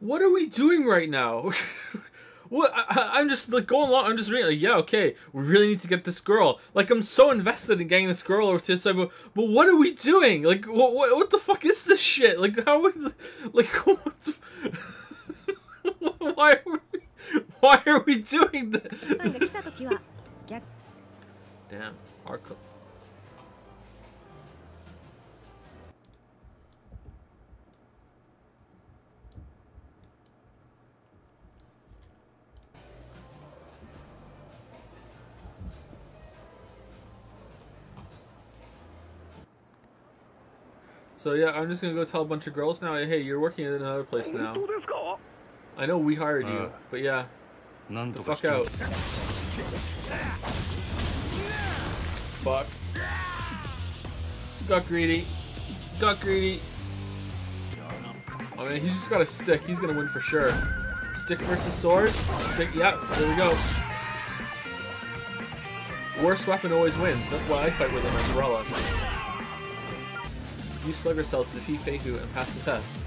What are we doing right now? What? I, am just like going along. I'm just reading. Like, yeah, okay, we really need to get this girl. Like, I'm so invested in getting this girl over to this side. But, but what are we doing? Like, what, what, what the fuck is this shit? Like, how are, we, like, what the, why are we, why are we doing this? Damn, our. So yeah, I'm just gonna go tell a bunch of girls now. Hey, you're working at another place oh, now. I know we hired you, but yeah, the fuck out. Fuck. Got greedy. Got greedy. Oh man, he's just got a stick. He's gonna win for sure. Stick versus sword. Stick. Yeah, there we go. Worst weapon always wins. That's why I fight with an umbrella. Use Slugger Cell to defeat Feihu and pass the test.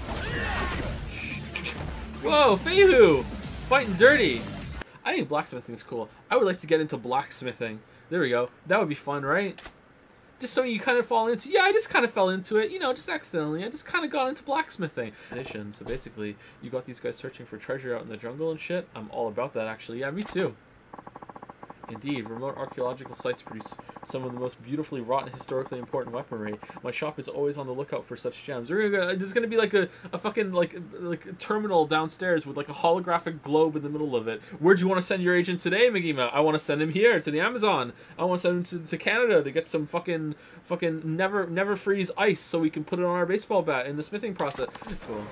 Whoa, Feihu! Fighting dirty! I think blacksmithing's cool. I would like to get into blacksmithing. There we go. That would be fun, right? Just something you kind of fall into. Yeah, I just kind of fell into it, you know, just accidentally. I just kind of got into blacksmithing. So basically, you got these guys searching for treasure out in the jungle and shit. I'm all about that, actually. Yeah, me too. Indeed, remote archaeological sites produce some of the most beautifully wrought and historically important weaponry. My shop is always on the lookout for such gems. There's gonna be like a, a fucking like like a terminal downstairs with like a holographic globe in the middle of it. Where'd you want to send your agent today, Majima? I want to send him here to the Amazon. I want to send him to, to Canada to get some fucking fucking never never freeze ice so we can put it on our baseball bat in the smithing process. Cool.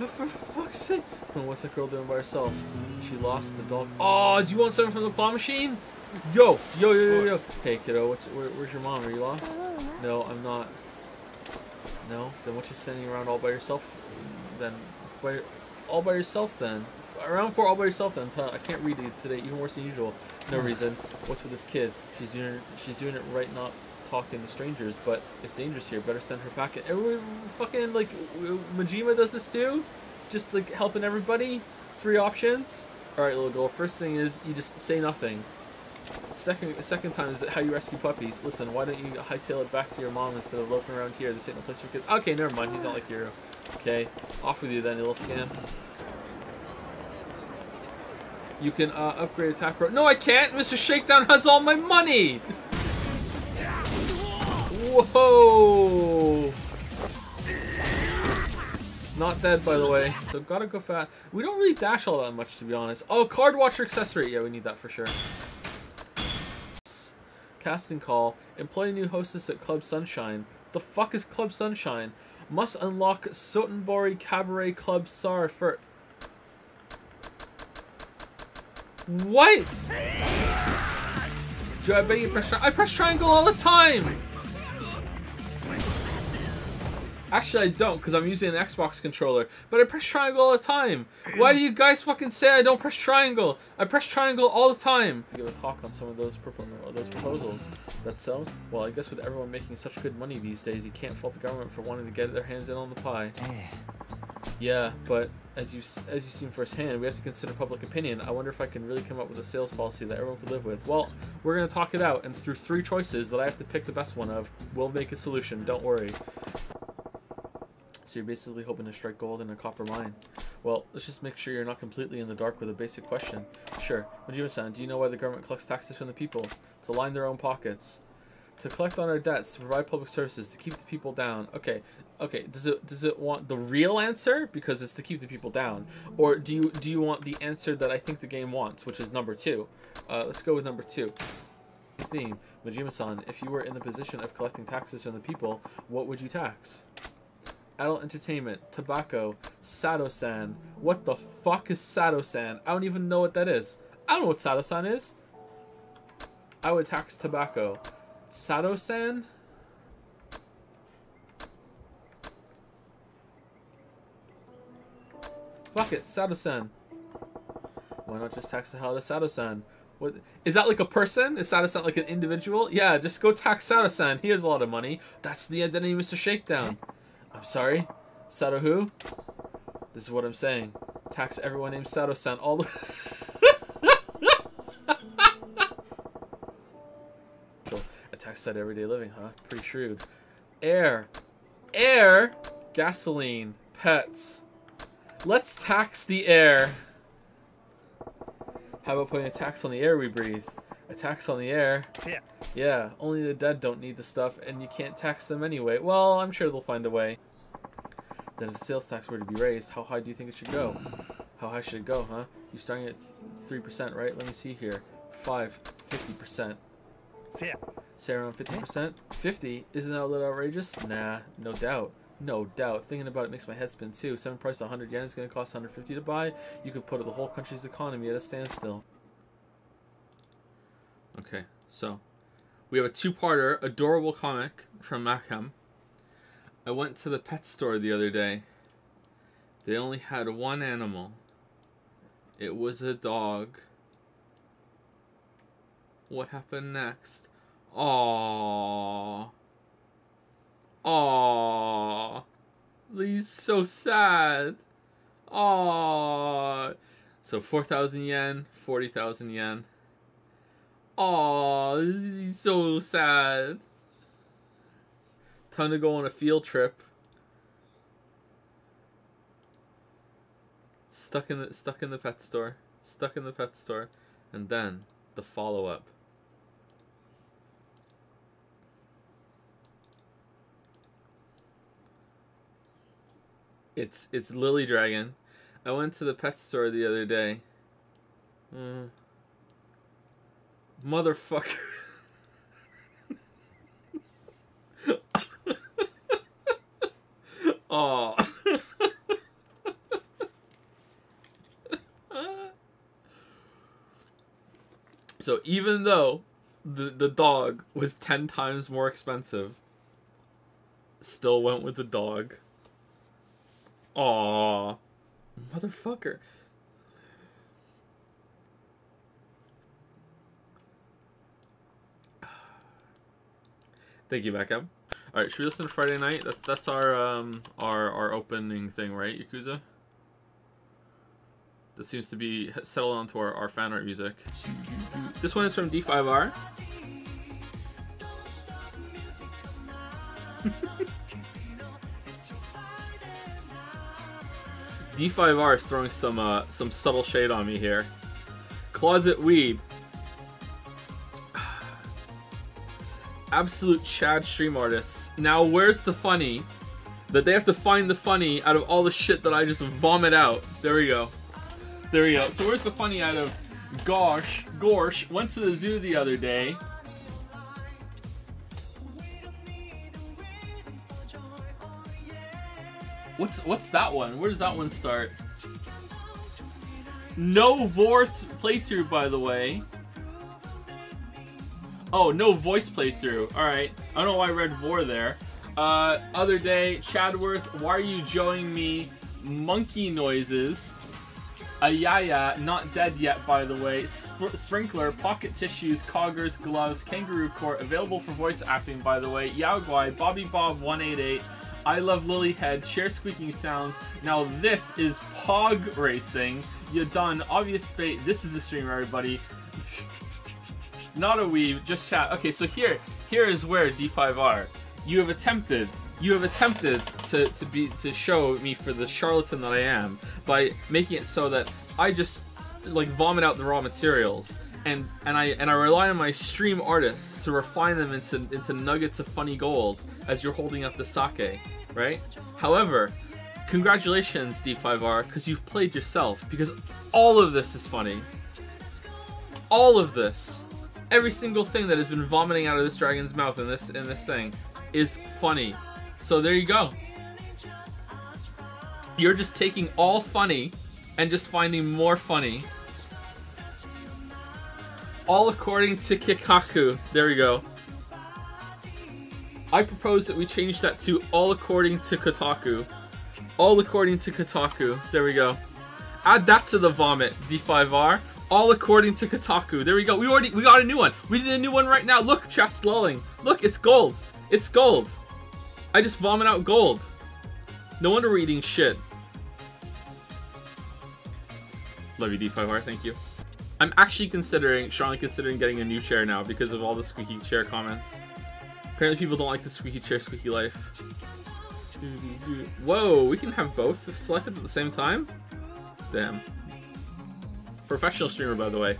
But for fuck's sake. Oh, what's that girl doing by herself? She lost the dog. Oh, do you want something from the claw machine? Yo, yo, yo, yo, yo. Hey, kiddo, what's where, where's your mom? Are you lost? No, I'm not. No? Then what you standing around all by yourself? Then, by, all by yourself then? Around for all by yourself then? I can't read it today, even worse than usual. No hmm. reason. What's with this kid? She's doing she's doing it right, not talking to strangers, but it's dangerous here. Better send her back. Every fucking like Majima does this too, just like helping everybody. Three options. All right, little girl. First thing is you just say nothing. Second, second time is how you rescue puppies. Listen, why don't you hightail it back to your mom instead of loafing around here? This ain't no place for kids. Okay, never mind. He's not like you. Okay, off with you then, you little scamp. You can uh, upgrade attack pro. No, I can't. Mr. Shakedown has all my money. Whoa! Not dead, by the way. So gotta go fast. We don't really dash all that much, to be honest. Oh, card watcher accessory. Yeah, we need that for sure. Casting call. Employ new hostess at Club Sunshine. The fuck is Club Sunshine? Must unlock Sotenbori Cabaret Club Sar for. What? Do I bet you press? I press triangle all the time. Actually, I don't because I'm using an Xbox controller. But I press triangle all the time. Why do you guys fucking say I don't press triangle? I press triangle all the time. Give a talk on some of those propo- those proposals. That's so. Well, I guess with everyone making such good money these days, you can't fault the government for wanting to get their hands in on the pie. Eh. Yeah, but as you as you've seen firsthand, we have to consider public opinion. I wonder if I can really come up with a sales policy that everyone could live with. Well, we're gonna talk it out, and through three choices that I have to pick the best one of, we'll make a solution. Don't worry. So you're basically hoping to strike gold in a copper mine. Well, let's just make sure you're not completely in the dark with a basic question. Sure. Majima-san, do you know why the government collects taxes from the people? To line their own pockets. To collect on our debts, to provide public services, to keep the people down. Okay, okay. Does it does it want the real answer because it's to keep the people down, or do you do you want the answer that I think the game wants, which is number two? Uh, let's go with number two. Theme, Majima-san, if you were in the position of collecting taxes from the people, what would you tax? Adult entertainment, tobacco, Sato-san. What the fuck is Sato-san? I don't even know what that is. I don't know what Sato-san is. I would tax tobacco. Sato-san? Fuck it, Sato-san. Why not just tax the hell out of Sato-san? What is that like a person? Is Sato-san like an individual? Yeah, just go tax Sato-san. He has a lot of money. That's the identity of Mr. Shakedown. I'm sorry? Sato who? This is what I'm saying. Tax everyone named Sato-san all the... Attack that everyday living, huh? Pretty shrewd. Air. Air! Gasoline. Pets. Let's tax the air. How about putting a tax on the air we breathe? A tax on the air? Yeah. Yeah, only the dead don't need the stuff, and you can't tax them anyway. Well, I'm sure they'll find a way. Then if the sales tax were to be raised, how high do you think it should go? How high should it go, huh? You're starting at 3%, right? Let me see here. 5, 50%. Yeah. Say around 50%? 50? Isn't that a little outrageous? Nah, no doubt. No doubt. Thinking about it makes my head spin too. Seven price 100 yen is going to cost 150 to buy. You could put the whole country's economy at a standstill. Okay, so we have a two-parter, adorable comic from Macam. I went to the pet store the other day. They only had one animal. It was a dog. What happened next? Aww. Aww. He's so sad. Aww. So 4,000 yen, 40,000 yen. Aww, is so sad. Time to go on a field trip. Stuck in the stuck in the pet store. Stuck in the pet store. And then the follow up. It's it's Lily Dragon. I went to the pet store the other day. Mm. Motherfucker. oh. so even though the the dog was 10 times more expensive, still went with the dog. Aw. Motherfucker. Thank you, Beckham. All right, should we listen to Friday Night? That's that's our um our our opening thing, right, Yakuza? This seems to be settled onto our, our fan art music. This one is from D5R. D5R is throwing some uh, some subtle shade on me here. Closet Weeb. Absolute Chad stream artists. Now, where's the funny? That they have to find the funny out of all the shit that I just vomit out. There we go. There we go. So where's the funny out of Gosh, Gorsh went to the zoo the other day. What's what's that one? Where does that one start? No Vorth playthrough, by the way. Oh, no voice playthrough. Alright. I don't know why I read Vor there. Uh, other day, Chadworth, why are you showing me monkey noises? Ayaya, not dead yet, by the way. Sp sprinkler, pocket tissues, coggers, gloves, kangaroo court, available for voice acting, by the way. Yao Guai, Bobby Bob 188. I love Lily Head, share squeaking sounds. Now this is Pog Racing. You're done, obvious fate. This is the stream, everybody. Not a weeb, just chat. Okay, so here, here is where D5R. You have attempted, you have attempted to, to be to show me for the charlatan that I am by making it so that I just like vomit out the raw materials and and I and I rely on my stream artists to refine them into into nuggets of funny gold as you're holding up the sake, right? However, congratulations D5R because you've played yourself because all of this is funny. All of this, every single thing that has been vomiting out of this dragon's mouth in this in this thing is funny. So there you go. You're just taking all funny and just finding more funny. All according to keikaku. There we go. I propose that we change that to all according to Kotaku. All according to Kotaku. There we go. Add that to the vomit, D5R. All according to Kotaku. There we go. We already we got a new one. We did a new one right now. Look, chat's lulling. Look, it's gold. It's gold. I just vomit out gold. No wonder we're eating shit. Love you, D5R. Thank you. I'm actually considering, strongly considering getting a new chair now because of all the squeaky chair comments. Apparently people don't like the squeaky chair, squeaky life. Whoa, we can have both selected at the same time? Damn. Professional streamer, by the way.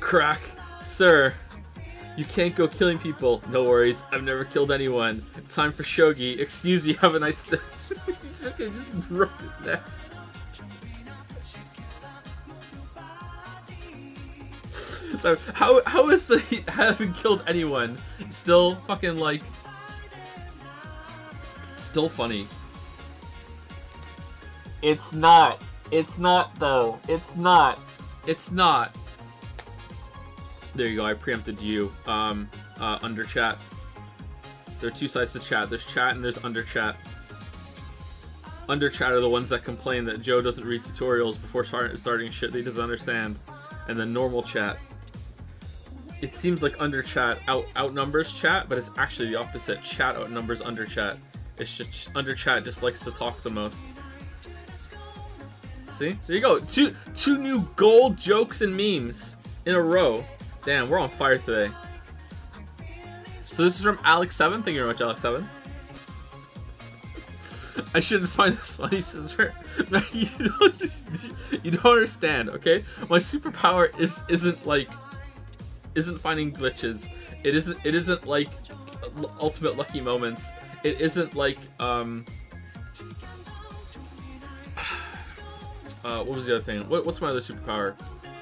Crack. Sir. You can't go killing people. No worries, I've never killed anyone. Time for shogi. Excuse me, have a nice day. just broke his neck. So how how is the haven't killed anyone still fucking like still funny? It's not. It's not though. It's not. It's not. There you go. I preempted you. Um, uh, under chat. There are two sides to chat. There's chat and there's under chat. Under chat are the ones that complain that Joe doesn't read tutorials before start, starting shit they doesn't understand, and then normal chat. It seems like under chat out outnumbers chat, but it's actually the opposite. Chat outnumbers under chat. It's just under chat just likes to talk the most. See? There you go. Two two new gold jokes and memes in a row. Damn, we're on fire today. So this is from Alex7. Thank you very much, Alex7. I shouldn't find this funny since we're you don't, you don't understand, okay? My superpower is isn't like isn't finding glitches. It isn't it isn't like ultimate lucky moments. It isn't like um uh, what was the other thing? What, what's my other superpower?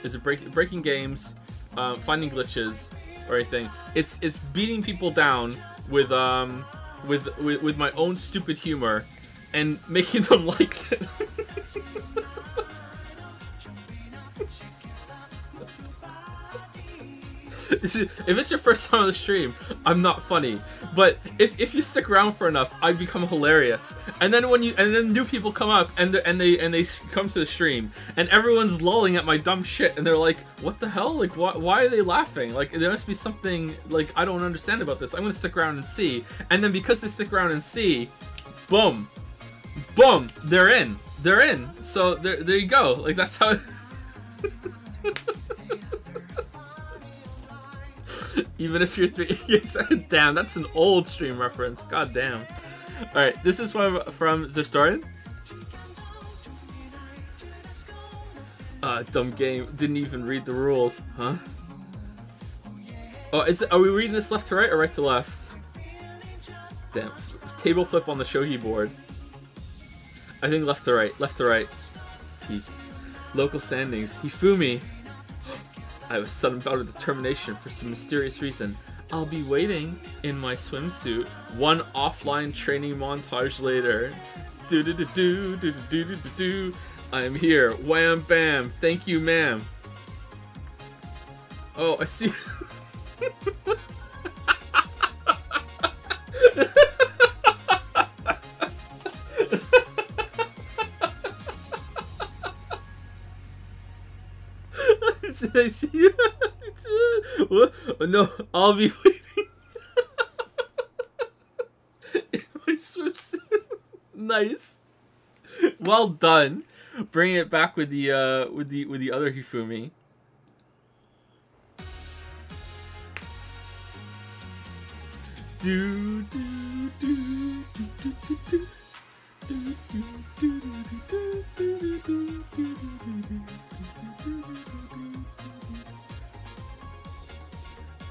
Is it break, breaking games, um, finding glitches, or anything? It's it's beating people down with um with with, with my own stupid humor and making them like it. If it's your first time on the stream, I'm not funny. But if, if you stick around for enough, I become hilarious. And then when you and then new people come up and and they and they come to the stream and everyone's lolling at my dumb shit and they're like, "What the hell? Like why why are they laughing? Like there must be something like I don't understand about this. I'm going to stick around and see." And then because they stick around and see, boom. Boom, they're in. They're in. So there there you go. Like that's how Even if you're three damn, that's an old stream reference. God damn. Alright, this is from from Zestorian. Uh, dumb game. Didn't even read the rules, huh? Oh, is it, are we reading this left to right or right to left? Damn. Table flip on the shogi board. I think left to right. Left to right. Local standings. Hifumi. I was sudden bout of determination for some mysterious reason. I'll be waiting in my swimsuit one offline training montage later. Do do do do do do do do. I'm here. Wham bam. Thank you, ma'am. Oh, I see. Did I see you? what? No, I'll be waiting. In my swimsuit. nice. Well done. Bringing it back with the uh with the with the other Hifumi. Do do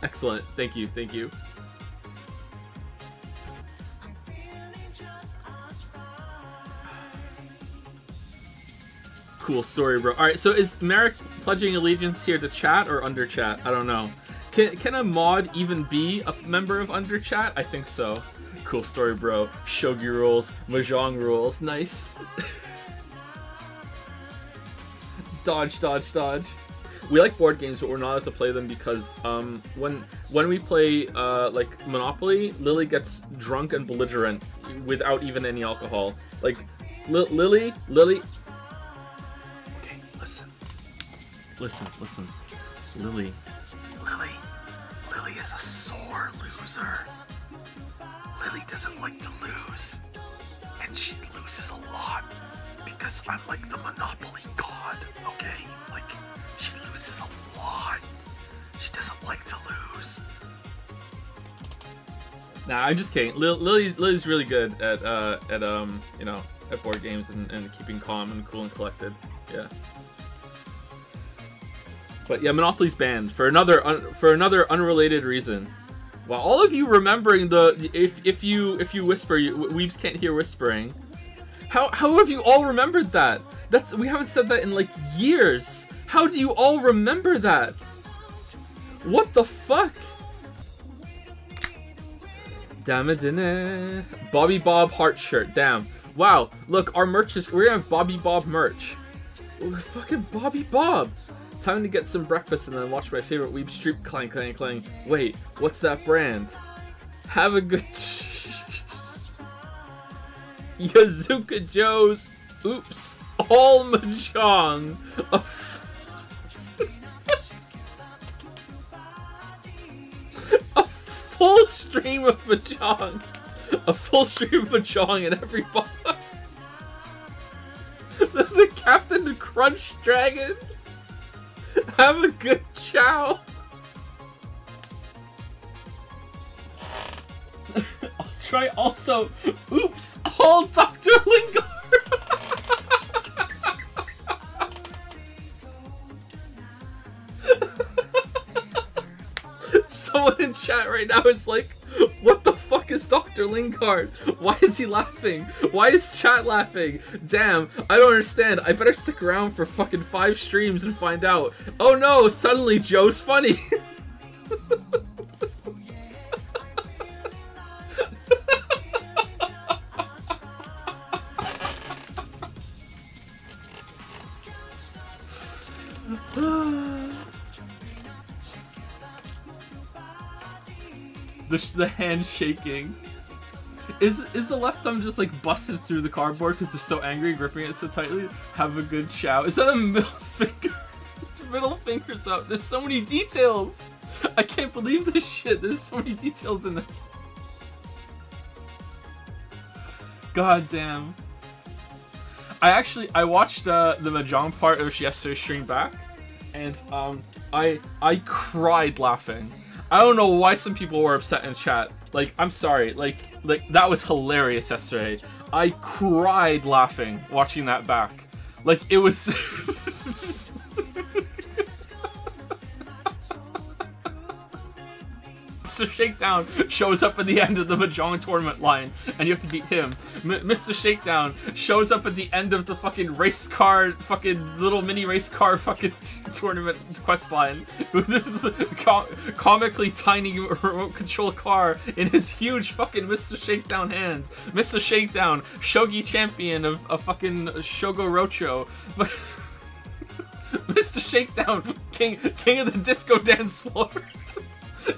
Excellent. Thank you. Thank you. Cool story, bro. All right, so is Merrick pledging allegiance here to chat or under chat? I don't know. Can, can a mod even be a member of under chat? I think so. Cool story, bro. Shogi rules, Mahjong rules. Nice. dodge, dodge, dodge we like board games, but we're not allowed to play them because um, when when we play uh, like Monopoly, Lily gets drunk and belligerent without even any alcohol. Like Li- Lily, Lily. Okay, listen, listen, listen. Lily, Lily, Lily is a sore loser. Lily doesn't like to lose, and she loses a lot. because I'm like the Monopoly god, okay? Like, she loses a lot. She doesn't like to lose. Nah, I'm just kidding. Lil- Lily, Lily's really good at, uh, at um, you know, at board games and, and keeping calm and cool and collected. Yeah. But yeah, Monopoly's banned for another for another unrelated reason. Well, all of you remembering the if if you if you whisper, you, Weebs can't hear whispering. How how have you all remembered that? That's we haven't said that in like years. How do you all remember that? What the fuck? Damn. Bobby Bob heart shirt. Damn. Wow. Look, our merch is. We're gonna have Bobby Bob merch. Ooh, fucking Bobby Bob. Time to get some breakfast and then watch my favorite Weeb Street clang clang clang. Wait, what's that brand? Have a good. Yazuka Joe's. Oops. All Mahjong. Full stream of Mahjong. A full stream of Mahjong in every bar. the, the Captain Crunch Dragon. Have a good chow. I'll try also. Oops, all Dr. Lingard. Someone in chat right now is like, what the fuck is Dr. Lingard? Why is he laughing? Why is chat laughing? Damn, I don't understand. I better stick around for fucking five streams and find out. Oh no, suddenly Joe's funny. the, the hand shaking. Is is the left thumb just like busted through the cardboard because they're so angry, gripping it so tightly? Have a good chow. Is that a middle finger? middle fingers up. There's so many details. I can't believe this shit. There's so many details in there. God damn. I actually I watched uh, the mahjong part of yesterday's stream back, and um I I cried laughing. I don't know why some people were upset in chat. Like, I'm sorry. Like, like that was hilarious yesterday. I cried laughing watching that back. Like, it was just... Mr. Shakedown shows up at the end of the Mahjong tournament line, and you have to beat him. M Mr. Shakedown shows up at the end of the fucking race car, fucking little mini race car fucking tournament quest line. This is a com comically tiny remote control car in his huge fucking Mr. Shakedown hands. Mr. Shakedown, Shogi champion of, of fucking Shogo Rocho. Mr. Shakedown, king king of the disco dance floor.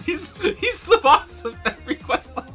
He's he's the boss of every quest line.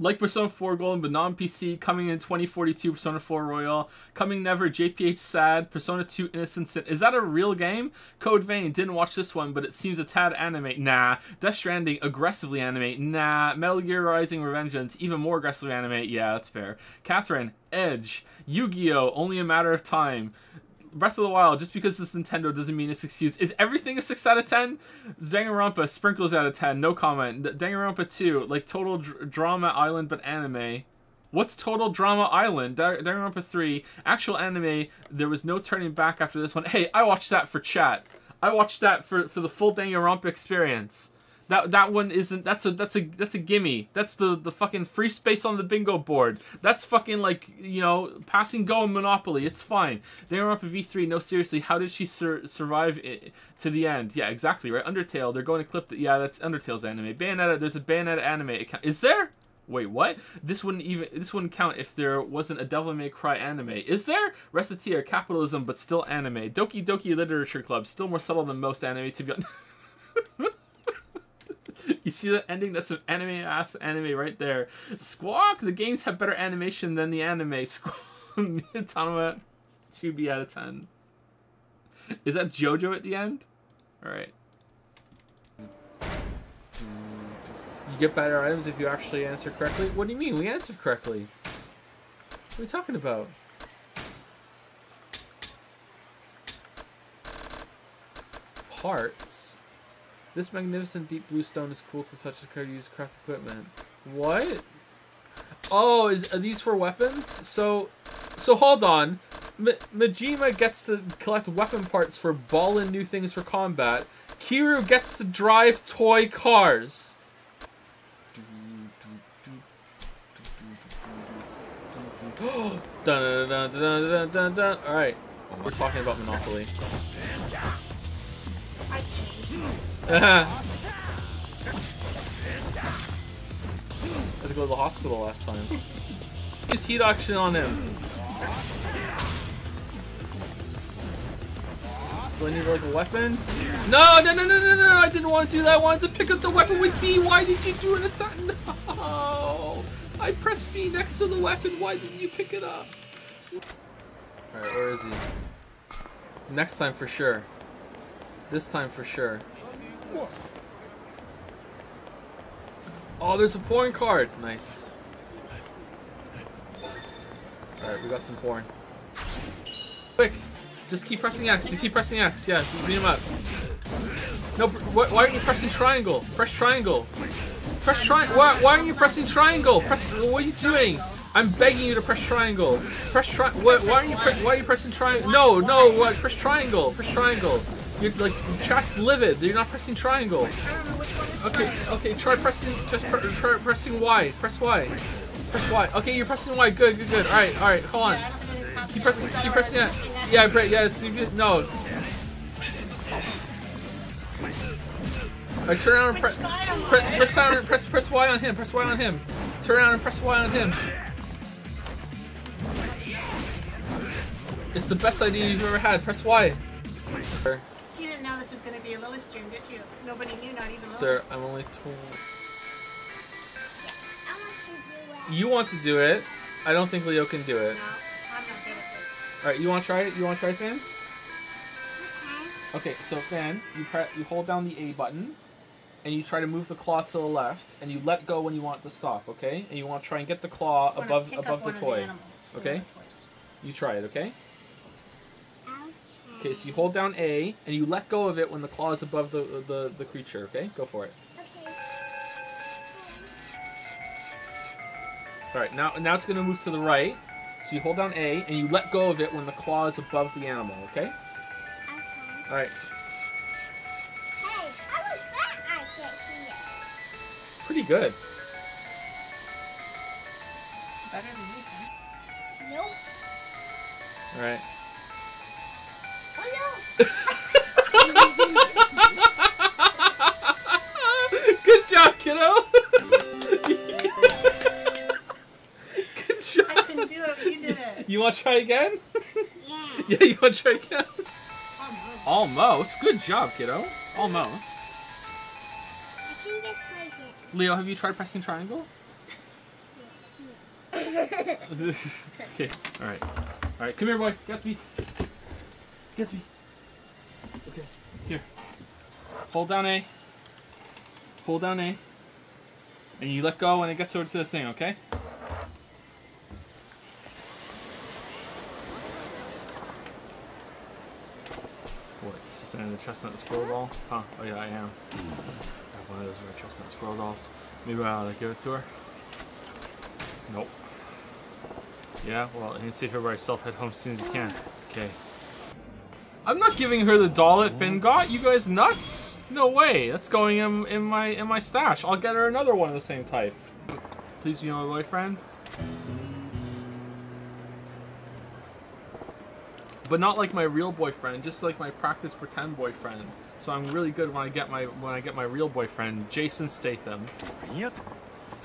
Like Persona 4 Golden, but non-PC, coming in 2042, Persona 4 Royal, coming never, JPH Sad, Persona 2 Innocent Sin. Is that a real game? Code Vein, didn't watch this one, but it seems a tad anime. Nah. Death Stranding, aggressively anime. Nah. Metal Gear Rising Revengeance, even more aggressively anime. Yeah, that's fair. Catherine, Edge, Yu-Gi-Oh! Only a Matter of Time. Breath of the Wild, just because it's Nintendo doesn't mean it's excused. Is everything a 6 out of 10? Danganronpa, sprinkles out of 10, no comment. Danganronpa 2, like Total Dr Drama Island but anime. What's Total Drama Island? Danganronpa 3, actual anime, there was no turning back after this one. Hey, I watched that for chat. I watched that for, for the full Danganronpa experience. That that one isn't. That's a that's a that's a gimme. That's the the fucking free space on the bingo board. That's fucking like you know passing go and Monopoly. It's fine. They were up at V three. No, seriously, how did she sur survive to the end? Yeah, exactly right. Undertale. They're going to clip. The, yeah, that's Undertale's anime. Bayonetta. There's a Bayonetta anime. Is there? Wait, what? This wouldn't even this wouldn't count if there wasn't a Devil May Cry anime. Is there? Recettear, capitalism, but still anime. Doki Doki Literature Club, still more subtle than most anime to be honest. You see that ending? That's an anime ass anime right there. Squawk! The games have better animation than the anime. Squawk! Tanuma 2B out of 10. Is that JoJo at the end? Alright. You get better items if you actually answer correctly. What do you mean? We answered correctly. What are we talking about? Parts. This magnificent deep blue stone is cool to touch the card use craft equipment. What? Oh, is are these for weapons? So, so hold on. Majima gets to collect weapon parts for ballin' new things for combat. Kiryu gets to drive toy cars. dun, dun, dun, dun, dun, dun, dun. All right, we're talking about Monopoly. I had to go to the hospital last time. Use heat action on him. Do I need like a weapon? No, no, no, no, no, no! I didn't want to do that. I wanted to pick up the weapon with B. Why did you do it? It's not. No! I pressed B next to the weapon. Why didn't you pick it up? Alright, where is he? Next time for sure. This time for sure. Oh, there's a porn card. Nice. Alright, we got some porn. Quick! Just keep pressing X. Just keep pressing X. Yeah, just beat him up. No, why, why aren't you pressing triangle? Press triangle. Press triangle. Why, why aren't you pressing triangle? Press. What are you doing? I'm begging you to press triangle. Press tri. What? Why aren't you? Why are you pressing triangle? No, no. What? Press triangle. Press triangle. You're like chat's livid. You're not pressing triangle. Okay, okay. Try pressing. Just pre try pressing Y. Press Y. Press Y. Okay, you're pressing Y. Good, good, good. All right, all right. Hold on. Keep pressing. Keep pressing that. Yeah, pre yeah. You, no. I turn around and pre pre press down. Press press Y on him. Press Y on him. Turn around and press Y on him. It's the best idea you've ever had. Press Y. You didn't know this was going to be a Lilith stream, did you? Nobody knew, not even Lilith. Sir, I'm only 20. I want to do it. You want to do it. I don't think Leo can do it. No, I'm not good at this. Alright, you want to try it? You want to try it, Fan? Okay, so Fan, you pre you hold down the A button, and you try to move the claw to the left, and you let go when you want to stop, okay? And you want to try and get the claw above above the toy. animals, okay? the. You try it, okay? Okay. Okay, so you hold down A, and you let go of it when the claw is above the the, the creature, okay? Go for it. Okay. Alright, now now it's gonna move to the right. So you hold down A and you let go of it when the claw is above the animal, okay? Okay. Alright. Hey, how was that I get here? Pretty good. Better than you can. Nope. Alright. Kiddo! good job! couldn't do it, you did it. You wanna try again? Yeah. Yeah, you wanna try again? Oh. Almost. Good job, kiddo. Almost. I think that's my. Leo, have you tried pressing triangle? okay, alright. Alright, come here, boy. Gatsby. Gatsby. Okay, here. Hold down A. Hold down A. And you let go when it gets over to the thing, okay? What, is this in the chestnut squirrel doll? Huh, oh yeah, I am. I have one of those red chestnut squirrel dolls. Maybe I'll uh, give it to her. Nope. Yeah, well, and see if everybody self head home as soon as you can. Okay. I'm not giving her the doll that Finn got. You guys nuts? No way. That's going in in my in my stash. I'll get her another one of the same type. Please be my boyfriend. But not like my real boyfriend, just like my practice pretend boyfriend. So I'm really good when I get my when I get my real boyfriend, Jason Statham. Yep.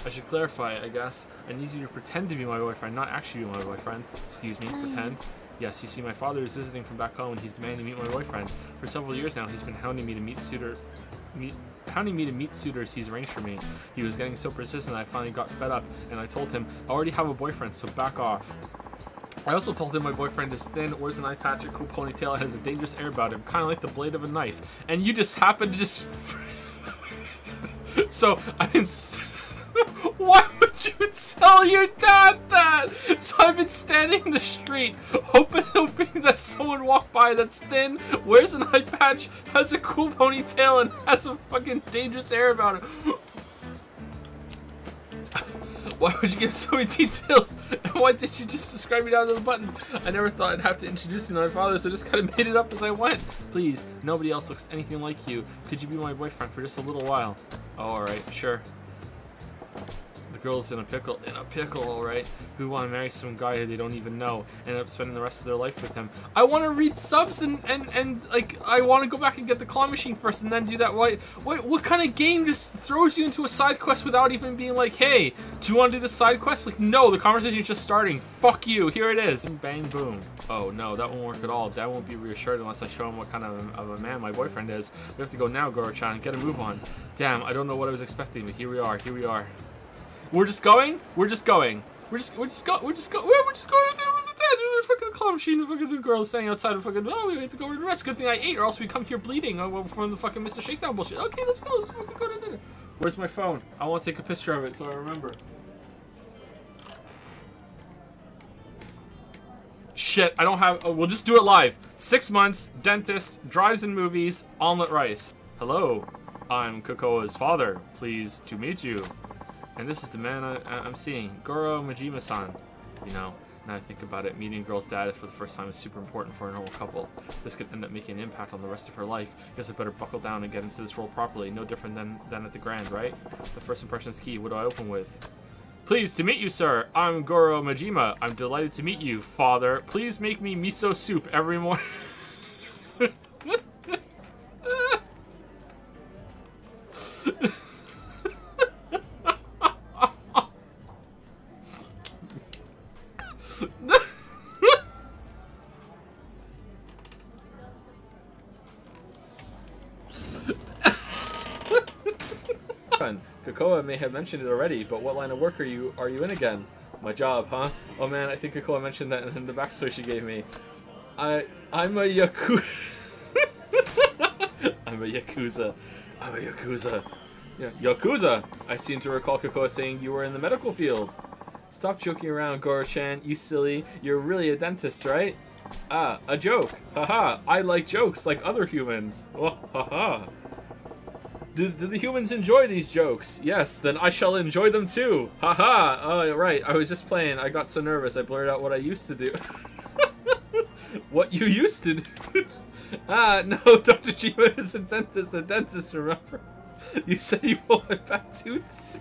I should clarify, I guess. I need you to pretend to be my boyfriend, not actually be my boyfriend. Excuse me, pretend. Yes, you see, my father is visiting from back home and he's demanding to meet my boyfriend. For several years now, he's been hounding me to meet suitor, meet, hounding me to meet suitors he's arranged for me. He was getting so persistent I finally got fed up, and I told him, I already have a boyfriend, so back off. I also told him my boyfriend is thin, wears an eye patch, a cool ponytail, and has a dangerous air about him, kind of like the blade of a knife. And you just happen to just So I've been. s- You tell your dad that? So I've been standing in the street, hoping, hoping that someone walked by that's thin, wears an eye patch, has a cool ponytail, and has a fucking dangerous air about it. Why would you give so many details? And why did you just describe me down to the button? I never thought I'd have to introduce you to my father, so I just kind of made it up as I went. Please, nobody else looks anything like you. Could you be my boyfriend for just a little while? Oh, alright, sure. Girl's in a pickle. In a pickle, alright. Who want to marry some guy who they don't even know, end up spending the rest of their life with him. I want to read subs and, and, and like, I want to go back and get the claw machine first and then do that. What, what, what kind of game just throws you into a side quest without even being like, hey, do you want to do the side quest? Like, no, the conversation is just starting. Fuck you, here it is. Bang, boom. Oh, no, that won't work at all. Dad won't be reassured unless I show him what kind of, of a man my boyfriend is. We have to go now, Goro-chan. Get a move on. Damn, I don't know what I was expecting, but here we are. Here we are. We're just going. We're just going. We're just we're just go we're just go we're just going there with the dead. There's a fucking claw machine. The fucking girl standing outside of fucking. Oh, we have to go to rest. Good thing I ate, or else we come here bleeding uh, from the fucking Mr. Shakedown bullshit. Okay, let's go. Let's fucking go to dinner. Where's my phone? I want to take a picture of it so I remember. Shit, I don't have. Oh, we'll just do it live. Six months, dentist, drives in movies, omelet rice. Hello, I'm Kokoa's father. Pleased to meet you. And this is the man I, I'm seeing, Goro Majima-san. You know, now I think about it, meeting a girl's dad for the first time is super important for a normal couple. This could end up making an impact on the rest of her life. Guess I better buckle down and get into this role properly. No different than, than at the Grand, right? The first impression is key. What do I open with? Pleased to meet you, sir. I'm Goro Majima. I'm delighted to meet you, father. Please make me miso soup every morning. have mentioned it already, but what line of work are you are you in again? My job, huh? Oh man, I think Kokoa mentioned that in the backstory she gave me. I I'm a yaku. I'm a yakuza. I'm a yakuza. Yeah, yakuza. I seem to recall Kokoa saying you were in the medical field. Stop joking around, Goro-chan. You silly. You're really a dentist, right? Ah, a joke. Haha. I like jokes like other humans. Oh, haha. Do, do the humans enjoy these jokes? Yes, then I shall enjoy them too. Haha. Oh, right. I was just playing. I got so nervous. I blurted out what I used to do. what you used to do? ah, no. Dr. Chima is a dentist. A dentist, remember? You said you wanted back tooths.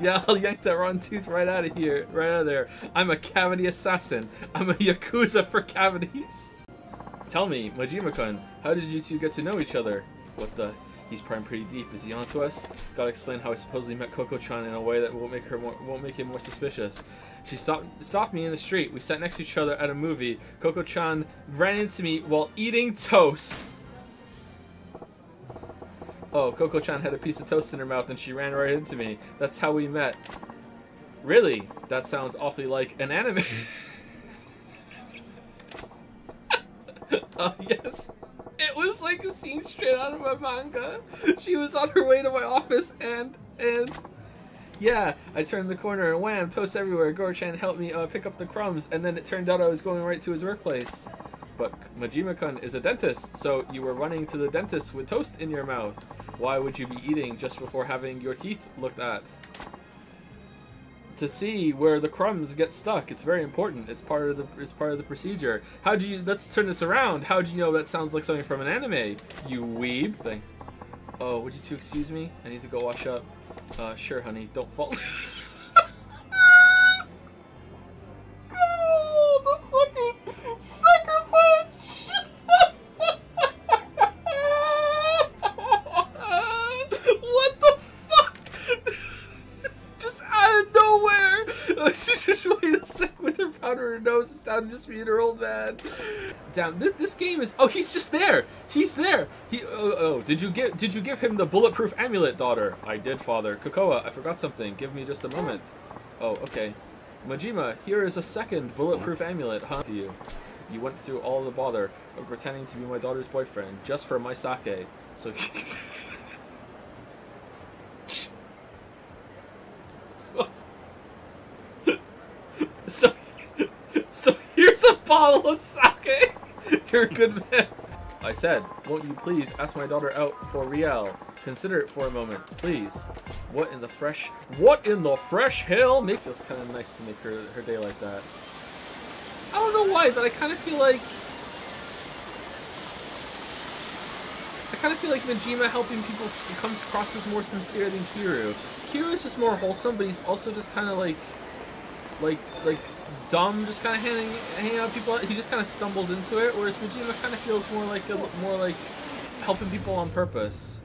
yeah, I'll yank that rotten tooth right out of here. Right out of there. I'm a cavity assassin. I'm a Yakuza for cavities. Tell me, Majima-kun, how did you two get to know each other? What the? He's prying pretty deep. Is he onto us? Gotta explain how I supposedly met Coco-chan in a way that won't make her more, won't make him more suspicious. She stopped stopped me in the street. We sat next to each other at a movie. Coco-chan ran into me while eating toast. Oh, Coco-chan had a piece of toast in her mouth and she ran right into me. That's how we met. Really? That sounds awfully like an anime. Oh yes. It was like a scene straight out of a manga. She was on her way to my office and and yeah, I turned the corner and wham, toast everywhere. Gorchan helped me uh, pick up the crumbs, and then it turned out I was going right to his workplace. But Majima-kun is a dentist, so you were running to the dentist with toast in your mouth. Why would you be eating just before having your teeth looked at? To see where the crumbs get stuck. It's very important. It's part of the it's part of the procedure. How do you let's turn this around. How do you know that sounds like something from an anime? You weeb thing. Oh, would you two excuse me? I need to go wash up. Uh sure honey, don't fall. down, just being an old man. Damn! This, this, game is. Oh, he's just there. He's there. He. Oh, oh, oh did you give? Did you give him the bulletproof amulet, daughter? I did, father. Kokoa, I forgot something. Give me just a moment. Oh, okay. Majima, here is a second bulletproof amulet, huh? To you. You went through all the bother of pretending to be my daughter's boyfriend just for my sake. So. so bottle of sake. You're a good man. I said, won't you please ask my daughter out for Riel? Consider it for a moment, please. What in the fresh... What in the fresh hell? Make feels kind of nice to make her, her day like that. I don't know why, but I kind of feel like... I kind of feel like Majima helping people comes across as more sincere than Kiryu. Kiryu is just more wholesome, but he's also just kind of like... Like, like, dumb, just kind of hanging, hanging out with people. He just kind of stumbles into it, whereas Majima kind of feels more like a, more like helping people on purpose.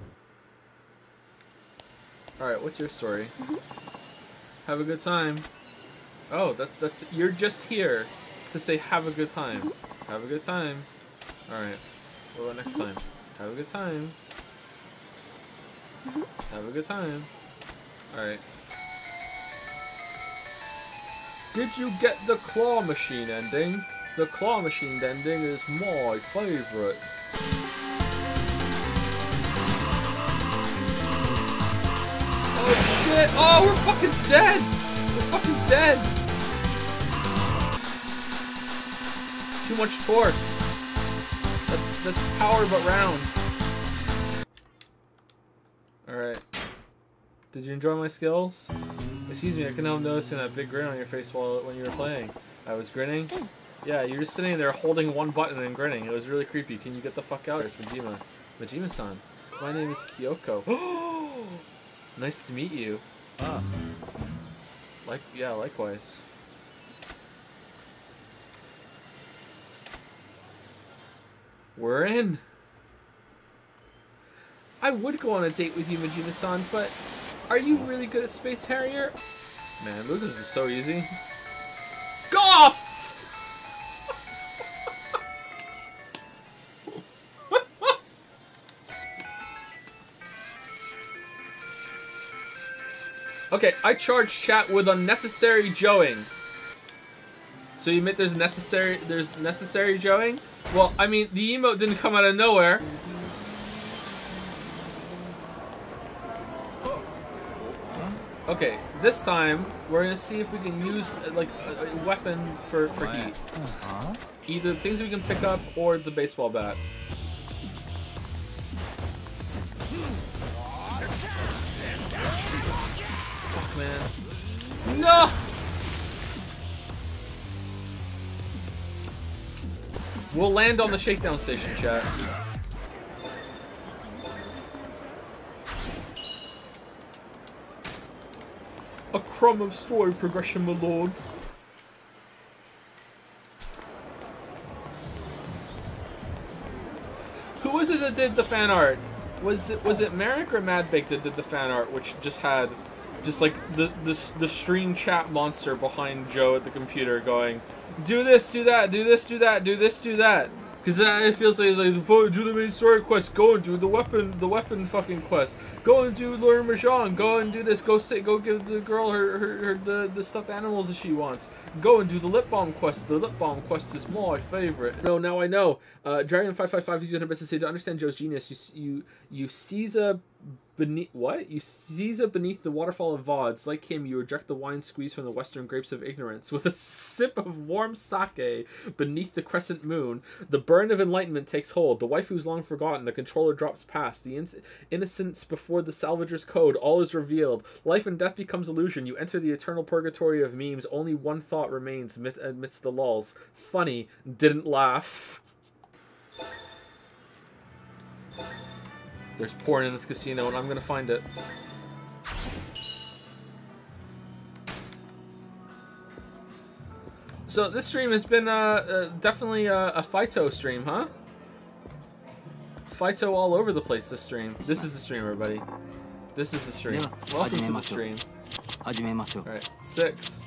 All right, what's your story? Mm-hmm. Have a good time. Oh, that, that's you're just here to say have a good time. Mm-hmm. Have a good time. All right. What about next time? Mm-hmm. Have a good time. Have a good time. All right. Did you get the claw machine ending? The claw machine ending is my favorite. Oh shit! Oh, we're fucking dead! We're fucking dead! Too much torque. That's that's power but round. Alright. Did you enjoy my skills? Excuse me, I couldn't help noticing that big grin on your face while when you were playing. I was grinning? Yeah, you're just sitting there holding one button and grinning. It was really creepy. Can you get the fuck out? It's Majima. Majima-san. My name is Kyoko. nice to meet you. Ah. Like, yeah, likewise. We're in. I would go on a date with you, Majima-san, but are you really good at Space Harrier? Man, losers are so easy. Go off! okay, I charge chat with unnecessary joeing. So you admit there's necessary there's necessary joeing? Well, I mean, the emote didn't come out of nowhere. Okay, this time we're gonna see if we can use uh, like a, a weapon for for heat. Huh? Either things we can pick up or the baseball bat. Fuck, man. No! We'll land on the shakedown station, chat. A crumb of story progression, my lord. Who was it that did the fan art? Was it was it Merrick or Madbake that did the fan art, which just had just like the the the stream chat monster behind Joe at the computer going, do this, do that, do this, do that, do this, do that. Because it feels like, it's like do the main story quest, go and do the weapon, the weapon fucking quest, go and do learn Mahjong, go and do this, go sit, go give the girl her, her, her the, the stuffed animals that she wants, go and do the lip balm quest. The lip balm quest is my favorite. No, now I know. Uh, Dragon five five five uses her best to say to understand Joe's genius. You you you seize a beneath what? You seize a beneath the waterfall of Vods. Like him, you reject the wine squeezed from the western grapes of ignorance. With a sip of warm sake beneath the crescent moon, the burn of enlightenment takes hold. The wife who's long forgotten, the controller drops past. The in- innocence before the salvager's code, all is revealed. Life and death becomes illusion. You enter the eternal purgatory of memes. Only one thought remains amid- amidst the lulls. Funny, didn't laugh. There's porn in this casino, and I'm gonna find it. So this stream has been uh, uh, definitely uh, a, a Fito stream, huh? Fito all over the place this stream. This is the stream, everybody. This is the stream. Welcome to the stream. Alright, six,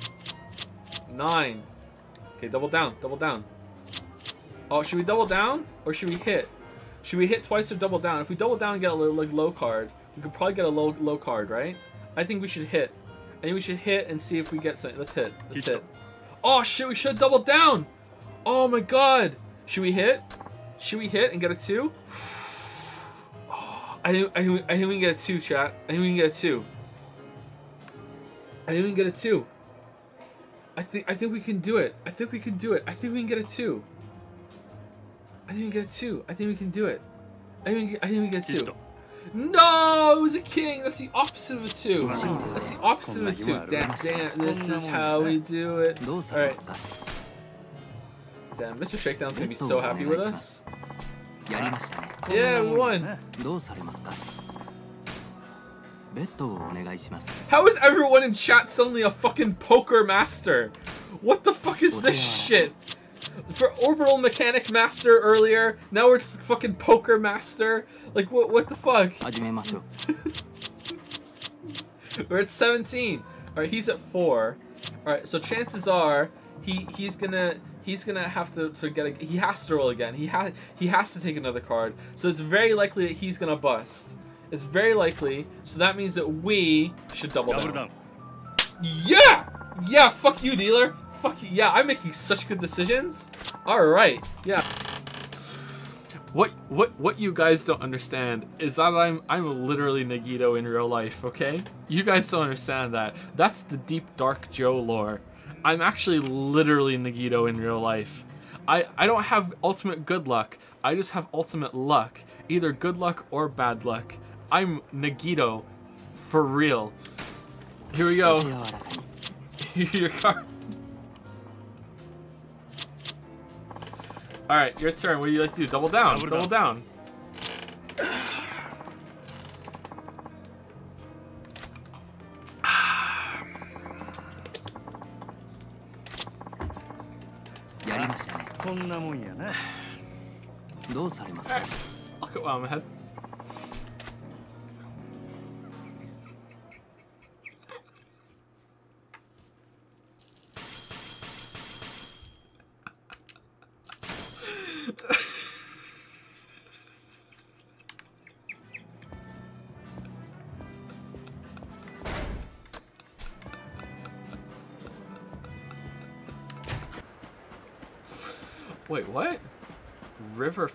nine. Okay, double down, double down. Oh, should we double down or should we hit? Should we hit twice or double down? If we double down and get a low, like low card, we could probably get a low low card, right? I think we should hit. I think we should hit and see if we get something. Let's hit. Let's hit. Oh shit, we should double down. Oh my god. Should we hit? Should we hit and get a two? Oh, I think I think, we- I think we can get a two, chat. I think we can get a two. I think we can get a two. I think I think we can do it. I think we can do it. I think we can get a two. I think we get a two. I think we can do it. I think we, get, I think we get a two. No, it was a king. That's the opposite of a two. That's the opposite of a two. Damn, damn. This is how we do it. All right. Damn, Mr. Shakedown's gonna be so happy with us. Yeah, we won. How is everyone in chat suddenly a fucking poker master? What the fuck is this shit? for orbital mechanic master earlier. Now we're just fucking poker master. Like what? What the fuck? we're at 17. All right, he's at four. All right, so chances are he he's gonna he's gonna have to, to get a, he has to roll again. He has he has to take another card. So it's very likely that he's gonna bust. It's very likely. So that means that we should double, double down. down. Yeah, yeah. Fuck you, dealer yeah, I'm making such good decisions. All right, yeah. What, what, what you guys don't understand is that I'm, I'm literally Nagito in real life, okay? You guys don't understand that. That's the deep, dark Joe lore. I'm actually literally Nagito in real life. I, I don't have ultimate good luck. I just have ultimate luck. Either good luck or bad luck. I'm Nagito. For real. Here we go. Your card. All right, your turn. What do you like to do? Double down. Double, Double down. down. Alright. I'll go.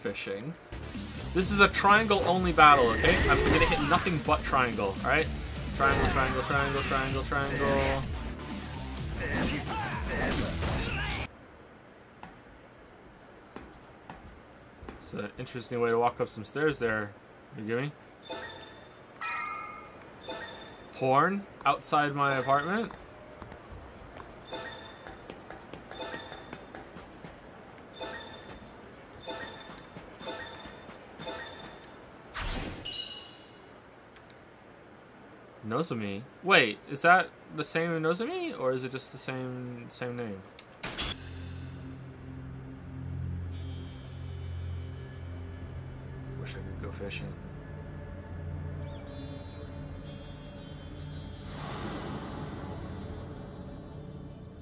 Fishing? This is a triangle only battle, okay? I'm gonna hit nothing but triangle, alright? Triangle, triangle, triangle, triangle, triangle. It's an interesting way to walk up some stairs there. You give me? Porn outside my apartment? Nozomi. Wait, is that the same Nozomi, or is it just the same same name? Wish I could go fishing.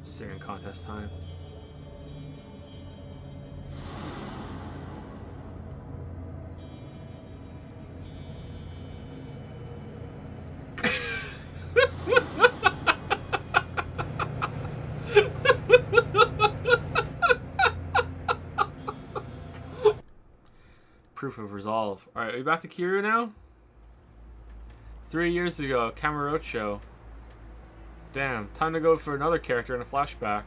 Staring contest time. resolve. Alright, are we back to Kiryu now? Three years ago, Kamurocho. Damn, time to go for another character in a flashback.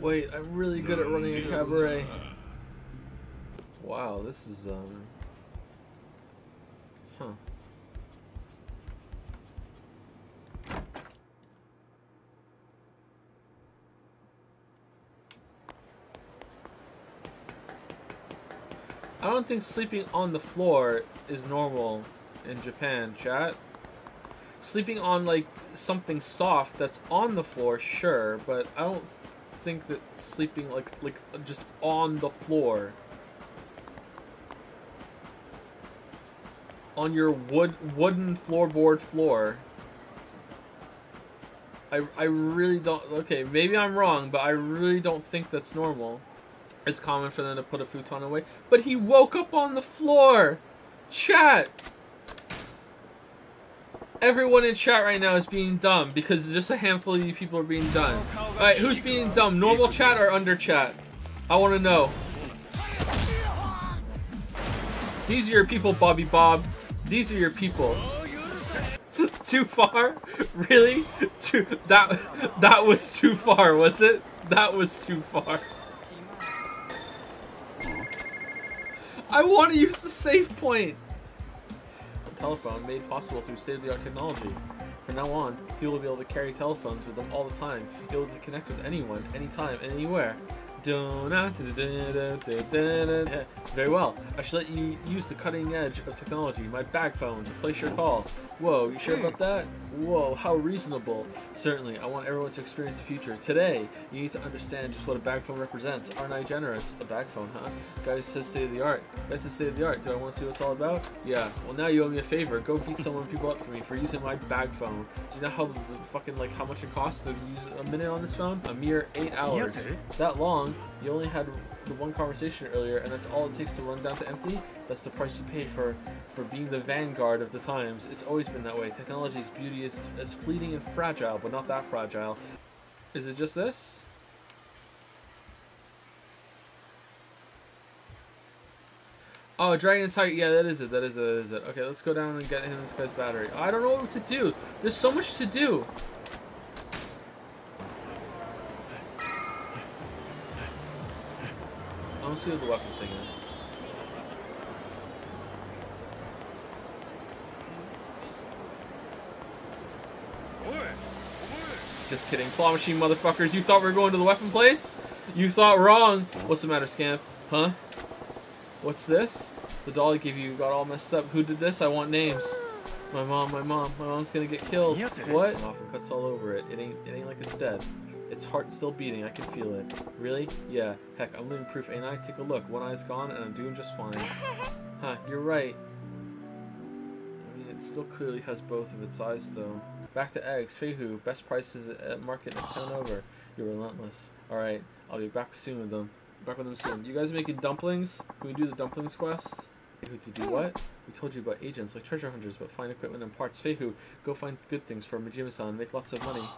Wait, I'm really good at running a cabaret. Wow, this is, um... Huh. I don't think sleeping on the floor is normal in Japan, chat. Sleeping on, like, something soft that's on the floor, sure, but I don't think that sleeping, like, like just on the floor on your wood wooden floorboard floor. I, I really don't okay maybe I'm wrong but I really don't think that's normal. It's common for them to put a futon away, but he woke up on the floor. Chat. Everyone in chat right now is being dumb because just a handful of you people are being dumb. Alright, who's being dumb? Normal chat or under chat? I want to know. These are your people, Bobby Bob. These are your people. too far? Really? Too that that was too far, was it? That was too far. I want to use the save point. A telephone made possible through state-of-the-art technology. From now on, people will be able to carry telephones with them all the time, be able to connect with anyone, anytime, anywhere. Very well. I shall let you use the cutting edge of technology, my bag phone, to place your call. Whoa, you sure hmm. about that? Whoa, how reasonable. Certainly, I want everyone to experience the future. Today, you need to understand just what a bag phone represents. Aren't I generous? A bag phone, huh? Guy says state of the art. Guy says state of the art. Do I want to see what it's all about? Yeah. Well, now you owe me a favor. Go beat someone people up for me for using my bag phone. Do you know how the, the fucking like how much it costs to use a minute on this phone? A mere eight hours. That long. You only had the one conversation earlier, and that's all it takes to run down to empty. That's the price you pay for for being the vanguard of the times. It's always been that way. Technology's beauty is is fleeting and fragile, but not that fragile. Is it just this? Oh, Dragon Tiger. Yeah, that is it. That is it. That is it. Okay, let's go down and get him this guy's battery. I don't know what to do. There's so much to do. To see what the weapon thing is. Just kidding. Claw machine motherfuckers. You thought we were going to the weapon place? You thought wrong. What's the matter, Scamp? Huh? What's this? The doll I gave you got all messed up. Who did this? I want names. My mom, my mom. My mom's gonna get killed. What? Often cuts all over it. It ain't it ain't like it's dead. Its heart still beating. I can feel it. Really? Yeah. Heck, I'm living proof, ain't I? Take a look. One eye's gone, and I'm doing just fine. Huh, you're right. I mean, it still clearly has both of its eyes, though. Back to eggs. Feihu, best prices at market next town over. You're relentless. Alright, I'll be back soon with them. Back with them soon. You guys making dumplings? Can we do the dumplings quest? Feihu, to do hmm. what? We told you about agents, like treasure hunters, but find equipment and parts. Feihu, go find good things for Majima-san. Make lots of money.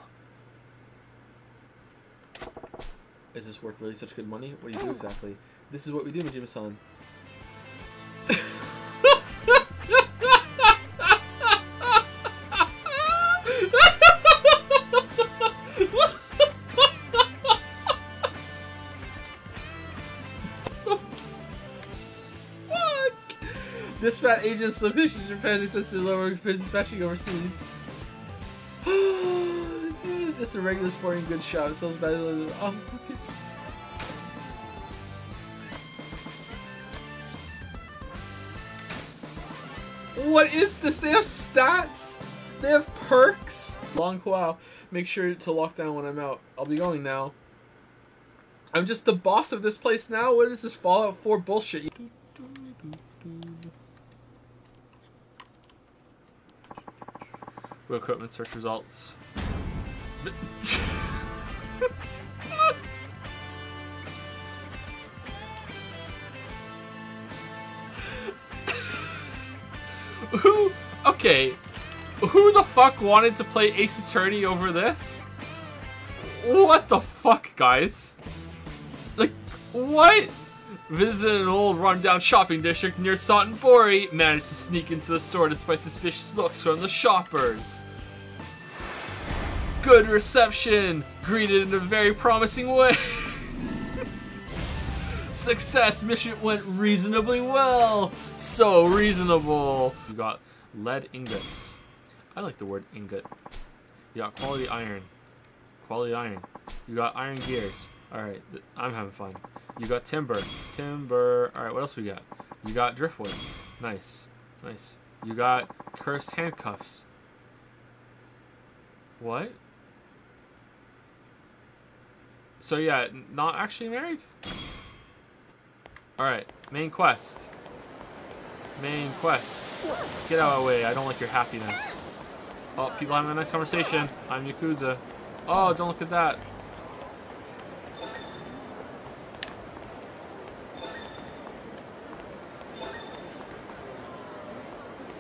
Is this work really such good money? What do you do oh. exactly? This is what we do, Majima-san. Dispatch agents location in Japan expensive lower dispatching overseas. Just a regular sporting goods shop sells better than oh, okay. What is this? They have stats? They have perks? Long while. Make sure to lock down when I'm out. I'll be going now. I'm just the boss of this place now? What is this Fallout 4 bullshit? Equipment search results. Who? Okay. Who the fuck wanted to play Ace Attorney over this? What the fuck, guys? Like, what? Visit an old rundown shopping district near Sotenbori. Managed to sneak into the store despite suspicious looks from the shoppers. Good reception. Greeted in a very promising way. Success. Mission went reasonably well. So reasonable. You got lead ingots. I like the word ingot. You got quality iron. Quality iron. You got iron gears. Alright, I'm having fun. You got timber. Timber. Alright, what else we got? You got driftwood. Nice. Nice. You got cursed handcuffs. What? So yeah, not actually married? Alright, main quest. Main quest. Get out of the way, I don't like your happiness. Oh, people having a nice conversation. I'm Yakuza. Oh, don't look at that.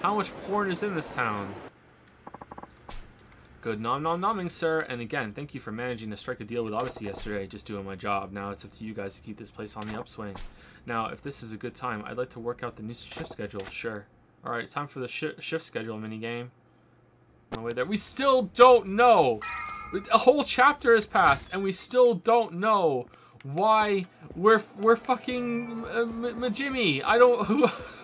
How much porn is in this town? Good nom nom nomming, sir. And again, thank you for managing to strike a deal with Odyssey yesterday. Just doing my job. Now it's up to you guys to keep this place on the upswing. Now, if this is a good time, I'd like to work out the new shift schedule. Sure. All right, time for the shi shift schedule minigame. No way there. We still don't know. A whole chapter has passed, and we still don't know why we're we're fucking uh, M- M- I don't.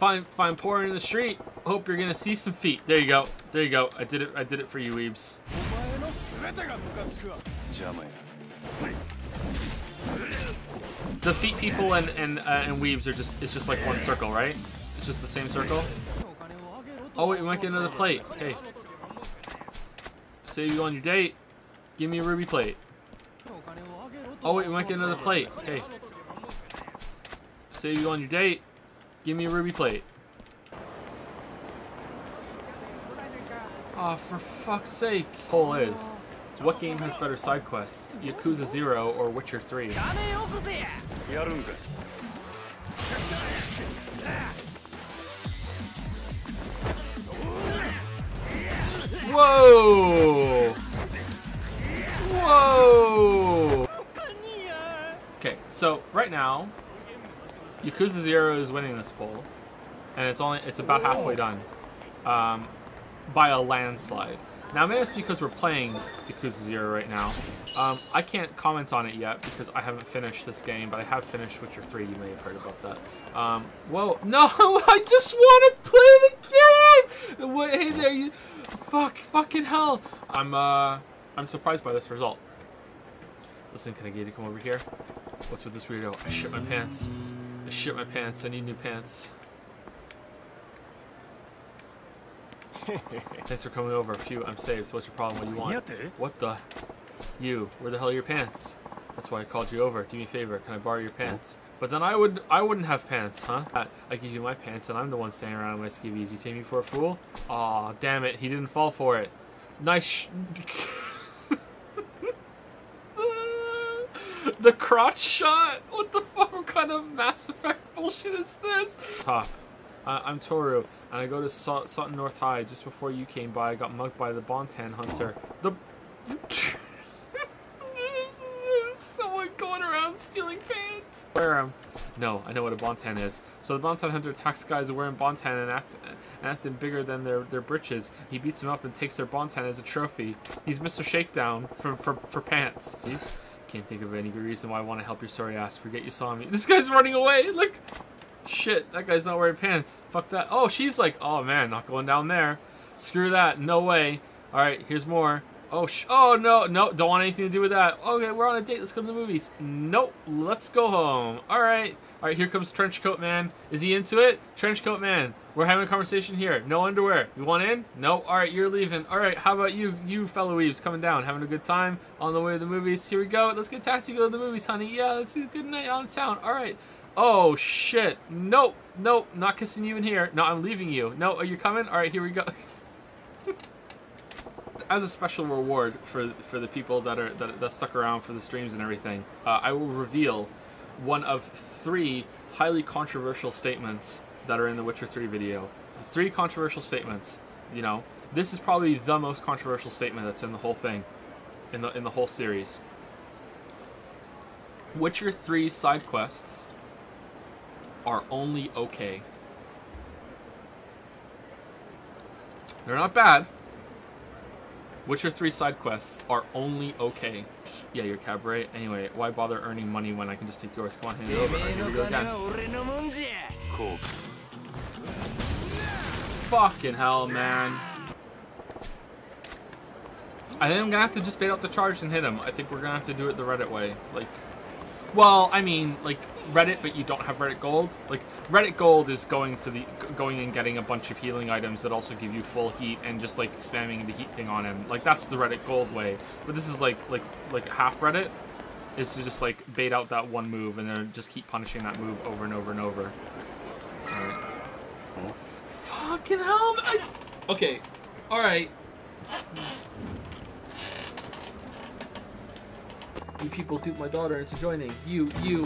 Who? Fine, fine, pouring in the street. Hope you're gonna see some feet. There you go. There you go. I did it. I did it for you, Weebs. The feet people and and uh, and Weebs are just it's just like one circle, right? It's just the same circle. Oh wait, we might get another plate. Hey, save you on your date. Give me a ruby plate. Oh wait, we might get another plate. Hey, save you on your date. Give me a ruby plate. Oh, for fuck's sake. Poll is, what game has better side quests? Yakuza 0 or Witcher 3? Whoa! Whoa! Okay, so right now, Yakuza Zero is winning this poll, and it's only it's about halfway done, um, by a landslide. Now maybe it's because we're playing Yakuza Zero right now. Um, I can't comment on it yet because I haven't finished this game, but I have finished Witcher 3. You may have heard about that. Um, whoa, no, I just want to play the game. What, hey there, you, fuck, fucking hell. I'm uh, I'm surprised by this result. Listen, can I get you to come over here? What's with this weirdo? I shit my pants. I shit my pants. I need new pants. Thanks for coming over. Phew, I'm saved. So what's your problem? What do you want? What the? You. Where the hell are your pants? That's why I called you over. Do me a favor. Can I borrow your pants? But then I would, I wouldn't have pants, huh? I, I give you my pants, and I'm the one standing around in my skivvies. You take me for a fool? Aw, damn it. He didn't fall for it. Nice. Sh- the crotch shot. What the fuck what kind of Mass Effect bullshit is this? Top. Uh, I'm Toru, and I go to Sa- Sutton North High. Just before you came by, I got mugged by the Bontan hunter. The someone going around stealing pants. Wear 'em. No, I know what a Bontan is. So the Bontan hunter attacks guys wearing Bontan and, act, and acting bigger than their, their britches. He beats them up and takes their Bontan as a trophy. He's Mr. Shakedown for, for, for pants. He's, can't think of any good reason why I want to help your sorry ass. Forget you saw me. This guy's running away. Look. Shit, that guy's not wearing pants. Fuck that. Oh, she's like, oh man, not going down there. Screw that. No way. All right, here's more. Oh, sh- oh no, no, don't want anything to do with that. Okay, we're on a date. Let's go to the movies. Nope. Let's go home. All right. All right, here comes Trenchcoat Man. Is he into it? Trenchcoat Man. We're having a conversation here. No underwear. You want in? No. All right, you're leaving. All right, how about you, you fellow weaves, coming down, having a good time on the way to the movies? Here we go. Let's get taxi, go to the movies, honey. Yeah, let's do a good night on town. All right. Oh shit. Nope. Nope. Not kissing you in here. No, I'm leaving you. No, are you coming? All right, here we go. As a special reward for for the people that are that, that stuck around for the streams and everything, uh, I will reveal one of three highly controversial statements that are in the Witcher 3 video. The three controversial statements. You know, this is probably the most controversial statement that's in the whole thing, in the in the whole series. Witcher 3 side quests are only okay. They're not bad. Witcher 3 side quests are only okay. Yeah, your cabaret. Anyway, why bother earning money when I can just take yours? Come on, hand it over. Alright, here we go again. Fucking hell, man. I think I'm gonna have to just bait out the charge and hit him. I think we're gonna have to do it the Reddit way. Like, well, I mean, like Reddit, but you don't have Reddit Gold. Like Reddit Gold is going to the going and getting a bunch of healing items that also give you full heat and just like spamming the heat thing on him. Like that's the Reddit Gold way. But this is like like like half Reddit is to just like bait out that one move and then just keep punishing that move over and over and over. Oh. Fucking hell! I... Okay, all right. You people duped my daughter into joining. You, you,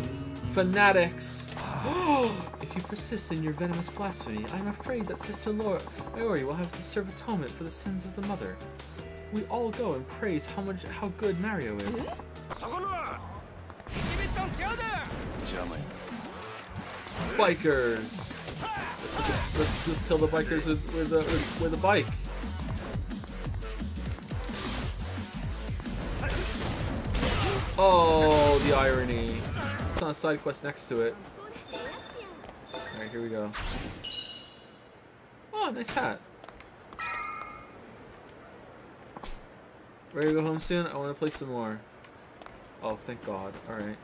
fanatics! if you persist in your venomous blasphemy, I am afraid that Sister Laura Iori will have to serve atonement for the sins of the mother. We all go and praise how much how good Mario is. Bikers! Let's, let's let's kill the bikers with with a with, with a bike. Oh, the irony. It's on a side quest next to it. Alright, here we go. Oh, nice hat. Ready to go home soon? I want to play some more. Oh, thank God. Alright.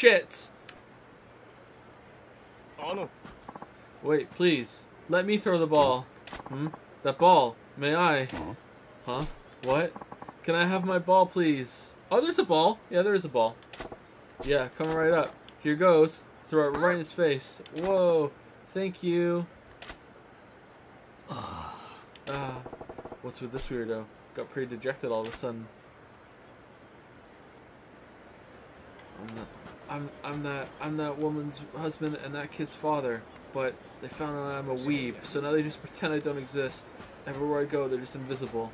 Shit! Oh no. Wait, please. Let me throw the ball. Hmm? That ball. May I? Huh? What? Can I have my ball, please? Oh, there's a ball. Yeah, there is a ball. Yeah, coming right up. Here goes. Throw it right in his face. Whoa. Thank you. Ah. What's with this weirdo? Got pretty dejected all of a sudden. I'm not. I'm I'm that I'm that woman's husband and that kid's father, but they found out I'm a weeb, so now they just pretend I don't exist. Everywhere I go, they're just invisible.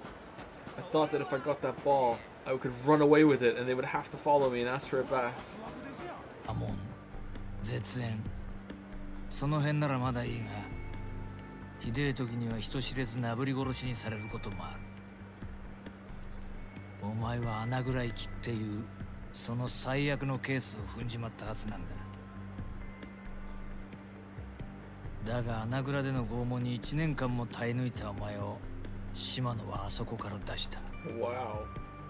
I thought that if I got that ball, I could run away with it, and they would have to follow me and ask for it back. アモン絶縁その辺ならまだいいがひでえ時には人知れずなぶり殺しにされることもあるお前は穴ぐらい切っていう その最悪のケースを踏んじまったはずなんだだが穴蔵での拷問に1年間も耐え抜いたお前を島野はあそこから出した Wow.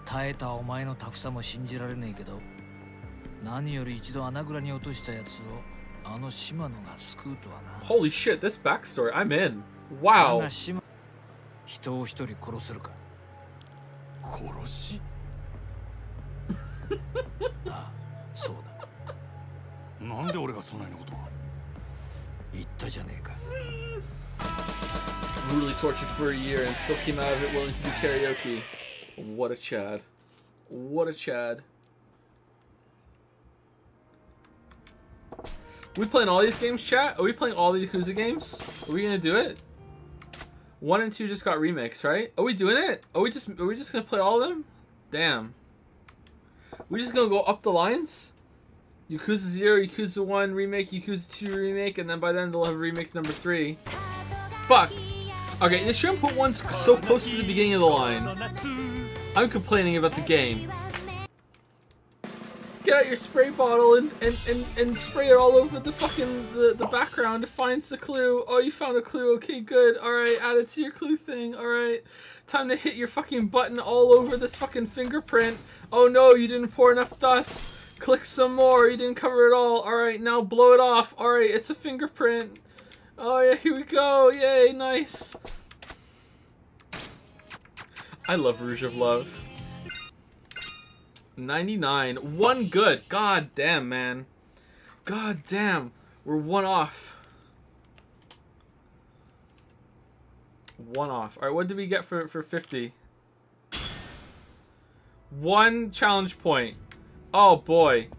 耐えたお前のタフさも信じられねえけど何より一度穴蔵に落としたやつをあの島野が救うとはな Holy shit! This backstory, I'm in. だ Wow. 人を一人殺せるか？殺し？ああそうだなんで俺がそんなようなことを言ったじゃねえか Brutally tortured for a year and still came out of it willing to do karaoke. What a Chad. What a Chad. we playing all these games, chat? Are we playing all the Yakuza games? Are we gonna do it? One and two just got remakes, right? Are we doing it? Are we just are we just gonna play all of them? Damn. We just gonna go up the lines? Yakuza 0, Yakuza 1 remake, Yakuza 2 remake, and then by then they'll have remake number 3. Fuck! Okay, they shouldn't put one so close to the beginning of the line. I'm complaining about the game. Get out your spray bottle and, and, and, and spray it all over the fucking the, the background to find the clue. Oh, you found a clue. Okay, good. Alright, add it to your clue thing. Alright. Time to hit your fucking button all over this fucking fingerprint. Oh no, you didn't pour enough dust. Click some more. You didn't cover it all. Alright, now blow it off. Alright, it's a fingerprint. Oh yeah, here we go. Yay, nice. I love Rouge of Love. 99. One good. God damn, man. God damn. We're one off. One off. Alright, what did we get for, for 50? One challenge point. Oh boy.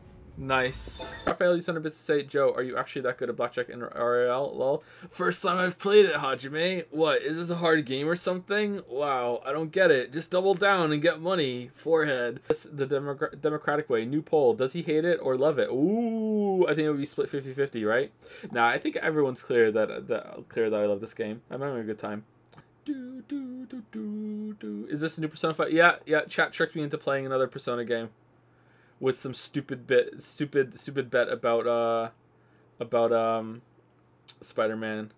Nice. Raphael used 100 bits to say, Joe, are you actually that good at blackjack in RL? Lol. First time I've played it, Hajime. What, is this a hard game or something? Wow, I don't get it. Just double down and get money. Forehead. The Democ- Democratic way. New poll. Does he hate it or love it? Ooh, I think it would be split 50-50, right? Nah, I think everyone's clear that, that clear that I love this game. I'm having a good time. Do, do, do, do, do. Is this a new Persona 5? Yeah, yeah, chat tricked me into playing another Persona game with some stupid bit stupid stupid bet about uh about um Spider-Man.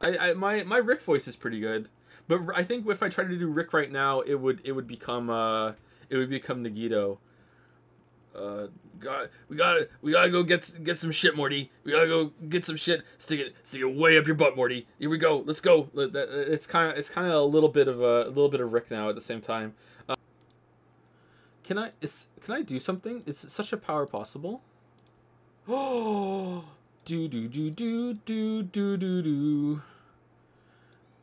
I, I my my Rick voice is pretty good. But I think if I tried to do Rick right now, it would it would become uh it would become Nagito. Uh got we gotta we gotta go get get some shit, Morty. We gotta go get some shit. Stick it stick it way up your butt, Morty. Here we go. Let's go. It's kind of it's kind of a little bit of a, a little bit of Rick now at the same time. Uh, can I is can I do something? Is such a power possible? Oh, do do do do do do do do.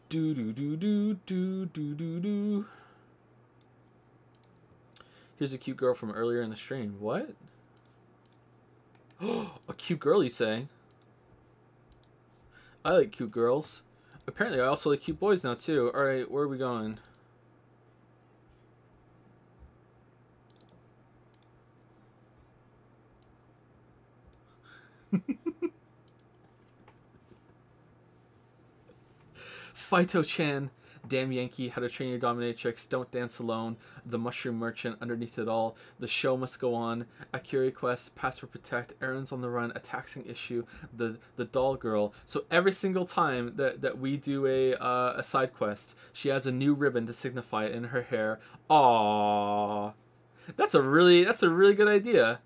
Do do do do do do do do. Here's a cute girl from earlier in the stream. What? a cute girl, you say? I like cute girls. Apparently, I also like cute boys now too. All right, where are we going? Phyto Chan, Damn Yankee, How to Train Your Dominatrix, Don't Dance Alone, The Mushroom Merchant, Underneath It All, The Show Must Go On, Akiri Quest, Password Protect, Errands on the Run, A Taxing Issue, The the Doll Girl. So every single time that, that we do a uh, a side quest, she adds a new ribbon to signify it in her hair. Aww. That's a really that's a really good idea.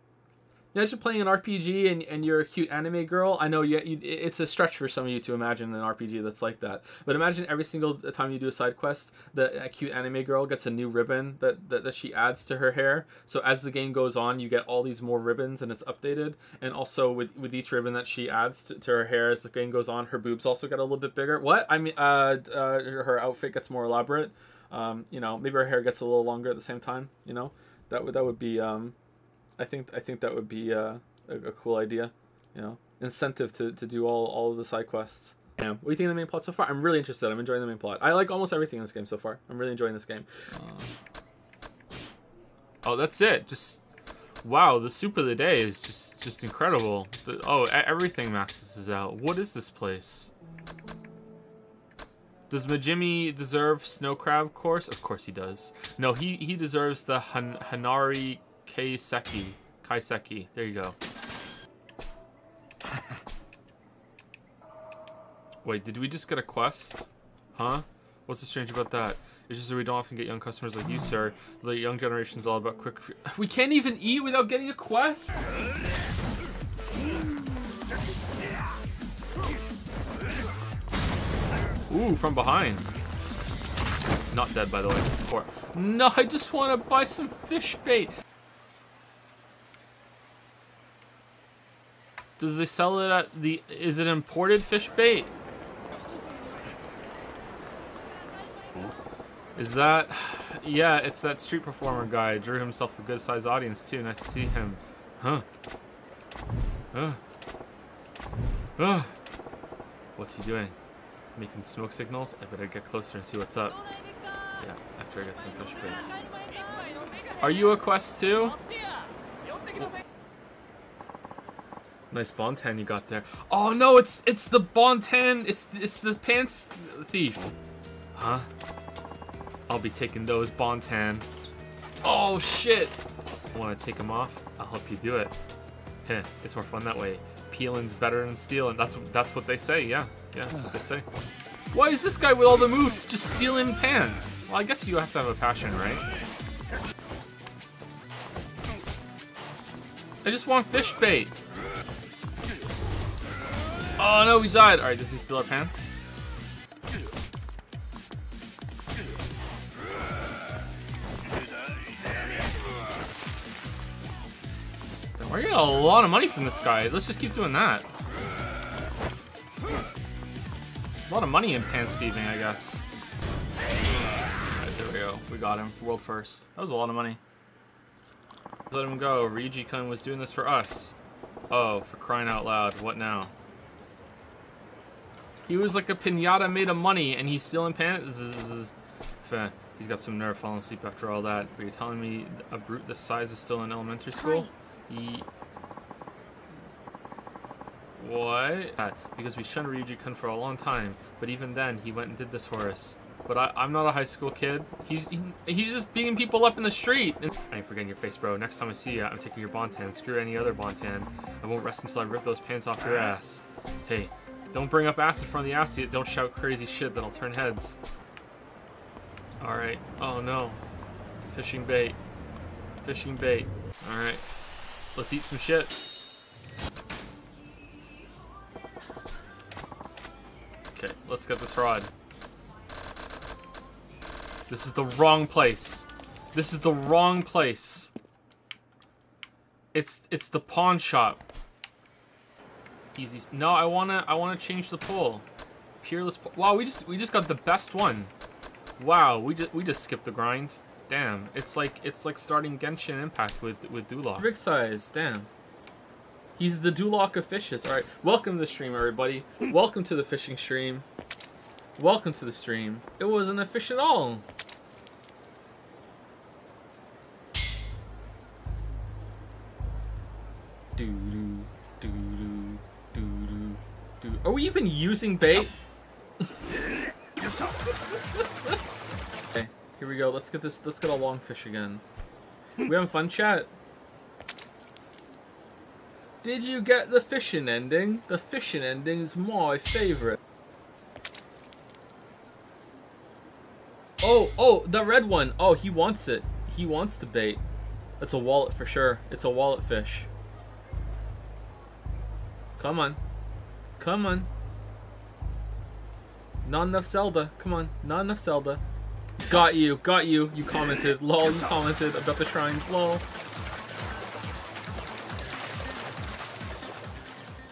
Imagine playing an RPG and, and you're a cute anime girl. I know you, you, it's a stretch for some of you to imagine an RPG that's like that. But imagine every single time you do a side quest, the cute anime girl gets a new ribbon that, that, that she adds to her hair. So as the game goes on, you get all these more ribbons and it's updated. And also with, with each ribbon that she adds to, to her hair as the game goes on, her boobs also get a little bit bigger. What? I mean, uh, uh, her outfit gets more elaborate. Um, you know, maybe her hair gets a little longer at the same time. You know, that would that would be um, I think I think that would be uh, a, a cool idea. You know, incentive to, to do all all of the side quests. Yeah. What do you think of the main plot so far? I'm really interested. I'm enjoying the main plot. I like almost everything in this game so far. I'm really enjoying this game. Uh... Oh, that's it. Just wow. The soup of the day is just just incredible. The, oh, everything maxes out. What is this place? Does Majima deserve Snow Crab course? Of course he does. No, he he deserves the Han Hanari Kaiseki. Kaiseki. There you go. Wait, did we just get a quest? Huh? What's so strange about that? It's just that we don't often get young customers like you, sir. The young generation's all about quick... We can't even eat without getting a quest? Ooh, from behind. Not dead, by the way. Poor. No, I just want to buy some fish bait. Does they sell it at the... Is it imported fish bait? Is that... Yeah, it's that street performer guy. Drew himself a good sized audience too. Nice to see him. Huh. Huh. Uh. What's he doing? Making smoke signals? I better get closer and see what's up. Yeah, after I get some fish bait. Are you a quest too? Nice Bontan you got there. Oh no, it's it's the Bontan. It's it's the pants thief. Huh? I'll be taking those Bontan. Oh shit! Want to take them off? I'll help you do it. Heh, it's more fun that way. Peeling's better than stealing. That's that's what they say. Yeah, yeah, that's what they say. Why is this guy with all the moves just stealing pants? Well, I guess you have to have a passion, right? I just want fish bait. Oh no, we died. Alright, does he steal our pants? We're getting a lot of money from this guy. Let's just keep doing that. A lot of money in pants thieving, I guess. Right, there we go. We got him. World first. That was a lot of money. Let him go. Ryuji-kun was doing this for us. Oh, for crying out loud. What now? He was like a pinata made of money, and he's still in pants. He's got some nerve falling asleep after all that. But you're telling me a brute this size is still in elementary school? He... What? Because we shunned Ryuji-kun for a long time, but even then, he went and did this for us. But I, am not a high school kid. He's he, he's just beating people up in the street. I ain't forgetting your face, bro. Next time I see you, I'm taking your Bontan. Screw any other Bontan. I won't rest until I rip those pants off your ass. Hey, don't bring up acid from the ass Don't shout crazy shit that'll turn heads. Alright. Oh no. Fishing bait. Fishing bait. Alright. Let's eat some shit. Okay, let's get this rod. This is the wrong place. This is the wrong place. It's it's the pawn shop. Easy. No, I wanna I wanna change the pole. Peerless. po- Wow, we just we just got the best one. Wow, we just we just skipped the grind. Damn, it's like it's like starting Genshin Impact with with Diluc. Rig size, damn. He's the Diluc of fishes. All right, welcome to the stream, everybody. welcome to the fishing stream. Welcome to the stream. It wasn't a fish at all. Do Are we even using bait? okay, here we go. Let's get this. Let's get a long fish again. We having fun, chat? Did you get the fishing ending? The fishing ending is my favorite. Oh, oh, the red one. Oh, he wants it. He wants the bait. That's a wallet for sure. It's a wallet fish. Come on. Come on. Not enough Zelda. Come on. Not enough Zelda. Got you. Got you. You commented. Lol, you commented about the shrines. Lol.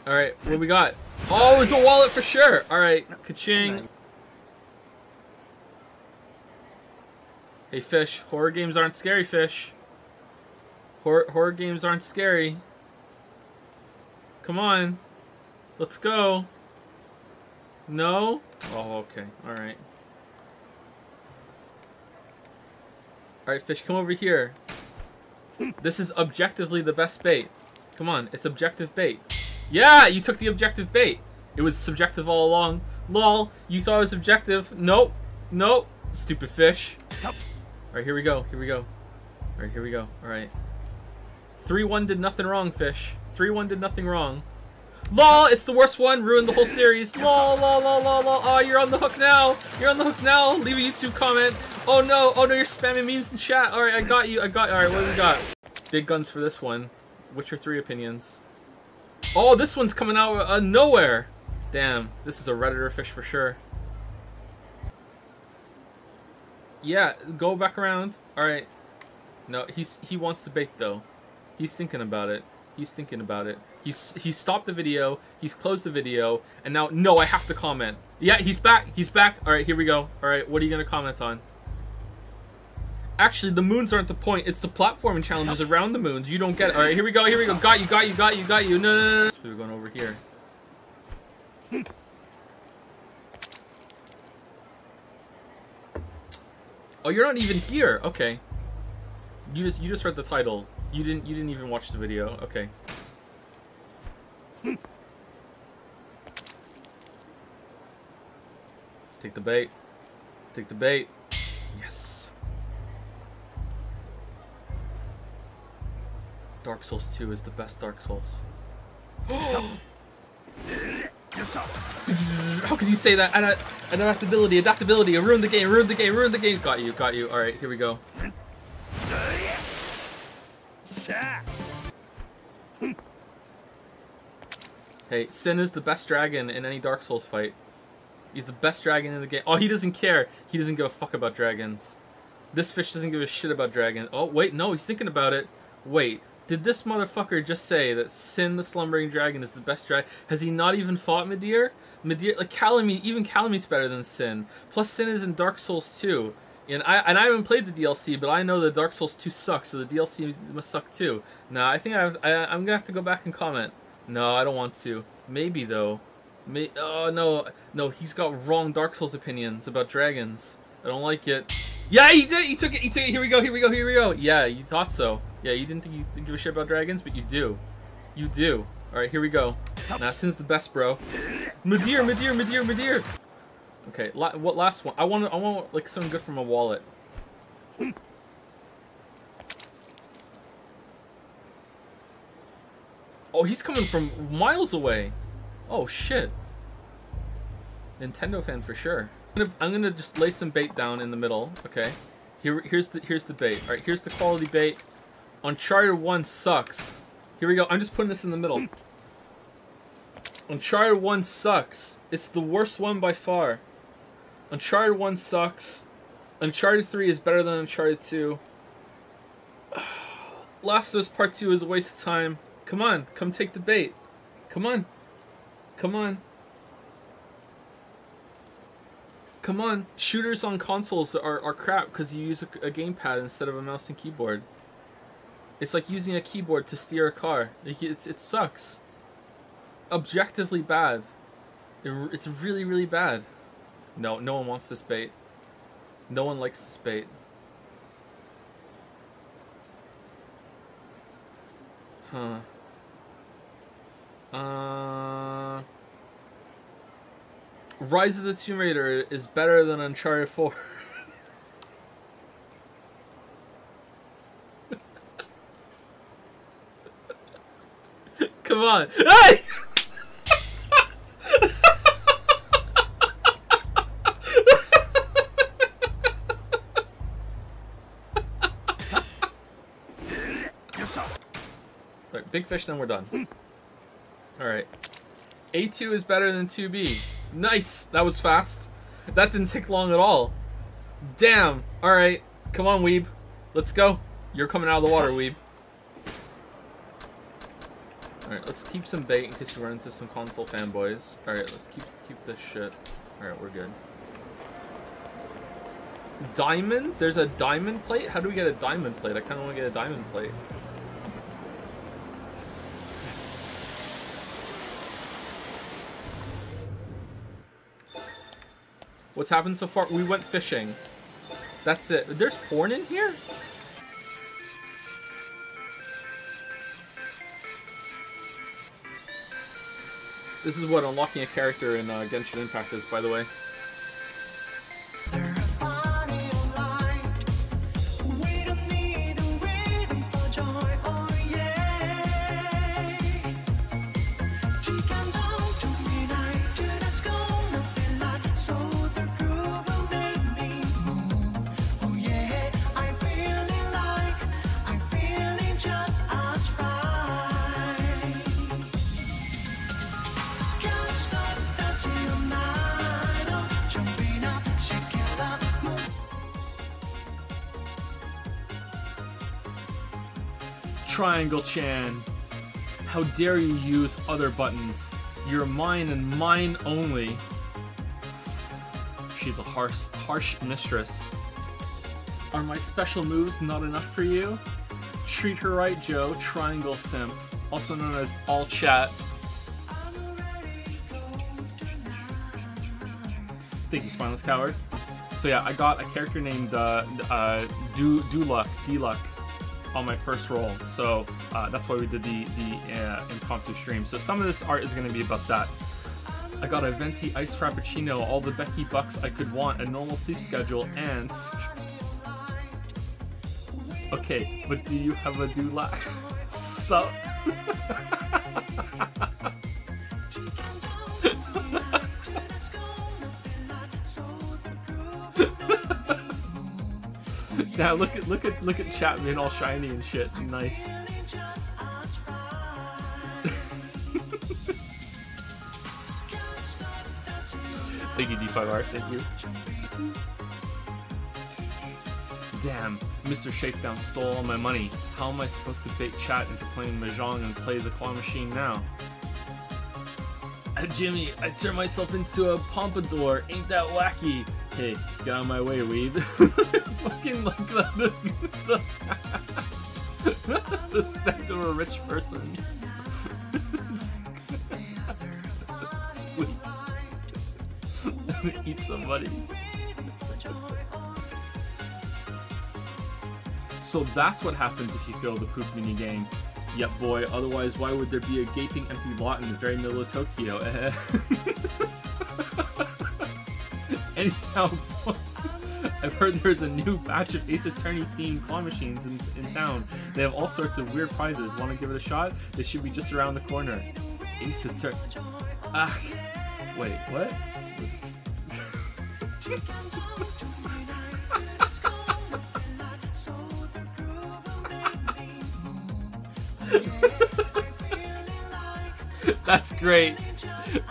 Alright, what we got? Oh, it's a wallet for sure. Alright, ka-ching. Hey, fish. Horror games aren't scary, fish. Horror, horror games aren't scary. Come on. Let's go. No? Oh, okay. Alright. Alright, fish, come over here. This is objectively the best bait. Come on, it's objective bait. Yeah, you took the objective bait. It was subjective all along. Lol, you thought it was objective. Nope. Nope. Stupid fish. Alright, here we go. Here we go. Alright, here we go. Alright. 3-1 did nothing wrong, fish. 3-1 did nothing wrong. LOL, it's the worst one. Ruined the whole series. LOL, lol, lol, lol, lol. Oh, you're on the hook now. You're on the hook now. Leave a YouTube comment. Oh no, oh no, you're spamming memes in chat. Alright, I got you. I got Alright, what do we got? Big guns for this one. Witcher 3 opinions. Oh, this one's coming out of uh, nowhere. Damn, this is a Redditor fish for sure. Yeah, go back around. Alright. No, he's he wants to bait though. He's thinking about it. He's thinking about it. He's he's stopped the video. He's closed the video, and now no, I have to comment. Yeah, he's back. He's back. All right, here we go. All right, what are you gonna comment on? Actually, the moons aren't the point. It's the platforming challenges around the moons. You don't get it. All right, here we go. Here we go. Got you. Got you. Got you. Got you. No, no, no. no. We're going over here. Hmm. Oh, you're not even here. Okay. You just you just read the title. You didn't you didn't even watch the video. Okay. Take the bait. Take the bait. Yes. Dark Souls 2 is the best Dark Souls. How can you say that? Ad adaptability, adaptability, ruin the game, ruin the game, ruin the game. Got you, got you. Alright, here we go. Hey, Sinh is the best dragon in any Dark Souls fight. He's the best dragon in the game. Oh, he doesn't care. He doesn't give a fuck about dragons. This fish doesn't give a shit about dragons. Oh, wait, no, he's thinking about it. Wait, did this motherfucker just say that Sinh the Slumbering Dragon is the best dragon? Has he not even fought Midir? Midir, like Kalameet, even Kalameet's better than Sinh. Plus, Sinh is in Dark Souls 2. And I and I haven't played the DLC, but I know that Dark Souls 2 sucks, so the DLC must suck too. Now I think I, I I'm gonna have to go back and comment. No, I don't want to. Maybe though. May oh no, no, he's got wrong Dark Souls opinions about dragons. I don't like it. Yeah, he did. He took it. He took it. Here we go. Here we go. Here we go. Yeah, you thought so. Yeah, you didn't think you give a shit about dragons, but you do. You do. All right, here we go. Nah, Sinh's the best, bro. Midir, Midir, Midir, Midir. Okay, la what last one? I want I want like something good from a wallet. Oh, he's coming from miles away. Oh shit. Nintendo fan for sure. I'm gonna, I'm gonna just lay some bait down in the middle. Okay. Here, here's the here's the bait. All right, here's the quality bait. Uncharted One sucks. Here we go. I'm just putting this in the middle. Uncharted 1 sucks. It's the worst one by far. Uncharted 1 sucks. Uncharted 3 is better than Uncharted 2. Last of Us Part 2 is a waste of time. Come on, come take the bait. Come on. Come on. Come on, shooters on consoles are, are crap because you use a, a gamepad instead of a mouse and keyboard. It's like using a keyboard to steer a car. Like, It's, it sucks. Objectively bad. It, it's really, really bad. No, no one wants this bait. No one likes this bait. Huh. Uh... Rise of the Tomb Raider is better than Uncharted 4. Come on. Hey! big fish, then we're done. Alright. A2 is better than 2B. Nice! That was fast. That didn't take long at all. Damn! Alright. Come on, Weeb. Let's go. You're coming out of the water, Weeb. Alright, let's keep some bait in case we run into some console fanboys. Alright, let's keep keep this shit. Alright, we're good. Diamond? There's a diamond plate? How do we get a diamond plate? I kinda wanna get a diamond plate. What's happened so far? We went fishing. That's it. There's porn in here? This is what unlocking a character in uh, Genshin Impact is, by the way. Triangle Chan. How dare you use other buttons? You're mine and mine only. She's a harsh, harsh mistress. Are my special moves not enough for you? Treat her right, Joe. Triangle Simp, also known as All Chat. Thank you, Spineless Coward. So yeah, I got a character named uh, uh, Du Diluc, on my first roll. So uh, that's why we did the the uh, impromptu stream. So some of this art is going to be about that. I got a venti ice frappuccino, all the Becky bucks I could want, a normal sleep schedule, and okay. But do you have a Diluc? so. Damn, look at look at look at Chapman all shiny and shit. Nice. Thank you, D5R. Thank you. Damn, Mr. Shakedown stole all my money. How am I supposed to bait chat into playing Mahjong and play the claw machine now? Uh, Jimmy, I turned myself into a pompadour. Ain't that wacky? Hey, get out of my way, weed. Fucking like the, the, the, the sound of a rich person. Eat somebody. So that's what happens if you fail the poop mini game. Yep, boy. Otherwise, why would there be a gaping empty lot in the very middle of Tokyo? Anyhow, I've heard there's a new batch of Ace Attorney themed claw machines in, in town. They have all sorts of weird prizes. Want to give it a shot? They should be just around the corner. Ace Attorney. Ah. Wait, what? That's great.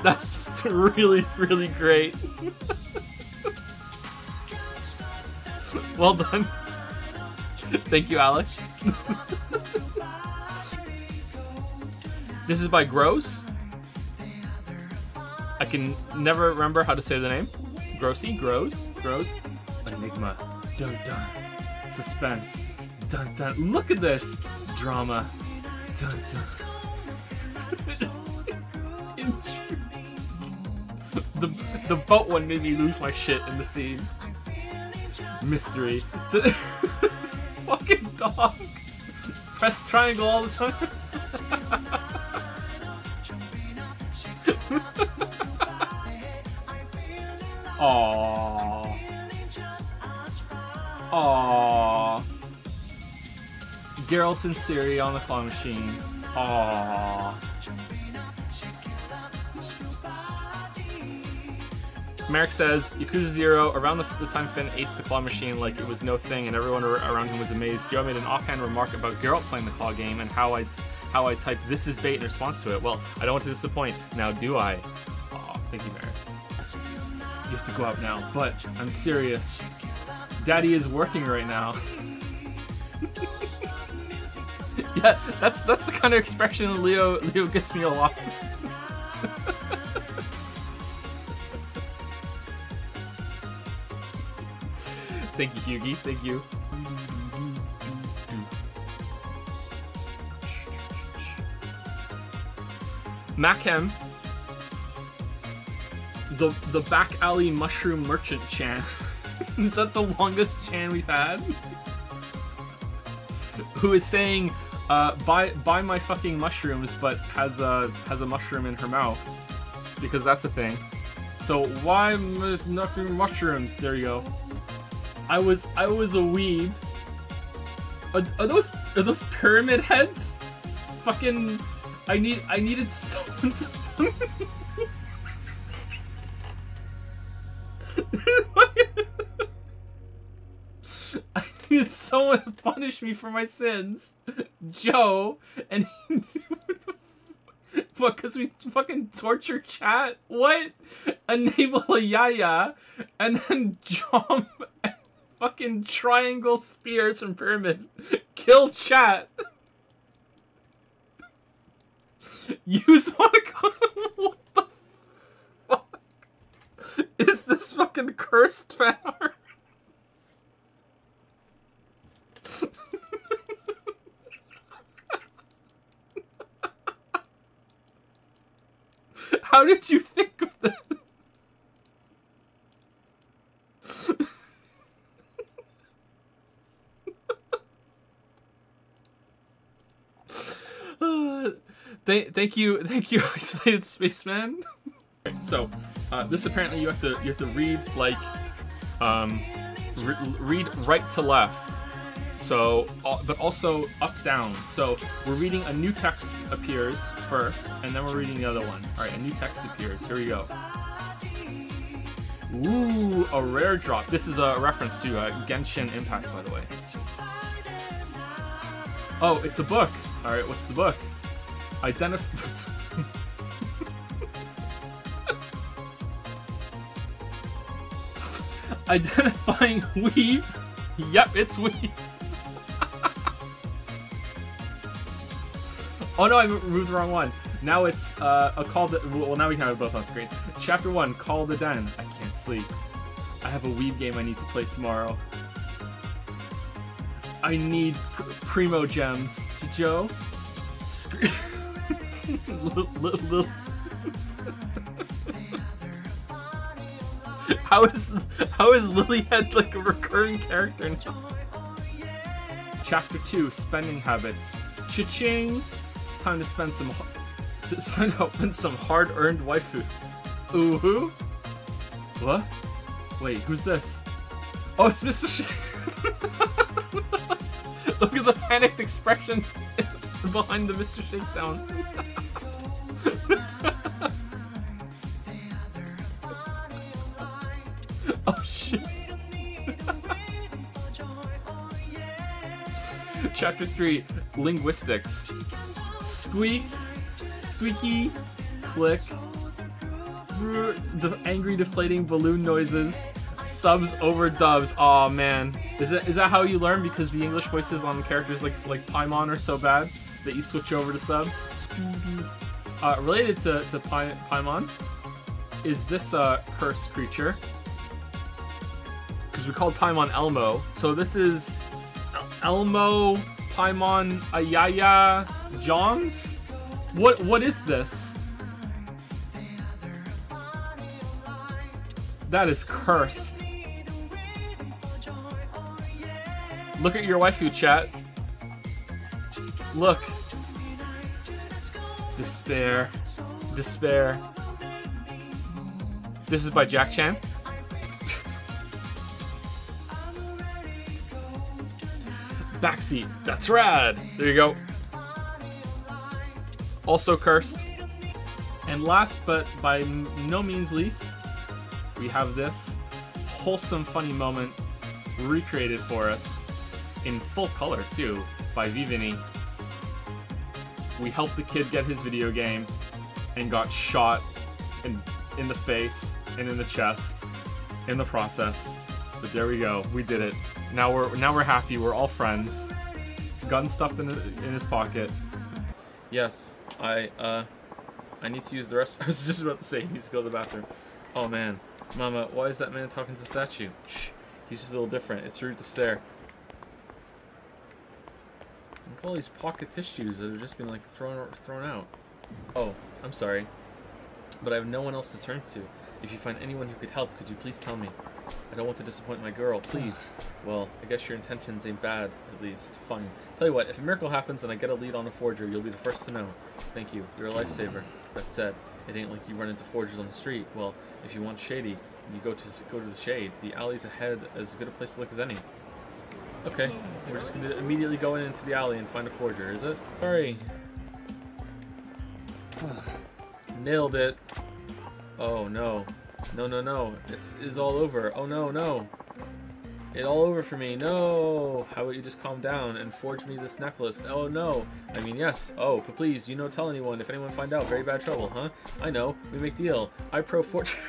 That's really, really great. well done. Thank you, Alex. this is by Gross. I can never remember how to say the name. Grossy, Gross, Gross. Enigma, dun dun. Suspense, dun dun. Look at this drama, dun dun. The the boat one made me lose my shit in the scene. Mystery. Fucking dog. Press triangle all the time. Aww. Aww. Geralt and Ciri on the claw machine. Aww. Merrick says, Yakuza Zero, around the, the time Finn aced the claw machine like it was no thing and everyone around him was amazed, Joe made an offhand remark about Geralt playing the claw game and how I how I typed this is bait in response to it. Well, I don't want to disappoint. Now do I? Aw, thank you, Merrick. You have to go out now, but I'm serious. Daddy is working right now. yeah, that's that's the kind of expression Leo Leo gets me a lot. Thank you, Hugie. Thank you. Machem. The the back alley mushroom merchant chan. is that the longest chan we've had? Who is saying, uh, buy buy my fucking mushrooms, but has a has a mushroom in her mouth because that's a thing. So why nothing mushrooms? There you go. I was I was a weeb. Are, are those are those pyramid heads? Fucking I need I needed someone to I needed someone to punish me for my sins. Joe and what cause we fucking torture chat? What? Enable a yaya and then jump and fucking triangle spears from pyramid. Kill chat. Use one What the fuck? Is this fucking cursed art? How did you think of that? Thank, thank you, thank you, isolated spaceman. so, uh, this apparently you have to you have to read like, um, re- read right to left. So, uh, but also up down. So we're reading a new text appears first, and then we're reading the other one. All right, a new text appears. Here we go. Ooh, a rare drop. This is a reference to uh, Genshin Impact, by the way. Oh, it's a book. All right, what's the book? Identify. Identifying weave. Yep, it's weave. oh no, I moved the wrong one. Now it's uh, a call. To, well, now we can have it both on screen. Chapter one, Call the Den. I can't sleep. I have a weave game I need to play tomorrow. I need pr- Primogems. Joe. How is how is Lilyhead like a recurring character now? Chapter two: Spending habits. Cha-ching! Time to spend some to sign up in some hard-earned waifus. Ooh hoo? What? Wait, who's this? Oh, it's Mr. Sh- Look at the panicked expression behind the Mr. Shakedown. oh shit. Chapter 3 Linguistics. Squeak, squeaky, click, the angry deflating balloon noises, subs over dubs. Oh man, is that is that how you learn? Because the English voices on characters like like Paimon are so bad that you switch over to subs. Uh, related to to Pai- Paimon is this uh, cursed creature. because we called Paimon Elmo. So this is El- Elmo Paimon Ayaya Joms. What what is this? That is cursed. Look at your waifu chat. Look. Despair. Despair. This is by Jack Chan. Backseat. That's rad. There you go. Also cursed. And last but by no means least, we have this wholesome, funny moment recreated for us in full color too by Vivini. We helped the kid get his video game and got shot in in the face and in the chest in the process. But there we go. We did it. Now we're now we're happy. We're all friends. Gun stuffed in in his pocket. Yes, I uh I need to use the rest. I was just about to say he needs to go to the bathroom. Oh man, Mama, why is that man talking to the statue? Shh, he's just a little different. It's rude to stare. Look at all these pocket tissues that have just been like thrown thrown out. Oh, I'm sorry, but I have no one else to turn to. If you find anyone who could help, could you please tell me? I don't want to disappoint my girl, please. Well, I guess your intentions ain't bad, at least. Fine. Tell you what, if a miracle happens and I get a lead on a forger, you'll be the first to know. Thank you. You're a lifesaver. That said, it ain't like you run into forgers on the street. Well, if you want shady, you go to go to the shade. The alley's ahead as good a place to look as any. Okay, we're just gonna immediately go in into the alley and find a forger, is it? Sorry. Nailed it. Oh no. No no no. It's is all over. Oh no no. It all over for me. No. How about you just calm down and forge me this necklace? Oh no. I mean yes. Oh, but please, you don't tell anyone. If anyone find out, very bad trouble, huh? I know. We make deal. I pro forge.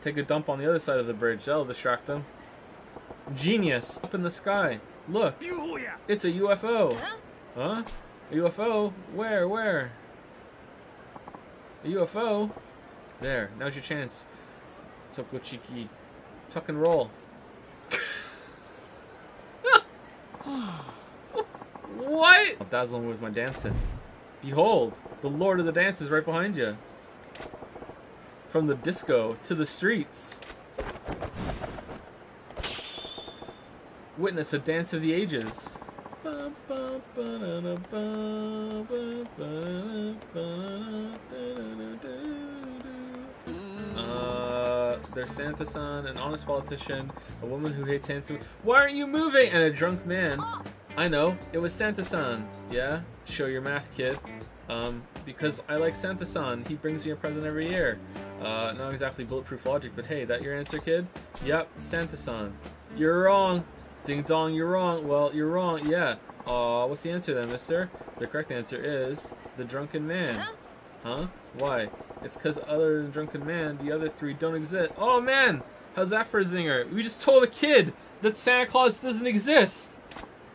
Take a dump on the other side of the bridge. That'll distract them. Genius! Up in the sky. Look! It's a UFO! Huh? A UFO? Where? Where? A UFO? There. Now's your chance. Tokochiki. Tuck and roll. what? I'll dazzle him with my dancing. Behold, the Lord of the Dance is right behind you. From the disco to the streets. Witness a dance of the ages. Uh, there's Santa Son, an honest politician, a woman who hates handsome. Why aren't you moving? And a drunk man. I know, it was Santa San. Yeah? Show your math, kid. Um, because I like Santa San. He brings me a present every year. Uh, not exactly bulletproof logic, but hey, that your answer, kid? Yep, Santa San. You're wrong. Ding dong, you're wrong. Well, you're wrong. Yeah. Aw, uh, what's the answer then, mister? The correct answer is the drunken man. Huh? huh? Why? It's because other than drunken man, the other three don't exist. Oh, man! How's that for a zinger? We just told a kid that Santa Claus doesn't exist!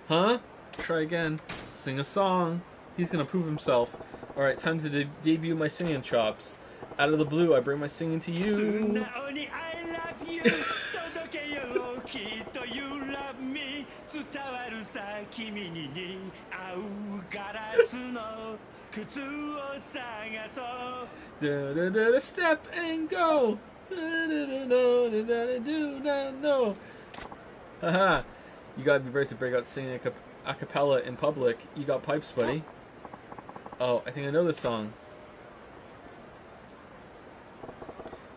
Huh? Try again. Sing a song. He's gonna prove himself. Alright, time to de debut my singing chops. Out of the blue, I bring my singing to you. Soon, only I love you! きっと You love me 伝わるさ君に似合うガラスの靴を探そう Da, da, da, da, step and go. Da, da, da, da, da, da, da, do not know. Haha. You gotta be brave to break out singing a, cap- a cappella in public. You got pipes, buddy. Oh, I think I know this song.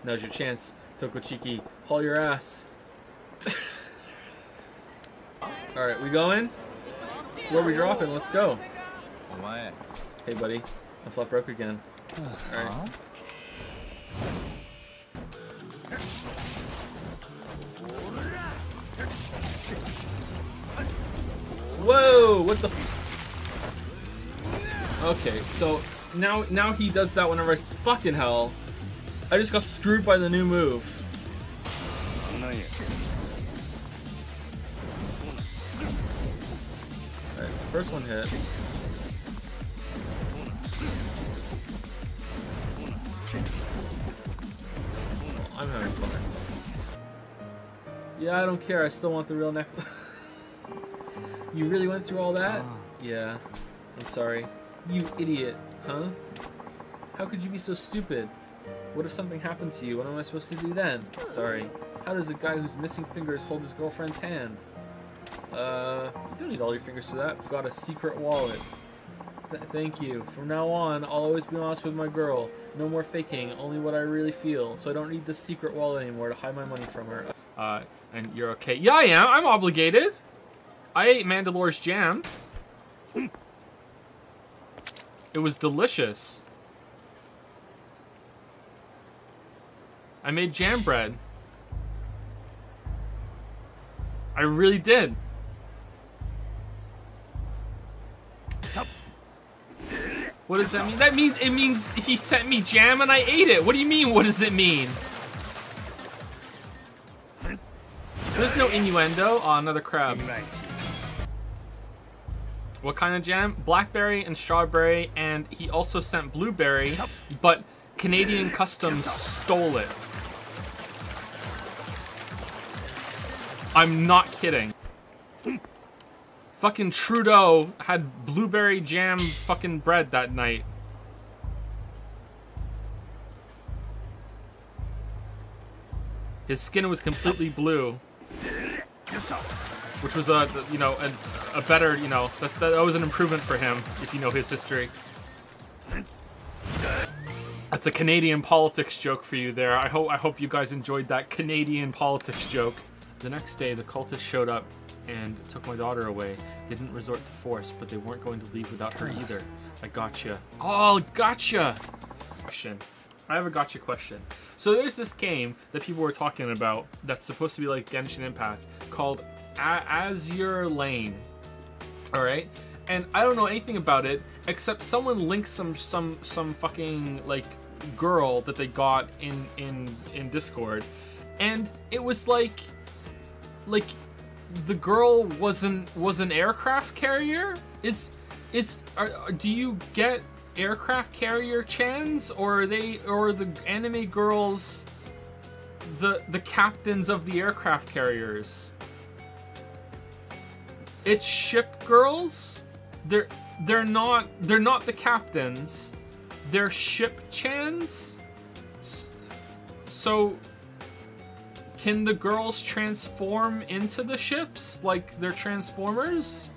Now's your chance, Tokochiki. Haul your ass. Alright, we going? Where we dropping? Let's go. Hey, buddy. I flat broke again. Alright. Whoa! What the? Okay, so now now he does that whenever I fucking hell. I just got screwed by the new move. First one hit. I'm having fun. Yeah, I don't care. I still want the real necklace. you really went through all that? Ah. Yeah. I'm sorry. You idiot, huh? How could you be so stupid? What if something happened to you? What am I supposed to do then? Sorry. How does a guy who's missing fingers hold his girlfriend's hand? Uh, you don't need all your fingers for that. I've got a secret wallet. Th thank you. From now on, I'll always be honest with my girl. No more faking, only what I really feel. So I don't need the secret wallet anymore to hide my money from her. Uh, and you're okay. Yeah, I am. I'm obligated. I ate Mandalore's jam. It was delicious. I made jam bread. I really did. What does that mean? That means it means he sent me jam and I ate it. What do you mean? What does it mean? There's no innuendo. Oh, another crab. What kind of jam? Blackberry and strawberry, and he also sent blueberry, but Canadian Customs stole it. I'm not kidding. Fucking Trudeau had blueberry jam fucking bread that night. His skin was completely blue. Which was a, you know, a, a better, you know, that, that was an improvement for him, if you know his history. That's a Canadian politics joke for you there. I hope I hope you guys enjoyed that Canadian politics joke. The next day, the cultists showed up and took my daughter away. They didn't resort to force, but they weren't going to leave without her either. I gotcha. Oh, gotcha! Question. I have a gotcha question. So there's this game that people were talking about that's supposed to be like Genshin Impact called A- Azure Lane. All right, and I don't know anything about it except someone linked some some some fucking like girl that they got in in in Discord, and it was like like the girl wasn't was an aircraft carrier. Is is are, do you get aircraft carrier chans or are they or the anime girls the the captains of the aircraft carriers? It's ship girls. They're they're not they're not the captains. They're ship chans. So can the girls transform into the ships like they're transformers?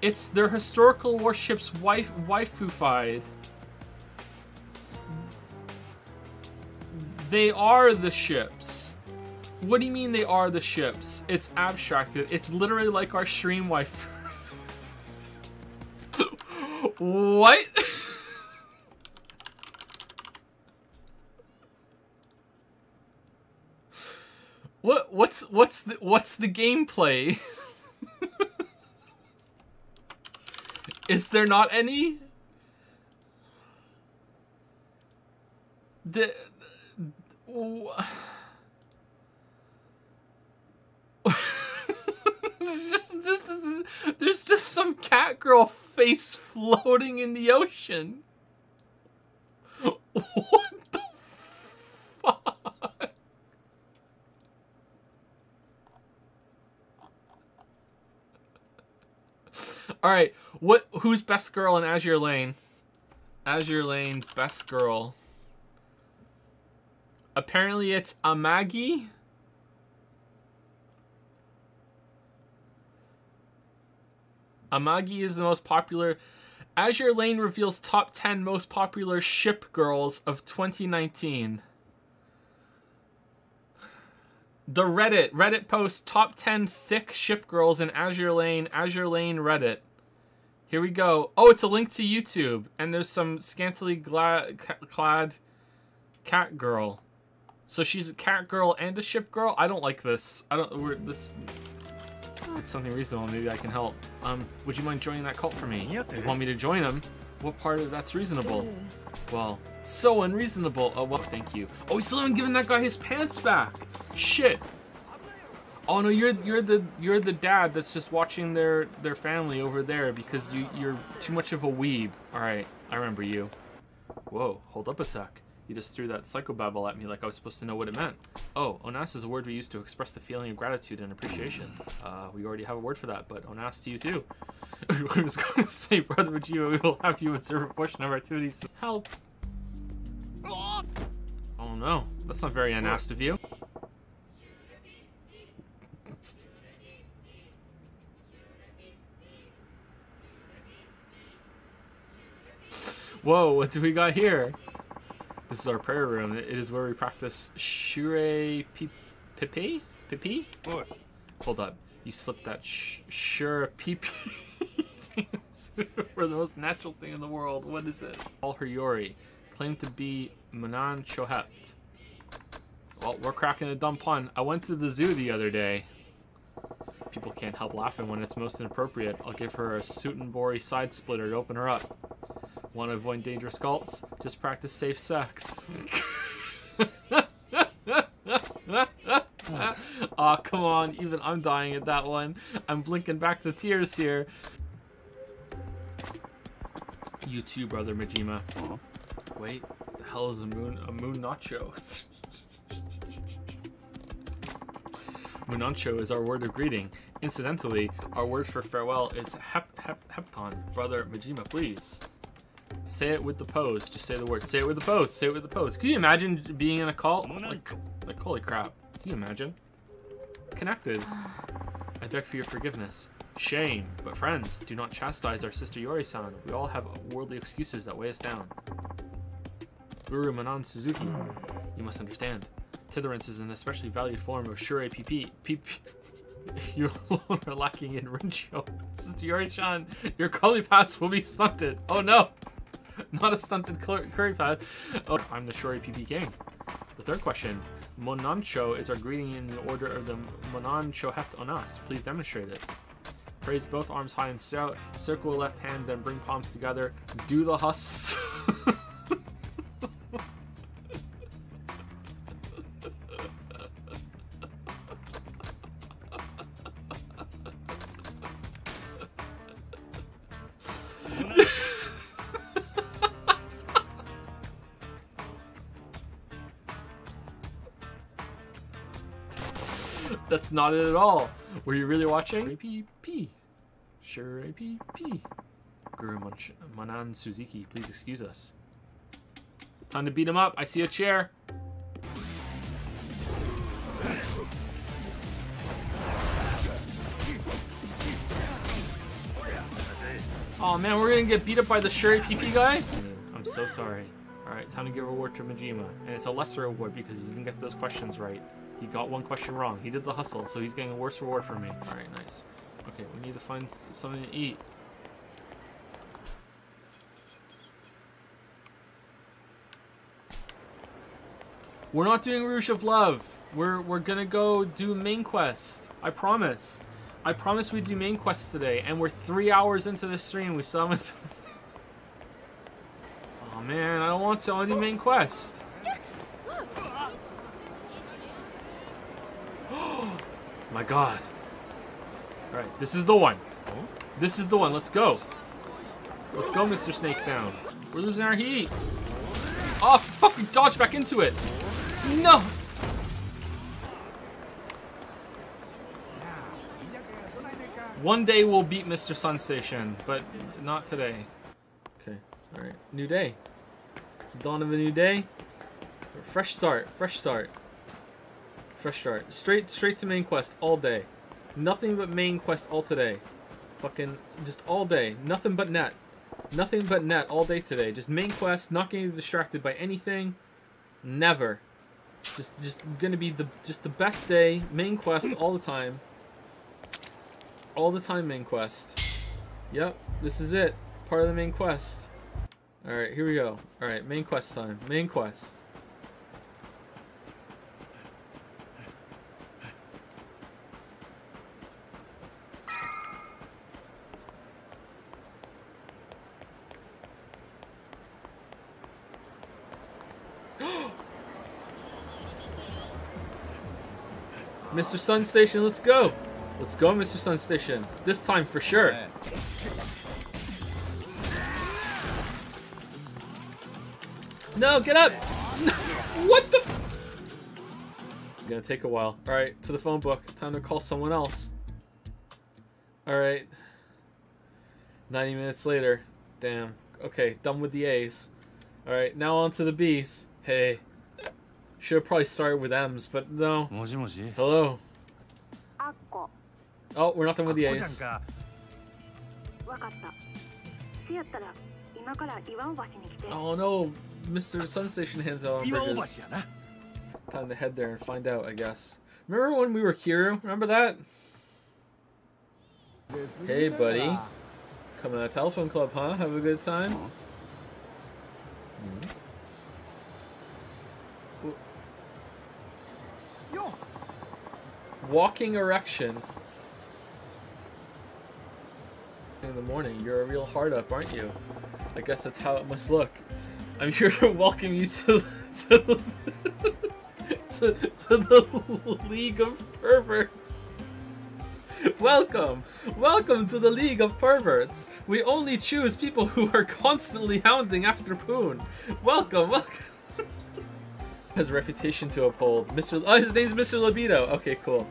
It's their historical warships wife waifufied. They are the ships. What do you mean they are the ships? It's abstracted. It's literally like our stream wife. what? What what's what's the what's the gameplay? Is there not any? The, just this is there's just some cat girl face floating in the ocean. What the fuck? All right, what? Who's best girl in Azure Lane? Azure Lane best girl. Apparently, it's Amagi. Amagi is the most popular. Azure Lane reveals top 10 most popular ship girls of 2019. The Reddit. Reddit post top 10 thick ship girls in Azure Lane. Azure Lane Reddit. Here we go. Oh, it's a link to YouTube. And there's some scantily gla- ca- clad cat girl. So she's a cat girl and a ship girl? I don't like this. I don't. We're, this. It's something reasonable. Maybe I can help. Um, would you mind joining that cult for me? You want me to join them? What part of that's reasonable? Well, so unreasonable. Oh, well, thank you. Oh, we still haven't given that guy his pants back. Shit. Oh no, you're you're the you're the dad that's just watching their their family over there because you you're too much of a weeb. All right, I remember you. Whoa, hold up a sec. You just threw that psychobabble at me like I was supposed to know what it meant. Oh, onas is a word we use to express the feeling of gratitude and appreciation. Uh, we already have a word for that, but onas to you too. I was going to say, Brother Majima, we will have you observe a portion of our activities. Help. Oh no, that's not very honest of you. Whoa, what do we got here? This is our prayer room. It is where we practice Shure Pi- Pipi? Pipi? Hold up. You slipped that sh- Shure Pipi. for the most natural thing in the world. What is it? All her Yori. Claimed to be Manan Chohept. Well, we're cracking a dumb pun. I went to the zoo the other day. People can't help laughing when it's most inappropriate. I'll give her a Sotenbori side splitter to open her up. Want to avoid dangerous cults? Just practice safe sex. Aw, come on. Even I'm dying at that one. I'm blinking back the tears here. You too, brother Majima. Wait, the hell is a moon a moon nacho? Munancho is our word of greeting. Incidentally, our word for farewell is hep hep hepton. Brother Majima, please. Say it with the pose. Just say the word. Say it with the pose. Say it with the pose. Can you imagine being in a cult? Like, like holy crap. Can you imagine? Connected. I beg for your forgiveness. Shame. But friends, do not chastise our sister Yori-san. We all have worldly excuses that weigh us down. Guru Manan Suzuki, you must understand. Titherance is an especially valued form of Shure PP. PP. You alone are lacking in Rincho. Sister Yori-chan, your curly paths will be stunted. Oh no! Not a stunted curry path. Oh, I'm the Shori PP King. The third question. Monancho is our greeting in the order of the Monancho Heft on us. Please demonstrate it. Raise both arms high and out. Circle left hand, then bring palms together. Do the hus. not it at all. Were you really watching? APP. Sure, APP. Guru Munch- Manan Suzuki, please excuse us. Time to beat him up. I see a chair. Oh man, we're gonna get beat up by the Shuri PP guy? I'm so sorry. Alright, time to give a award to Majima. And it's a lesser award because he didn't get those questions right. He got one question wrong. He did the hustle, so he's getting a worse reward from me. Alright, nice. Okay, we need to find something to eat. We're not doing Rouge of Love. We're we're gonna go do main quest. I promised. I promised we'd do main quest today, and we're three hours into this stream. We still haven't. oh man, I don't want to. I want to do main quest. My God. All right, this is the one. This is the one. Let's go. Let's go, Mr. Shakedown. We're losing our heat. Oh, fuck, we dodged back into it. No. One day we'll beat Mr. Sun Station, but not today. Okay, alright. New day. It's the dawn of a new day. Fresh start, fresh start. Fresh start. Straight straight to main quest all day. Nothing but main quest all today. Fucking just all day. Nothing but net. Nothing but net all day today. Just main quest, not getting distracted by anything. Never. Just just gonna be the just the best day. Main quest all the time. All the time main quest. Yep, this is it. Part of the main quest. Alright, here we go. Alright, main quest time. Main quest. Mr. Sun Station, let's go. Let's go, Mr. Sun Station. This time for sure. No, get up! what the? It's gonna take a while. All right, to the phone book. Time to call someone else. All right. 90 minutes later. Damn. Okay, done with the A's. All right, now on to the B's. Hey. Should have probably started with M's, but no. Hello. Oh, we're not done with the A's. Oh no, Mr. Sun Station hands out hamburgers. Time to head there and find out, I guess. Remember when we were here? Remember that? Hey, buddy. Coming to the telephone club, huh? Have a good time? Mm -hmm. Walking erection. In the morning, you're a real hard up, aren't you? I guess that's how it must look. I'm here to welcome you to to, to, to the League of Perverts. Welcome, welcome to the League of Perverts. We only choose people who are constantly hounding after Poon. Welcome, welcome. Has a reputation to uphold. Mr. Oh, his name's Mr. Libido. Okay, cool.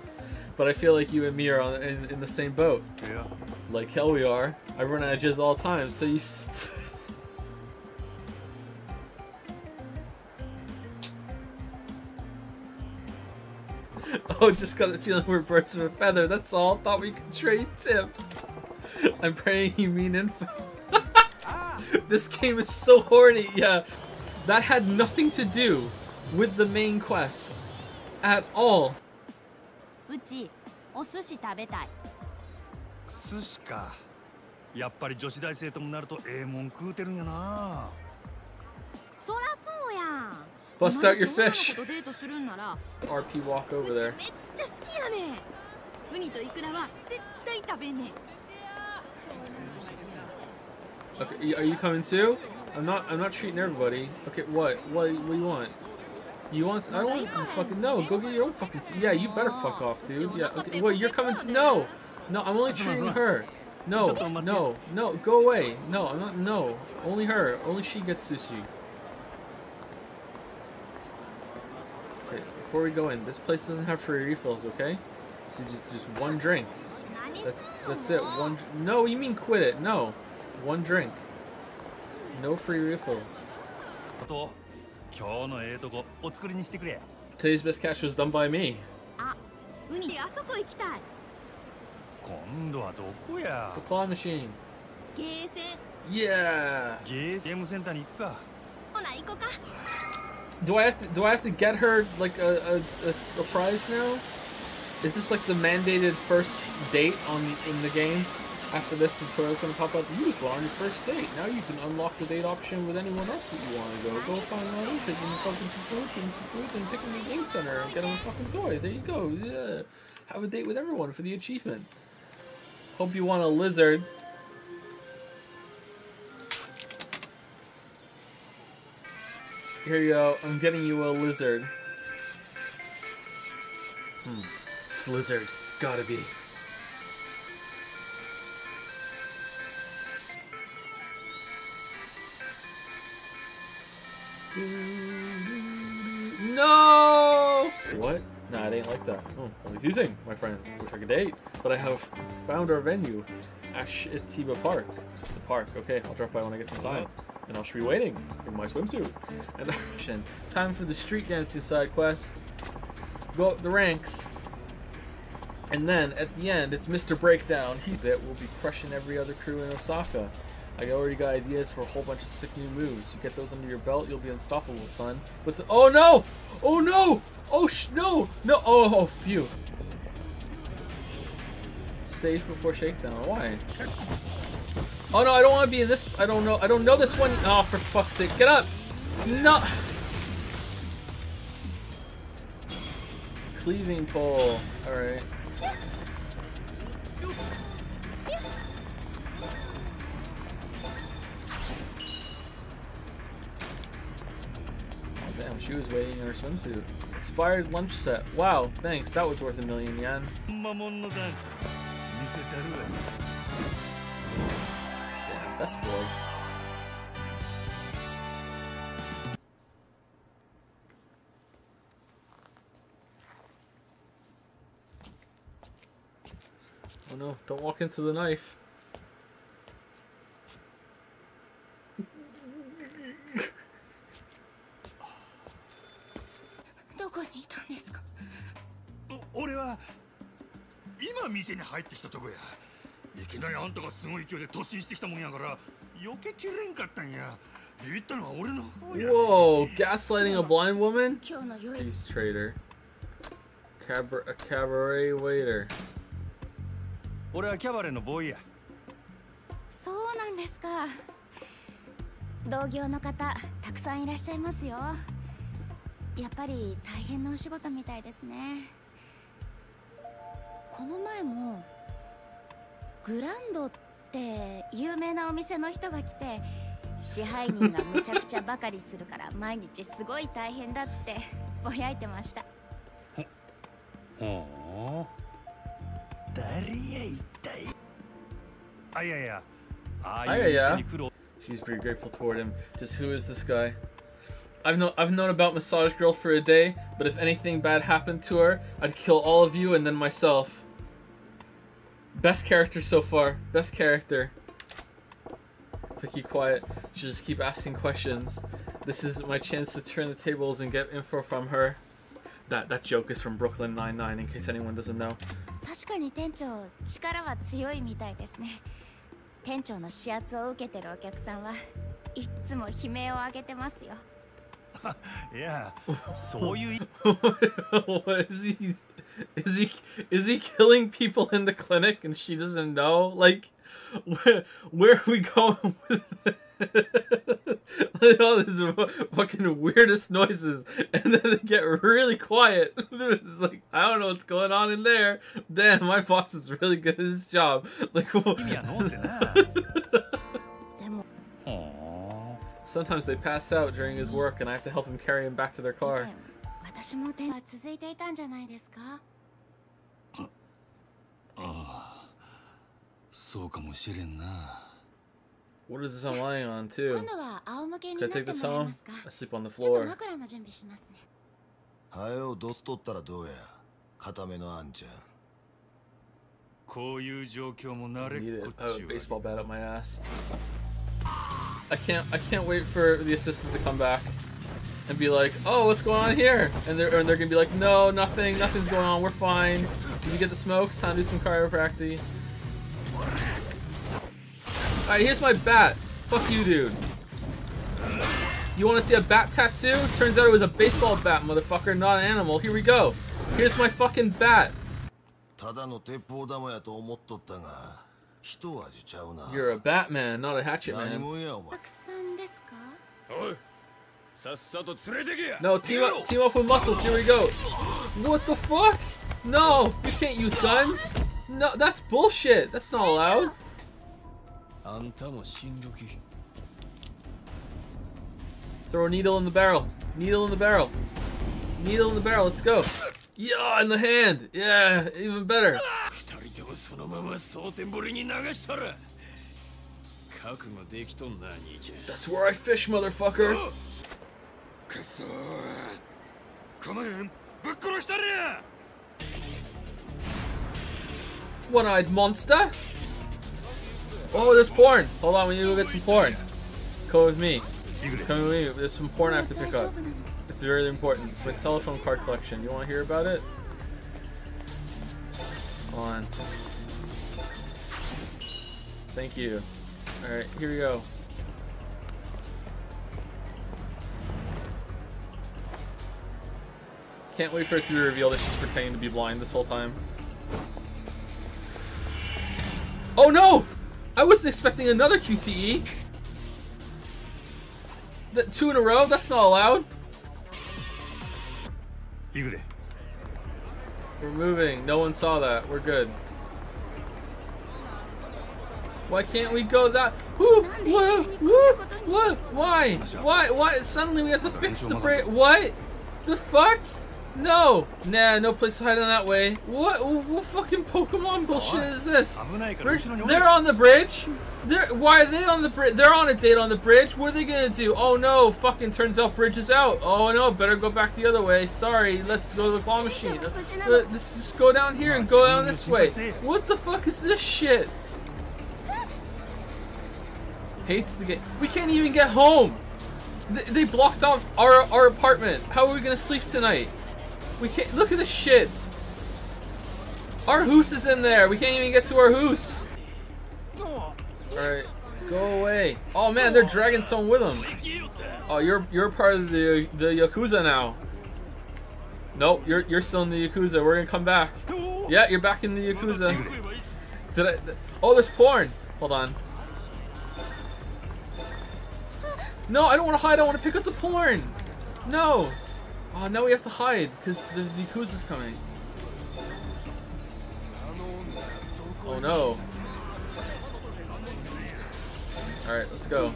But I feel like you and me are on, in, in the same boat. いや Like hell we are. I run out of jizz all the time, so you. St- oh, just got the feeling we're birds of a feather. That's all. Thought we could trade tips. I'm praying you mean info. Ah. this game is so horny. Yeah, that had nothing to do with the main quest at all. うちお寿司食べたい寿司かやっぱり女子大生ともなるとええもん食うてるんやなそらそうやん Bust out your fish. お前と女の子とデートするんなら RP walk う over ち there. めっちゃ好きやねんウニとイクラは絶対食べんねん Okay, are you coming too? I'm not. I'm not treating everybody. Okay, what? What? What do you want? You want? I don't want fucking no. Go get your own fucking. Yeah, you better fuck off, dude. Yeah. Okay. Wait, you're coming to no, no. I'm only treating her. No, no, no. Go away. No, I'm not. No, only her. Only she gets sushi. Okay. Before we go in, this place doesn't have free refills. Okay. So just just one drink. That's that's it. One. No, you mean quit it? No, one drink. No free refills. あと今日のええとこお作りにしてくれ Today's best catch was done by me. あウニあそこ行きたい今度はどこや The claw machine. ゲーセン Yeah. ゲーゲームセンターに行くかほな行こうか Do I have to? Do I have to get her like a a, a, a prize now? Is this like the mandated first date on in the game? After this, the tutorial's gonna pop up. You just went on your first date. Now you can unlock the date option with anyone else that you want to go. Go find one, take them fucking some food, give some food, and take them to the game center and get them a fucking toy. There you go. Yeah, have a date with everyone for the achievement. Hope you want a lizard. Here you go. I'm getting you a lizard. Hmm. Slizzard. Gotta be. No! What? Nah, it ain't like that. Oh, he's using, my friend. Wish I could date. But I have found our venue. Ashitiba Park. The park. Okay, I'll drop by when I get some time. And I'll be waiting in my swimsuit. And action. Time for the street dancing side quest. Go up the ranks. And then at the end, it's Mr. Breakdown. He that will be crushing every other crew in Osaka. I already got ideas for a whole bunch of sick new moves. You get those under your belt, you'll be unstoppable, son. But oh no! Oh no! Oh sh no! No! Oh, oh phew. Save before shakedown. Why? Oh no! I don't want to be in this. I don't know. I don't know this one. Oh, for fuck's sake! Get up! No. Cleaving pole. All right. She was waiting in her swimsuit. Expired lunch set. Wow, thanks. That was worth a million yen. Best boy. Oh no, don't walk into the knife. 俺は今店に入ってきたとこや。いきなりあんたがすごい勢いで突進してきたもんやから避けきれんかったんや。ビビったのは俺の方や。Whoa, gaslighting a blind woman? Peace trader. Cabar- a cabaret waiter. 俺はキャバレーのボーイや。そうなんですか。同業の方たくさんいらっしゃいますよ。やっぱり大変なお仕事みたいですねこの前もグランドって有名なお店の人が来て支配人がむちゃくちゃばかりするから毎日すごい大変だってぼやいてましたほう誰や一体あいやいやああいう yeah, 店に来る She's pretty grateful toward him. Just who is this guy? I've known I've known about Massage Girl for a day, but if anything bad happened to her, I'd kill all of you and then myself. Best character so far. Best character. If I keep quiet, she'll just keep asking questions. This is my chance to turn the tables and get info from her. That that joke is from Brooklyn Nine Nine, in case anyone doesn't know. 確かに店長力は強いみたいですね店長の指圧を受けてるお客さんはいっつも悲鳴を上げてますよ yeah. So you. what is he? Is he is he killing people in the clinic and she doesn't know? Like, where where are we going with like all these fucking weirdest noises, and then they get really quiet. it's like I don't know what's going on in there. Damn, my boss is really good at his job. Like. sometimes they pass out during his work and i have to help him carry him back to their 以 car 前私も店が続いていたんじゃないですかそうかもしれんな what is this i'm lying on too 今度は仰向けに can な i って take this もらえ home ますか i sleep on the ちょっと floor 枕の準備しますねはよドス取ったらどうや固めのあんちゃんこういう状況も慣 I れ need っ a, こ a っちゅう baseball bat up my ass. I can't I can't wait for the assistant to come back and be like, "Oh, what's going on here?" And they're and they're gonna be like, "No, nothing, nothing's going on. We're fine. Did you get the smokes? Time to do some chiropractic." All right, here's my bat. Fuck you, dude. You want to see a bat tattoo? Turns out it was a baseball bat, motherfucker, not an animal. Here we go. Here's my fucking bat. ただの鉄砲玉やと思っとったが一味ちゃうな you're a Batman, not a hatchet man. No, team up, team up with muscles. Here we go. What the fuck? No, you can't use guns. No, that's bullshit. That's not allowed. Throw a needle in the barrel. Needle in the barrel. Needle in the barrel. Let's go. Yeah, in the hand. Yeah, even better. 二人ともそのまま蒼天堀に流したら覚悟できとんな兄ちゃん That's where I fish, motherfucker. くそーかまへんぶっ殺したれや One-eyed monster. Oh, there's porn. Hold on, we need to go get some porn. Come with me. いくで Come with me. There's some porn I have to 大 pick 丈 up. 夫なの It's very important. It's my telephone card collection. You want to hear about it? On. Thank you. Alright, here we go. Can't wait for it to be revealed that she's pretending to be blind this whole time. Oh no! I wasn't expecting another QTE! That two in a row? That's not allowed! Igure. We're moving. No one saw that. We're good. Why can't we go that? Who? What? What? What? Why? Why? Why? Suddenly we have to fix the brake. What? The fuck? No! Nah, no place to hide on that way. What, what fucking Pokemon bullshit is this? We're- They're on the bridge. They're why are they on the bridge? They're on a date on the bridge. What are they gonna do? Oh no! Fucking turns out bridge is out. Oh no! Better go back the other way. Sorry. Let's go to the claw machine. Let's just go down here and go down this way. What the fuck is this shit? Hates the game. We can't even get home. Th- They blocked off our our apartment. How are we gonna sleep tonight? We can't. Look at this shit. Our hoose is in there. We can't even get to our hoose. Alright, go away. Oh man, they're dragging someone with them. Oh, you're you're part of the the Yakuza now. Nope, you're you're still in the Yakuza. We're gonna come back. Yeah, you're back in the Yakuza. Did I? Oh, there's porn. Hold on. No, I don't want to hide. I want to pick up the porn. No. Oh, now we have to hide because the Yakuza's coming. Oh no. Alright, let's go.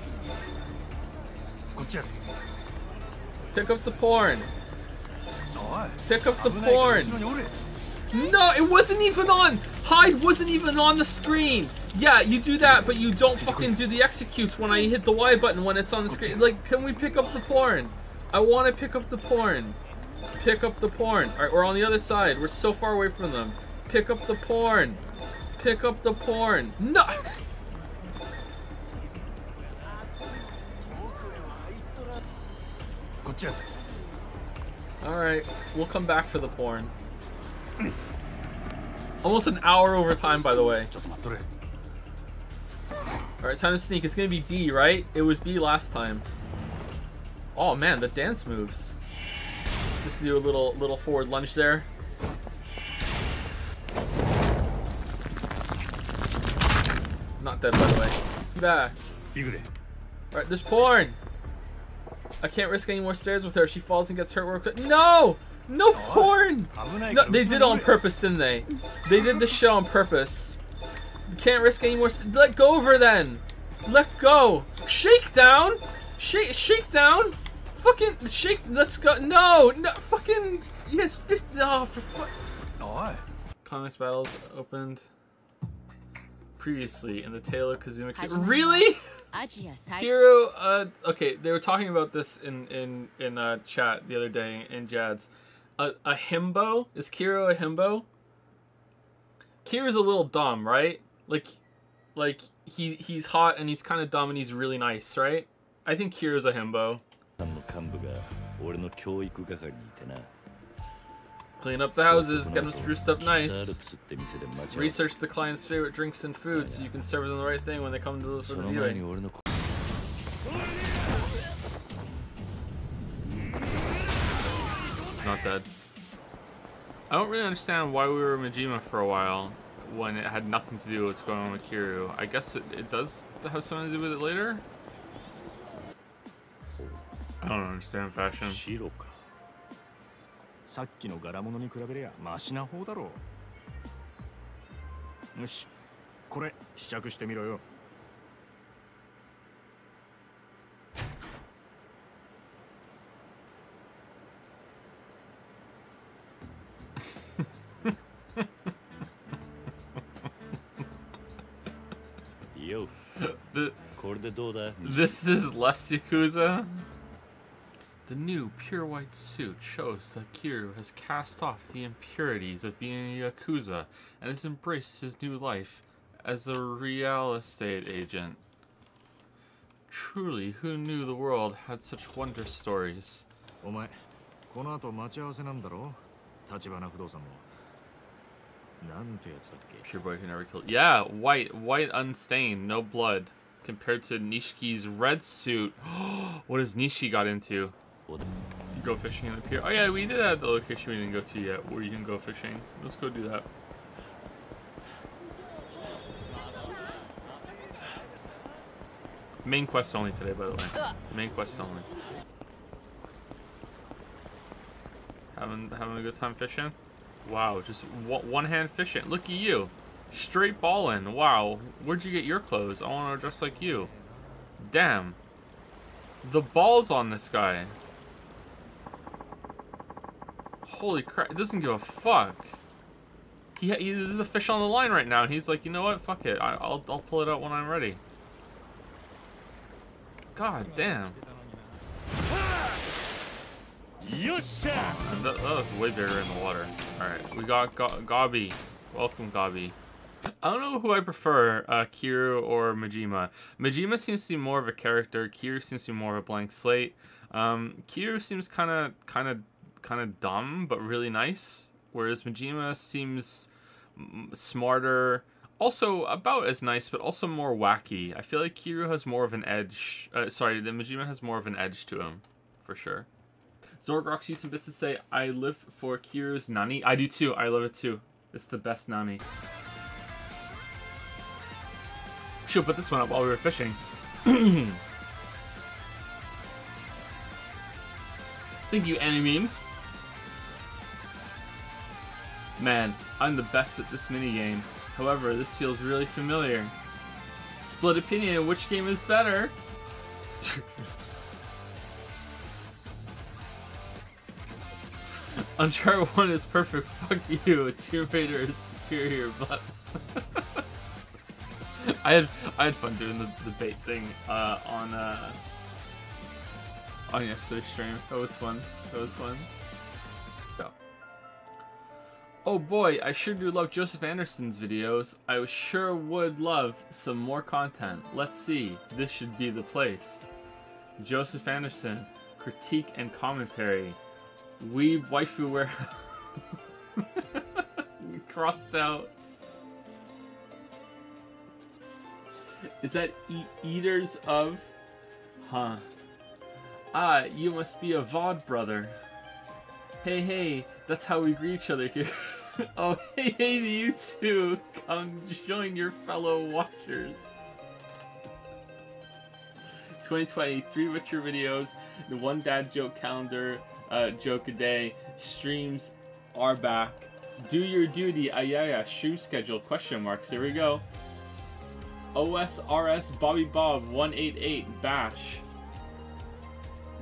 Pick up the porn. Pick up the porn. No, it wasn't even on. Hide wasn't even on the screen. Yeah, you do that, but you don't fucking do the executes when I hit the Y button when it's on the screen. Like, can we pick up the porn? I want to pick up the porn. Pick up the porn. Alright, we're on the other side. We're so far away from them. Pick up the porn. Pick up the porn. No! Alright, we'll come back for the porn. Almost an hour over time, by the way. Alright, time to sneak. It's gonna be B, right? It was B last time. Oh man, the dance moves. Just do a little little forward lunge there. Not dead, by the way. Back. Alright, there's porn! I can't risk any more stairs with her. She falls and gets hurt real quick. No! No porn! No, they did it on purpose, didn't they? They did this shit on purpose. Can't risk any more. Let go of her then. Let go. Shake down. Shake, shake down. Fucking shake. Let's go. No, no. Fucking. Yes. 50. Oh, for fuck. Comics battles opened previously in the tale of Kazuma. Ki- Really? Kiryu, uh, okay, they were talking about this in in in uh, chat the other day in Jad's. A, a himbo is Kiryu a himbo? Kiryu's a little dumb, right? Like, like he he's hot and he's kind of dumb and he's really nice, right? I think Kiryu's a himbo. Clean up the houses, get them spruced up nice. Research the client's favorite drinks and food so you can serve them the right thing when they come to the sort viewing. Not dead. I don't really understand why we were Majima for a while when it had nothing to do with what's going on with Kiryu. I guess it, it does have something to do with it later? I don't understand fashion. さっきの柄物に比べりゃマシな方だろう。よしこれ試着してみろよ。Yo. The, これでどうだ this is less Yakuza? The new pure white suit shows that Kiryu has cast off the impurities of being a Yakuza and has embraced his new life as a real estate agent. Truly, who knew the world had such wonder stories? お前、この後待ち合わせなんだろう橘不動産の。なんてやつだっけ Pure boy who never killed. Yeah, white, white unstained, no blood. Compared to Nishiki's red suit. what has Nishi got into? Go fishing in the pier. Oh yeah, we did have the location we didn't go to yet, where you can go fishing. Let's go do that. Main quest only today, by the way. Main quest only. Having having a good time fishing. Wow, just one hand fishing. Look at you, straight balling. Wow, where'd you get your clothes? I want to dress like you. Damn. The balls on this guy. Holy crap! It doesn't give a fuck. He, he there's a fish on the line right now, and he's like, you know what? Fuck it. I, I'll I'll pull it out when I'm ready. God damn. That, that was way bigger in the water. Alright, we got Go. Welcome, Gobby. I don't know who I prefer, uh, Kiryu or Majima. Majima seems to be more of a character. Kiryu seems to be more of a blank slate. Um, Kiryu seems kind of, kind of, kind of dumb, but really nice. Whereas Majima seems smarter, also about as nice, but also more wacky. I feel like Kiryu has more of an edge. Uh, sorry, the Majima has more of an edge to him, for sure. Zorgrox used some bits to say, I live for Kiryu's Nani. I do too. I love it too. It's the best Nani. Should put this one up while we were fishing. Thank you, Animemes. Man, I'm the best at this minigame. However, this feels really familiar. Split opinion, which game is better? Uncharted 1 is perfect, fuck you. Tomb Raider is superior, but... I had I had fun doing the, the bait thing uh, on uh, Oh, on yesterday's stream. That was fun. That was fun. So. Oh boy, I sure do love Joseph Anderson's videos. I sure would love some more content. Let's see. This should be the place. Joseph Anderson, critique and commentary. Weeb waifu wear. crossed out. Is that e Eaters of? Huh. Ah, you must be a VOD brother. Hey, hey, that's how we greet each other here. oh, hey, hey to you too. Come join your fellow watchers. 2020, three videos, the one dad joke calendar, uh, joke a day, streams are back. Do your duty, ayaya, shoe schedule, question marks. Here we go. OSRS Bobby Bob 188 Bash.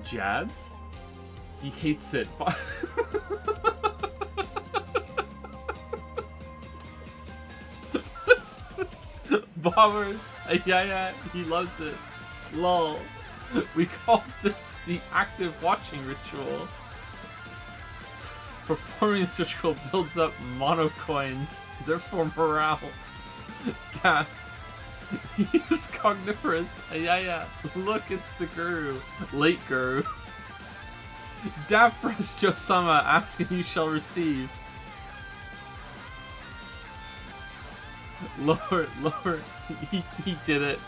Jads? He hates it. Bombers. Yeah, yeah, he loves it. Lol. We call this the active watching ritual. Performing this ritual builds up mono coins, therefore morale. Gas. he is cogniferous. Yeah, yeah. Look, it's the guru. Late guru. Daphrus Josama asking you shall receive. Lord, Lord, he, he did it.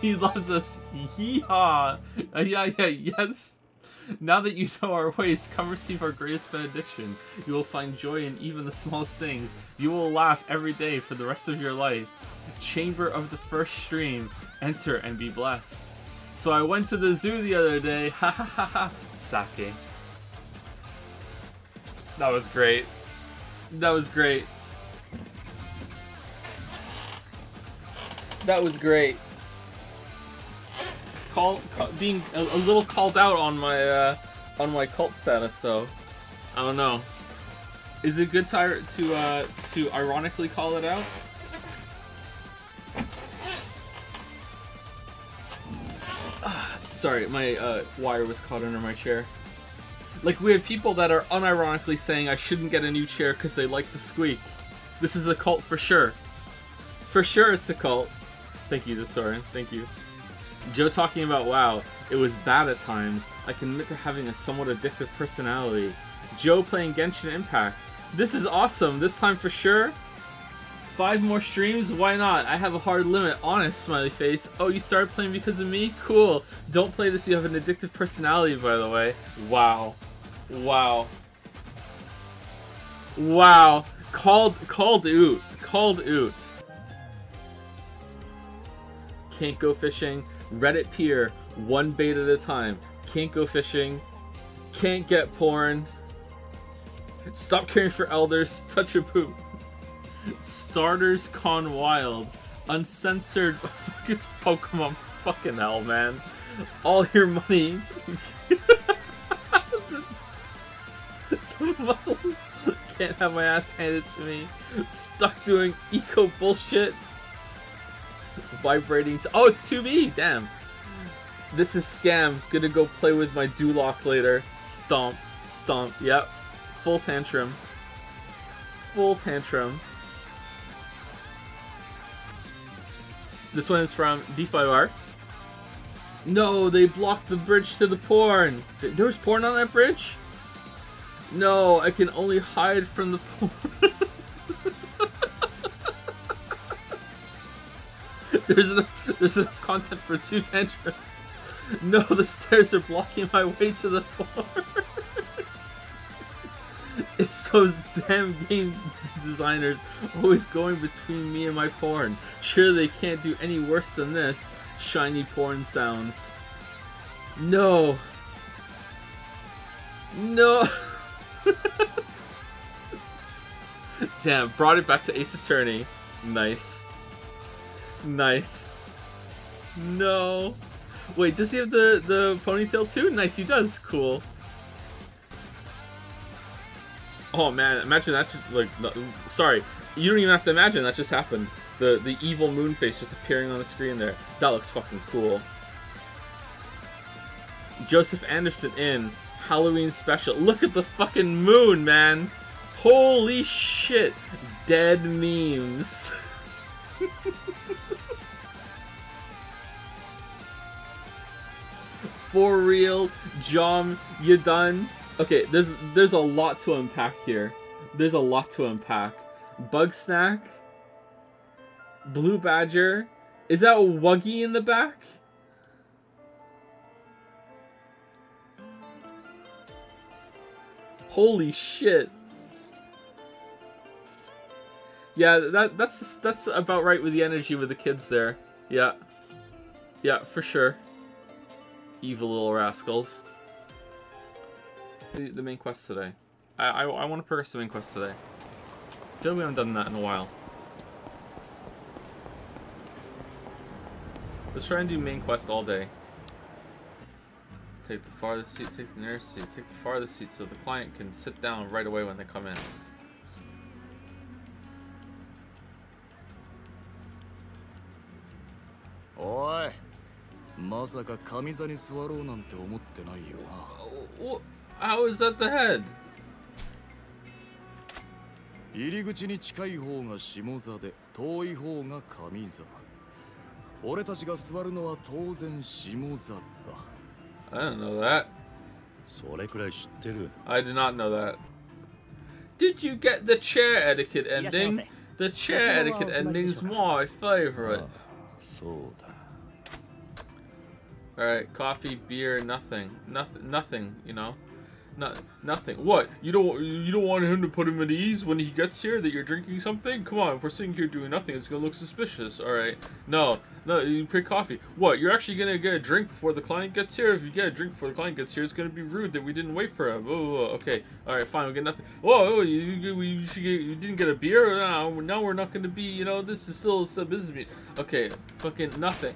he loves us. Yeehaw! Uh, yeah, yeah, yes. Now that you know our ways, come receive our greatest benediction. You will find joy in even the smallest things. You will laugh every day for the rest of your life. Chamber of the first stream. Enter and be blessed. So I went to the zoo the other day. Ha ha ha ha. Sake. That was great. That was great. That was great. Call, call being a, a, little called out on my uh, on my cult status though. I don't know. Is it good to to uh, to ironically call it out? Sorry, my uh, wire was caught under my chair. Like, we have people that are unironically saying I shouldn't get a new chair because they like the squeak. This is a cult for sure. For sure it's a cult. Thank you, Zostorin. Thank you. Joe talking about WoW. It was bad at times. I can admit to having a somewhat addictive personality. Joe playing Genshin Impact. This is awesome. This time for sure. Five more streams? Why not? I have a hard limit. Honest, smiley face. Oh, you started playing because of me? Cool. Don't play this. You have an addictive personality, by the way. Wow. Wow. Wow. Called, called oot. Called oot. Can't go fishing. Reddit peer. One bait at a time. Can't go fishing. Can't get porn. Stop caring for elders. Touch a poop. Starters Con Wild. Uncensored. Fuck, it's Pokemon. Fucking hell, man. all your money. Muscle can't have my ass handed to me. Stuck doing eco bullshit. Vibrating. Oh, it's 2B. Damn. This is scam. Gonna go play with my Diluc later. Stomp. Stomp. Yep. Full tantrum. Full tantrum. This one is from D5R. No, they blocked the bridge to the porn. Th- There was porn on that bridge? No, I can only hide from the porn. there's enough, there's enough content for two tantrums. No, the stairs are blocking my way to the porn. It's those damn game designers always going between me and my porn. Sure, they can't do any worse than this. Shiny porn sounds. No. No. Damn, brought it back to Ace Attorney. Nice. Nice. No. Wait, does he have the, the ponytail too? Nice, he does. Cool. Oh man, imagine that just like sorry, you don't even have to imagine that just happened. The the evil moon face just appearing on the screen there. That looks fucking cool. Joseph Anderson in Halloween special. Look at the fucking moon, man. Holy shit. Dead memes. For real, Jom, you done? Okay, there's there's a lot to unpack here. There's a lot to unpack. Bug snack. Blue Badger. Is that Wuggy in the back? Holy shit. Yeah, that that's that's about right with the energy with the kids there. Yeah. Yeah, for sure. Evil little rascals. The, the main quest today. I, I, I want to progress the main quest today. I feel we haven't done that in a while. Let's try and do main quest all day. Take the farthest seat, take the nearest seat, take the farthest seat so the client can sit down right away when they come in.「まさか上座に座ろうなんて思ってないよな How is that the head? 入り口に近い方が下座で遠い方が上座俺たちが座るのは当然下座だ I don't know that. それくらい知ってる I did not know that. Did you get the chair etiquette ending? The chair etiquette ending's my favorite. そうだ Alright, coffee, beer, nothing. Nothing nothing, you know? Not nothing. What? You don't you don't want him to put him at ease when he gets here that you're drinking something? Come on, if we're sitting here doing nothing, it's gonna look suspicious. Alright. No, no, you pick coffee. What? You're actually gonna get a drink before the client gets here? If you get a drink before the client gets here, it's gonna be rude that we didn't wait for him. Oh, okay. Alright, fine, we get nothing. Whoa, oh, you, you, you, should get, you didn't get a beer? No, now we're not gonna be, you know, this is still, still business meeting. Okay, fucking nothing.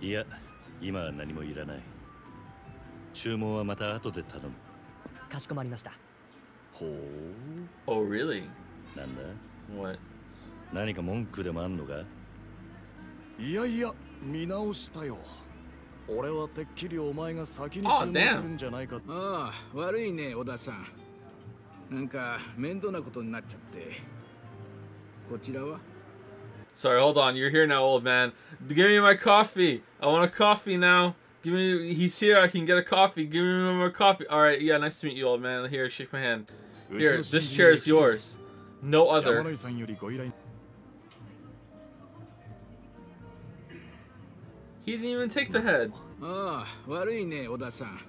いや今は何もいらない。注文はまた後で頼む。かしこまりました。ほう。Oh, really? なんだ？What? 何か文句でもあんのか？いやいや見直したよ。俺はてっきりお前が先に Oh, 注文.するんじゃないか。ああ悪いね小田さん。なんか面倒なことになっちゃって。こちらは？Sorry, hold on. You're here now, old man. Give me my coffee. I want a coffee now. Give me. He's here. I can get a coffee. Give me more coffee. All right. Yeah. Nice to meet you, old man. Here, shake my hand. Here, this chair is yours. No 山 other. 野井さんよりご依頼 He didn't even take the head. ああ悪いね小田さん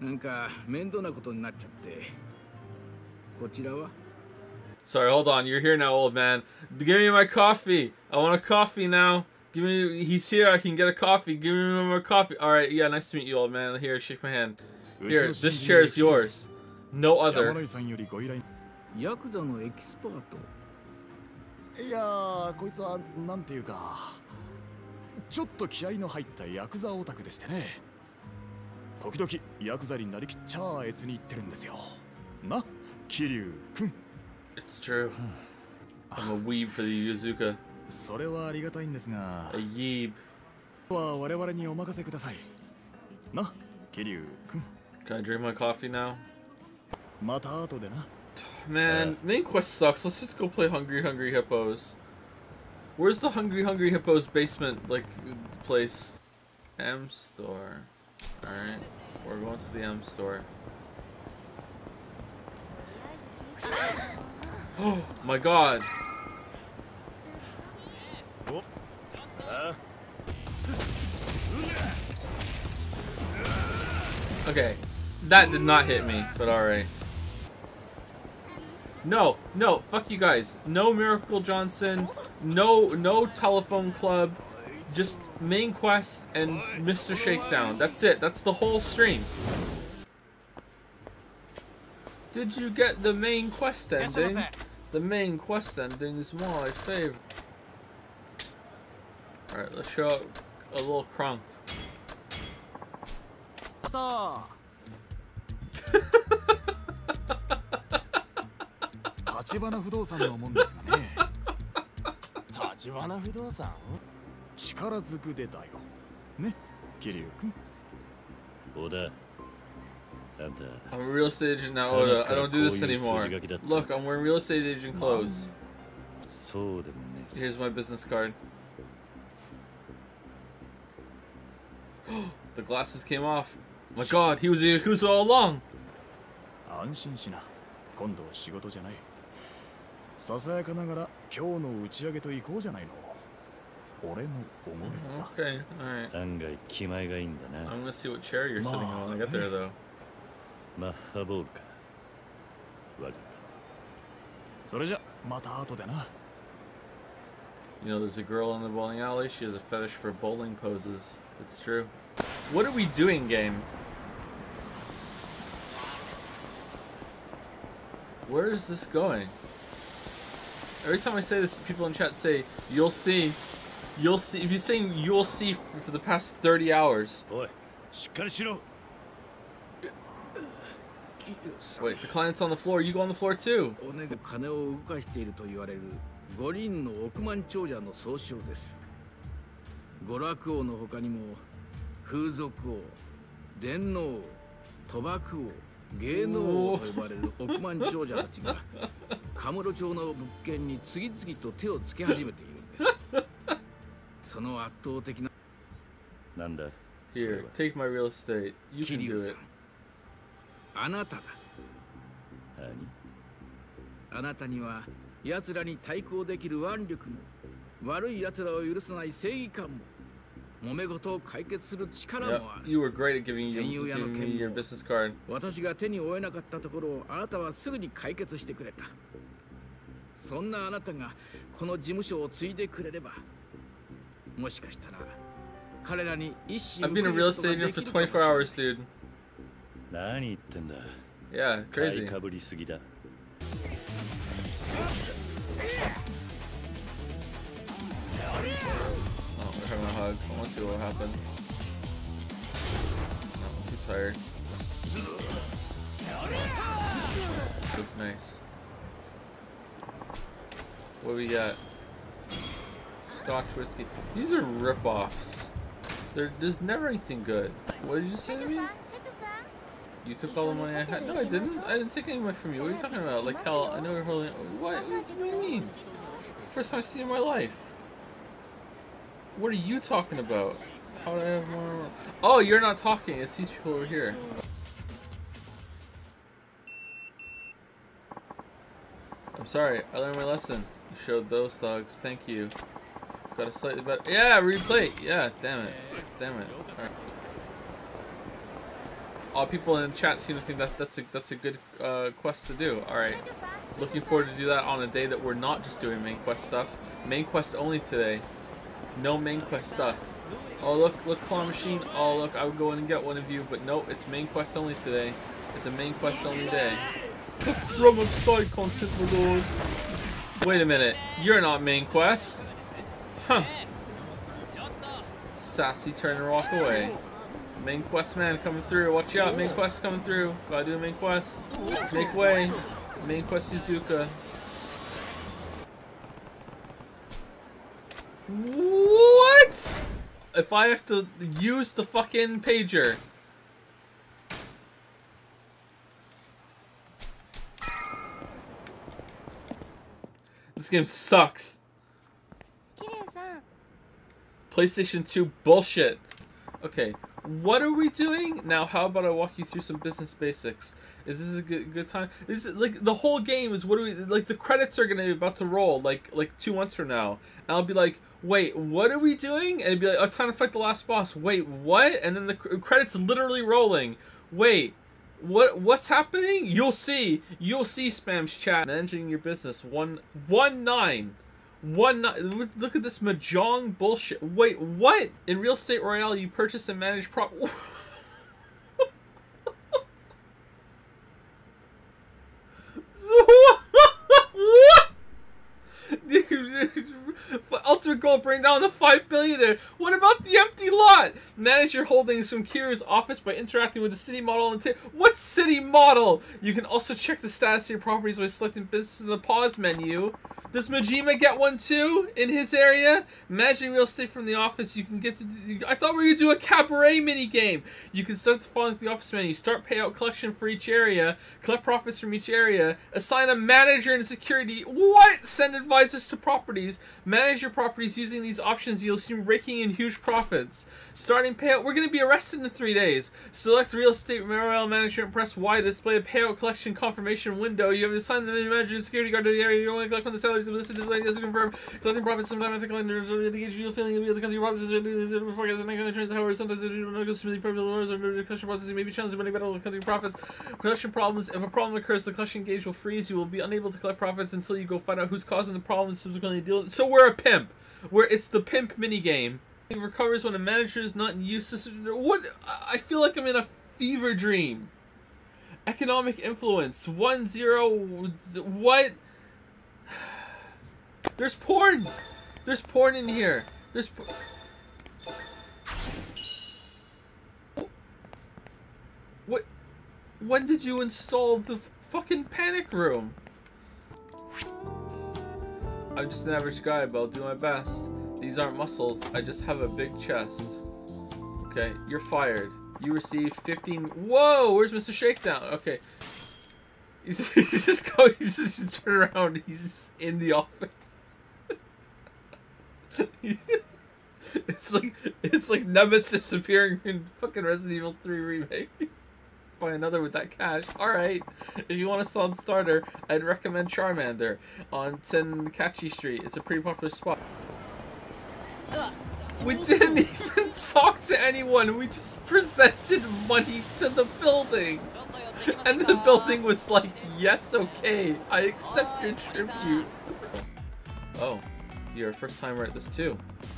なんか面倒なことになっちゃってこちらは Sorry, hold on. You're here now, old man. Give me my coffee. I want a coffee now. Give me. He's here. I can get a coffee. Give me more coffee. All right. Yeah. Nice to meet you, old man. Here, shake my hand. Here, this chair is yours. No 山 other. 野井さんよりご依頼ヤクザのエキスパートいやーこいつはなんていうか ちょっと気合の入ったヤクザオタクでしてね時々ヤクザになりきっちゃあえつに行ってるんですよな桐生君 It's true. I'm a weeb for the Yuzuka. それはありがたいんですが A yeeb. は我々にお任せくださいな桐生君 Can I drink my coffee now? また後でな Man, main quest sucks. Let's just go play Hungry Hungry Hippos. Where's the Hungry Hungry Hippos basement, like, place? M store. Alright, we're going to the M store. Oh my god! Okay, that did not hit me, but alright. No, no, fuck you guys. No Miracle Johnson, no no telephone club, just main quest and Mr. Shakedown. That's it. That's the whole stream. Did you get the main quest ending? The main quest ending is my favorite. Alright, let's show a little あ立花不動産のもんですがね立花不動産力ずくでだよね桐生君小田 I'm a real estate agent now, Oda. I don't do this anymore. Look, I'm wearing real estate agent clothes. そうでもね Here's my business card. the glasses came off. My god, he was a Yakuza all along. 安心しな今度は仕事じゃないささやかながら今日の打ち上げと行こうじゃないの俺のおごれ Okay, alright. 案外気前がいいんだな I'm gonna see what chair you're sitting on when I get there, though. マッハボールかわかっそれじゃまた後でな You know, there's a girl in the bowling alley. She has a fetish for bowling poses. It's true. What are we doing, game? Where is this going? Every time I say this, people in chat say, "You'll see, you'll see." If you're saying "you'll see" for, for the past 30 hours. おいしっかりしろ Wait, the client's on the floor. You go on the floor too. お願い金を動かしていると言われる五人の億万長者の総称です娯楽王の他にも風俗王電脳王賭博王芸能王と呼ばれる億万長者たちがカムロ町の物件に次々と手をつけ始めているんですその圧倒的ななんだ Here, take my real estate. You can do 桐生さ it. んあなただ あなたには奴らに対抗できる腕力も悪い奴らを許さない正義感も揉め事を解決する力もある。You were great at giving, you, your も business card. 私が手に負えなかったところをあなたはすぐに解決してくれた。そんなあなたがこの事務所を継いでくれればもしかしたら彼らに一矢 I've been a real estate agent for 24 hours, dude. 何言ってんだ Yeah, crazy. Oh, we're having a hug. I want to see what will happen. Too oh, tired. Look nice. What we got? Scotch whiskey. These are ripoffs. There's never anything good. What did you say to me? You took all the money I had? No, I didn't. I didn't take any money from you. What are you talking about? Like hell, I know you're holding. What? What do you mean? First time I see you in my life. What are you talking about? How did I have more? Oh, you're not talking. It's these people over here. I'm sorry. I learned my lesson. You showed those thugs. Thank you. Got a slightly better. Yeah, replay. Yeah, damn it. Damn it. All people in chat seem to think that's that's a that's a good uh, quest to do. All right, looking forward to do that on a day that we're not just doing main quest stuff. Main quest only today. No main quest stuff. Oh look, look, claw machine. Oh look, I would go in and get one of you, but no, it's main quest only today. It's a main quest only day. From of side content, my lord. Wait a minute, you're not main quest. Huh. Sassy turn and walk away. Main quest man coming through. Watch out. Main quest coming through. Gotta do the main quest. Make way. Main quest Suzuka. What? If I have to use the fucking pager. This game sucks. PlayStation 2 bullshit. Okay, what are we doing now? How about I walk you through some business basics? Is this a good good time? Is it like the whole game is what do we like? The credits are gonna be about to roll like like two months from now, and I'll be like, wait, what are we doing? And be like, oh, time to fight the last boss. Wait, what? And then the cr- credits literally rolling. Wait. What what's happening? You'll see. You'll see spams chat. Managing your business. One one nine. One look- at this mahjong bullshit. Wait, what? In Real Estate Royale, you purchase and manage prop. Ultimate goal, bring down the five billionaire. What about the empty lot? Manage your holdings from Kiryu's office by interacting with the city model the table. What city model? You can also check the status of your properties by selecting business in the pause menu. Does Majima get one too in his area? Managing real estate from the office, you can get to. I thought we were gonna do a cabaret mini game. You can start the following the office menu. Start payout collection for each area. Collect profits from each area. Assign a manager and security. What? Send advisors to properties. Manage your properties using these options. You'll see raking in huge profits. Starting payout. We're gonna be arrested in three days. Select Real Estate Royale management. Press Y to display a payout collection confirmation window. You have to assign the manager and security guard to the area. You only collect on the salaries are listed as like as confirm. Collecting profits sometimes the calendar will indicate you feeling to collect your profits forecast and make trends. However, sometimes it don't go smoothly. Problem or the collection process may be challenging, but better collecting profits. Collection problems. If a problem occurs, the collection gauge will freeze. You will be unable to collect profits until you go find out who's causing the problem and subsequently deal. with it. So we're a pimp. Where it's the pimp mini game. It recovers when a manager is not in use. What? I feel like I'm in a fever dream. Economic influence. One zero. What? There's porn. There's porn in here. There's. po- What? When did you install the fucking panic room? I'm just an average guy, but I'll do my best. These aren't muscles. I just have a big chest. Okay, you're fired. You received 15. Whoa! Where's Mr. Shakedown? Okay. He's, he's just going. He's just turn around. He's in the office. it's like it's like Nemesis appearing in fucking Resident Evil 3 remake. Buy another with that cash. All right. If you want a solid starter, I'd recommend Charmander on Tenkaichi Street. It's a pretty popular spot. We didn't even talk to anyone. We just presented money to the building. And the building was like, yes, okay. I accept your tribute. Oh, you're a first timer at this too.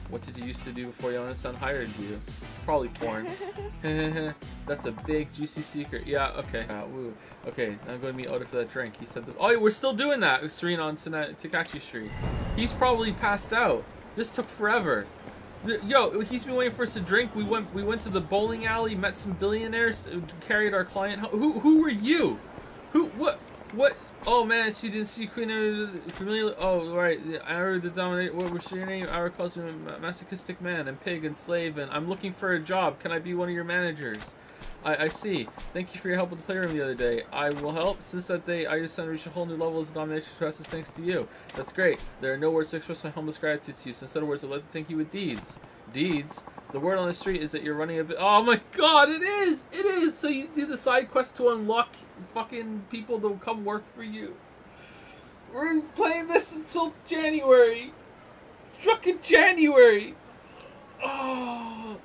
What did you used to do before Yona-san hired you? Probably porn. That's a big juicy secret. Yeah, okay. Uh, woo. Okay, now I'm going to meet Oda for that drink. He said, that, oh, we're still doing that. Serena on tonight, Tenkaichi Street. He's probably passed out. This took forever. The- Yo, he's been waiting for us to drink. We went, we went to the bowling alley, met some billionaires, uh, carried our client. home. Who, who were you? Who, what, what? Oh man, she didn't see Queen familiar. Oh right, Ara the dominate. What was your name? Ara calls me a masochistic man and pig and slave, and I'm looking for a job. Can I be one of your managers? I, I see. Thank you for your help with the playroom the other day. I will help. Since that day, I just reached a whole new level as a domination process thanks to you. That's great. There are no words to express my humblest gratitude to you, so instead of words, I'd like to thank you with deeds. Deeds? The word on the street is that you're running a bit. Oh my god, it is! It is! So you do the side quest to unlock fucking people to come work for you. We're playing this until January. Fucking January! Oh.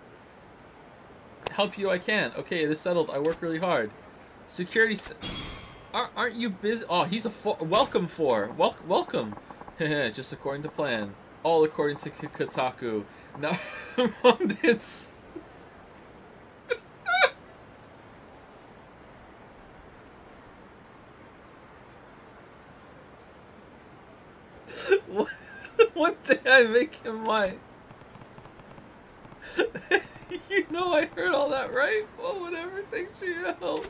Help you I can. Okay, it is settled. I work really hard. Security. St- aren't you busy? Oh, he's a welcome for. Wel- welcome. Just according to plan. All according to K- keikaku. Now, it's. what, what did I make him my? you know I heard all that, right? Well, whatever. Thanks for your help.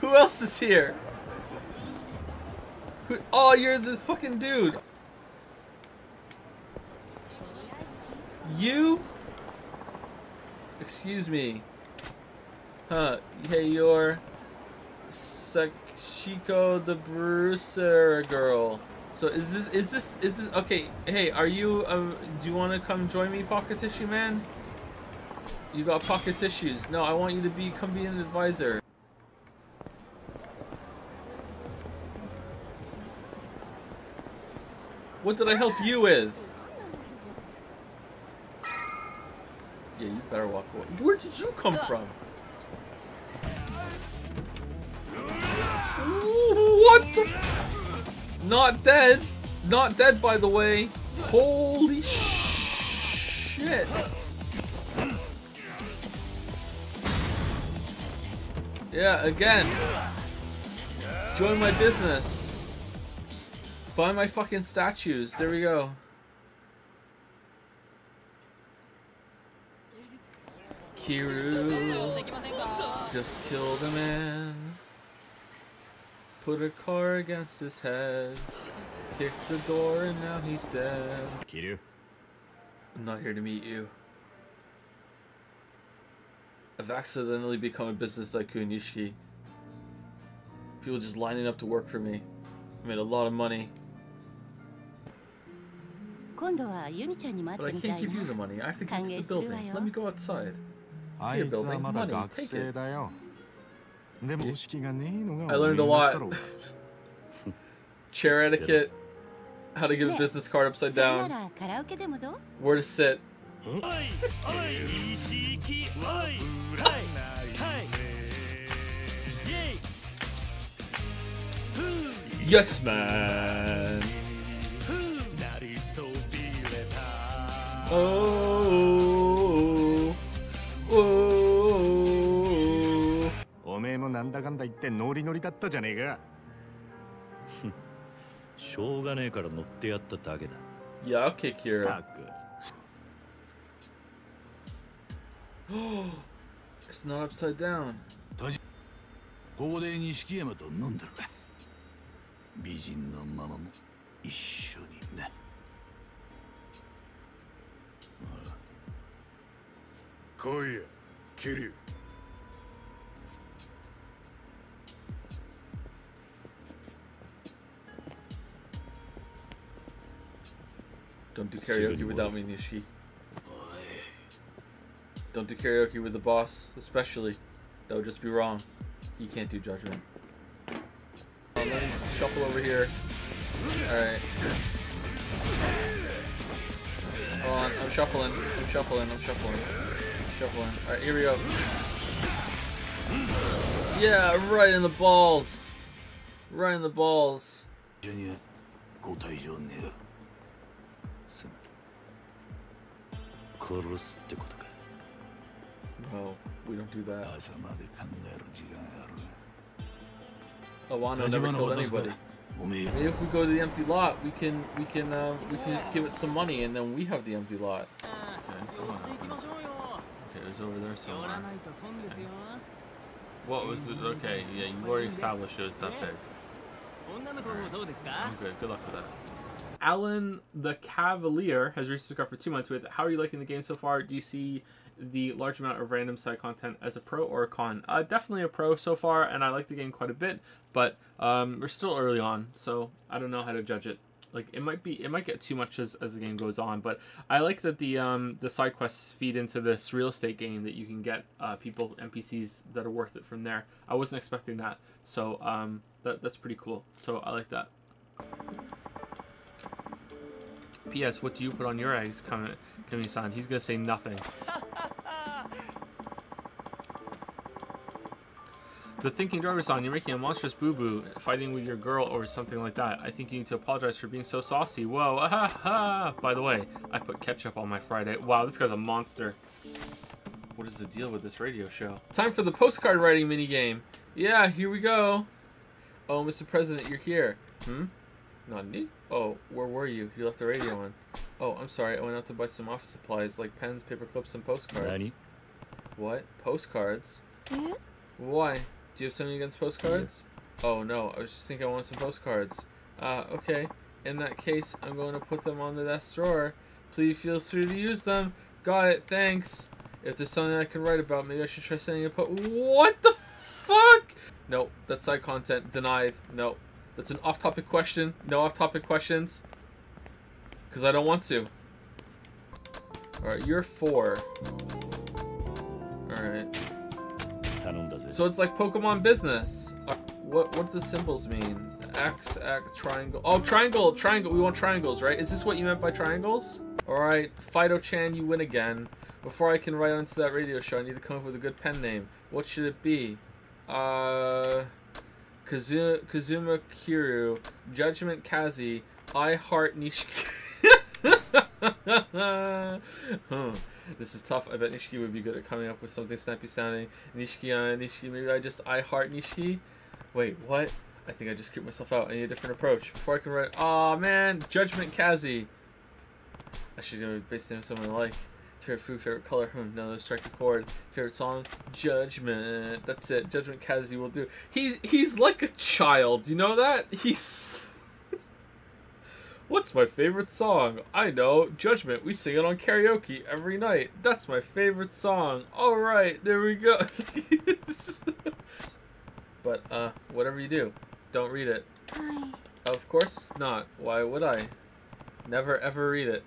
Who else is here? Oh, you're the fucking dude. You? Excuse me. Huh. Hey, you're Sakshiko the Bruiser girl. So is this is this is this okay? Hey, are you? Um, do you want to come join me, Pocket Tissue Man? You got pocket tissues. No, I want you to be come be an advisor. What did I help you with? Yeah, you better walk away. Where did you come from? Ooh, what the? Not dead. Not dead, by the way. Holy shit. Yeah, again. Join my business. Buy my fucking statues. There we go. Kiru just kill the man. Put a car against his head. Kick the door and now he's dead. Kiru. I'm not here to meet you. I've accidentally become a business tycoon, Nishiki. People just lining up to work for me. I made a lot of money. 今度はユミちゃんにも会 But っ I てみた can't い give you the な money. I have to 歓 get to 迎 the するわ building. よ Let me go outside. あ Here, いつは building. まだ Money. 学 Take 生 it. だよでも常識がねえのが I learned a おめえだった lot. ろ Chair etiquette. How to give a ね business card upside それな down. らカラオケでもどう Where to sit. おい意識おいはいはいイェイ Yes, man. おめえもなんだかんだ言ってノリノリだったじゃねえか。しょうがねえから乗ってやっただけだ。Yeah, I'll kick your. it's not upside down. ここで錦山と飲んでる美人のママも一緒にね 来いや桐生 Don't do See you karaoke in without me, Nishi. Don't do karaoke with the boss, especially. That would just be wrong. He can't do judgment. Uh, let me shuffle over here. Alright. Hold on, I'm shuffling. I'm shuffling. I'm shuffling. Shuffling. Alright, here we go. Yeah, right in the balls. Right in the balls. No, we don't do that. Oh, Awano never killed anybody. Maybe if we go to the empty lot, we can we can um, we can just give it some money and then we have the empty lot. Uh, okay, over there somewhere. Okay. What was it? Okay, yeah, you already established it was that big. Right. I'm good. Good luck with that. Alan the Cavalier has reached the for two months with How are you liking the game so far? Do you see the large amount of random side content as a pro or a con? Uh, definitely a pro so far, and I like the game quite a bit, but um, we're still early on, so I don't know how to judge it. Like it might be, it might get too much as, as the game goes on, but I like that the um, the side quests feed into this real estate game that you can get uh, people NPCs that are worth it from there. I wasn't expecting that, so um, that that's pretty cool. So I like that. P.S. What do you put on your eggs, Kami- Kami-san? He's gonna say nothing. The Thinking Driver-san, you're making a monstrous boo-boo fighting with your girl or something like that. I think you need to apologize for being so saucy. Whoa, ah, ha. By the way, I put ketchup on my Friday. Wow, this guy's a monster. What is the deal with this radio show? Time for the postcard writing minigame. Yeah, here we go. Oh, Mr. President, you're here. Hmm? Not me? Oh, where were you? You left the radio on. Oh, I'm sorry. I went out to buy some office supplies like pens, paper clips, and postcards. Nani? What? Postcards? Why? Do you have something against postcards? Oh no, I was just thinking I want some postcards. Uh, okay. In that case, I'm going to put them on the desk drawer. Please feel free to use them. Got it, thanks. If there's something I can write about, maybe I should try sending a po- What the fuck? No, that's side content. Denied. No. That's an off-topic question. No off-topic questions. Because I don't want to. Alright, you're four. Alright. So it's like Pokemon business. What what do the symbols mean? X, X, triangle. Oh, triangle, triangle. We want triangles, right? Is this what you meant by triangles? All right, Fido-chan, you win again. Before I can write onto that radio show, I need to come up with a good pen name. What should it be? Uh, Kazu Kazuma Kiryu, Judgment Kazi, I Heart Nishiki. huh. Hmm. This is tough. I bet Nishiki would be good at coming up with something snappy sounding. Nishiki, uh, Nishiki, maybe I just I Heart Nishiki? Wait, what? I think I just screwed myself out. I need a different approach. Before I can write, oh man, Judgment Kazi. I should go based on someone I like. Favorite food, favorite color, hmm, no, strike the chord. Favorite song, Judgment. That's it. Judgment Kazi will do. He's he's like a child. You know that? He's. What's my favorite song? I know, Judgment. We sing it on karaoke every night. That's my favorite song. All right, there we go. but uh, whatever you do, don't read it. Of course not. Why would I? Never ever read it.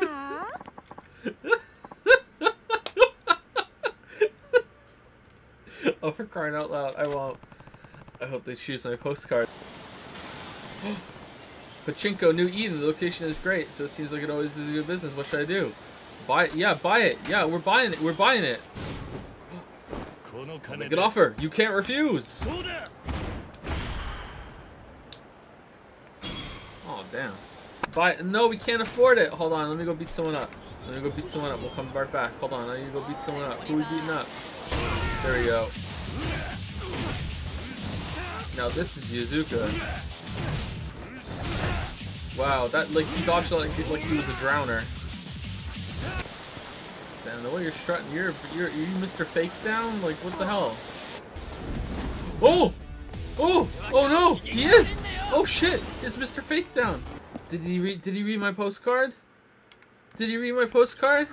oh, for crying out loud, I won't. I hope they choose my postcard. Pachinko New Eden. The location is great, so it seems like it always is a good business. What should I do? Buy it? Yeah, buy it. Yeah, we're buying it. We're buying it. Make an offer. You can't refuse. Oh, damn. Buy No, we can't afford it. Hold on. Let me go beat someone up. Let me go beat someone up. We'll come right back. Hold on. I need to go beat someone up. Who we beating up? There we go. Now this is Yuzuka. Wow, that like he dodged like, like he was a drowner. Damn, the way you're strutting, you're you're you Mr. Fake Down? Like what the hell? Oh! Oh! Oh no! He is! Oh shit! It's Mr. Fake Down. Did he read did he read my postcard? Did he read my postcard?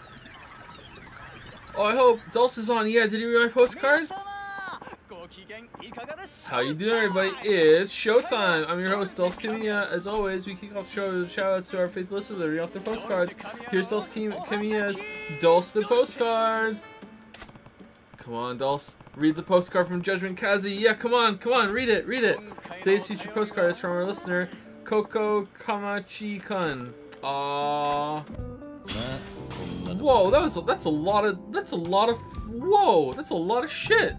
Oh I hope Dulce is on. Yeah, did he read my postcard? How you doing, everybody? It's showtime. I'm your host, Dulce Kamiya. As always, we kick off the show with shout-outs to our faithful listeners that read off their postcards. Here's Dulce Kamiya's Dulce the Postcard. Come on, Dulce. Read the postcard from Judgment Kazi. Yeah, come on, come on, read it, read it. Today's feature postcard is from our listener, Koko Kamachi-kun. Aww. Whoa, that was a, that's a lot of that's a lot of whoa, that's a lot of shit.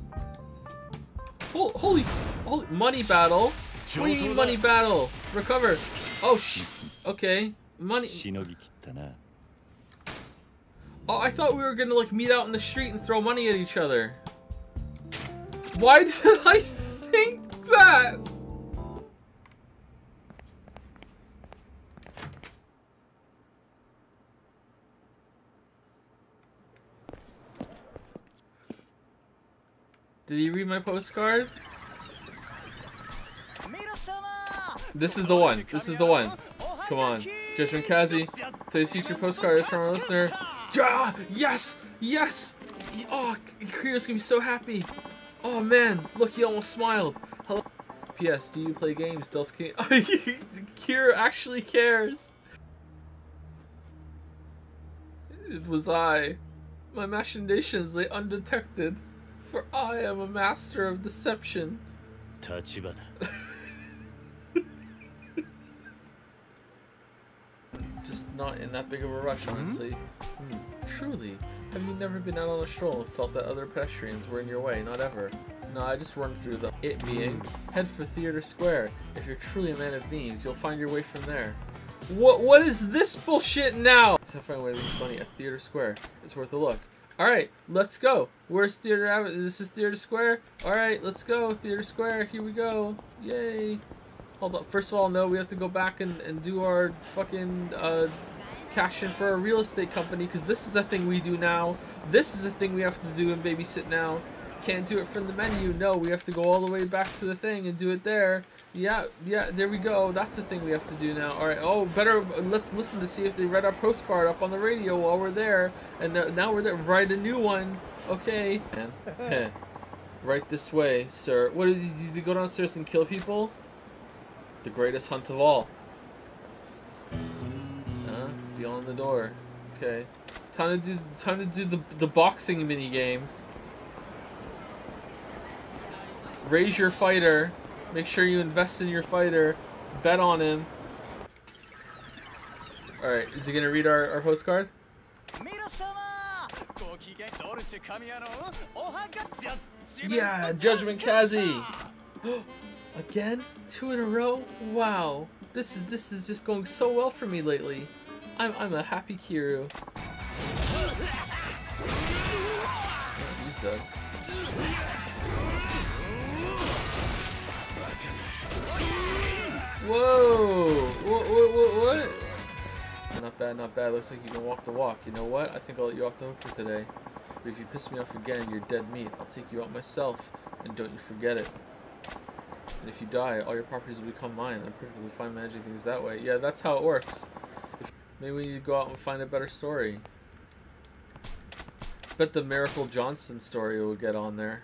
Holy, holy, money battle. What do you mean money battle? Recover. Oh sh. Okay. Money. Oh, I thought we were gonna like meet out in the street and throw money at each other. Why did I think that? Did he read my postcard? This is the one. This is the one. Come on. Judgment Kazi. Today's future postcard is from our listener. Ja! Yes! Yes! Oh, Kiryu's gonna be so happy. Oh man, look, he almost smiled. Hello. P.S. Do you play games, Dulce King? Kira actually cares. It was I. My machinations lay undetected, for I am a master of deception. 立花 Just not in that big of a rush, honestly. Hmm. Truly, have you never been out on a stroll and felt that other pedestrians were in your way? Not ever. No, I just run through them. It being, head for Theater Square. If you're truly a man of means, you'll find your way from there. What? What is this bullshit now? So find a way to make money at Theater Square. It's worth a look. All right, let's go. Where's Theater Avenue? This is Theater Square. All right, let's go. Theater Square. Here we go. Yay. Hold on. First of all, no, we have to go back and, and do our fucking uh, cash in for a real estate company because this is a thing we do now. This is a thing we have to do and babysit now. Can't do it from the menu. No, we have to go all the way back to the thing and do it there. Yeah, yeah, there we go. That's the thing we have to do now. All right. Oh, better let's listen to see if they read our postcard up on the radio while we're there. And uh, now we're there. Write a new one. Okay. Man. Heh. Right this way, sir. What did you, did you go downstairs and kill people? The greatest hunt of all. Uh, beyond the door. Okay. Time to do time to do the the boxing mini game raise your fighter. Make sure you invest in your fighter. Bet on him. Alright, is he gonna read our, our postcard? Yeah, Judgment Kazi! Again? Two in a row? Wow. This is this is just going so well for me lately. I'm I'm a happy Kiru. He's that. Whoa! What, what, what, what? Not bad, not bad. Looks like you can walk the walk. You know what? I think I'll let you off the hook for today. But if you piss me off again, you're dead meat. I'll take you out myself, and don't you forget it. And if you die, all your properties will become mine. I'm perfectly fine managing things that way. Yeah, that's how it works. If, maybe we need to go out and find a better story. Bet the Miracle Johnson story will get on there.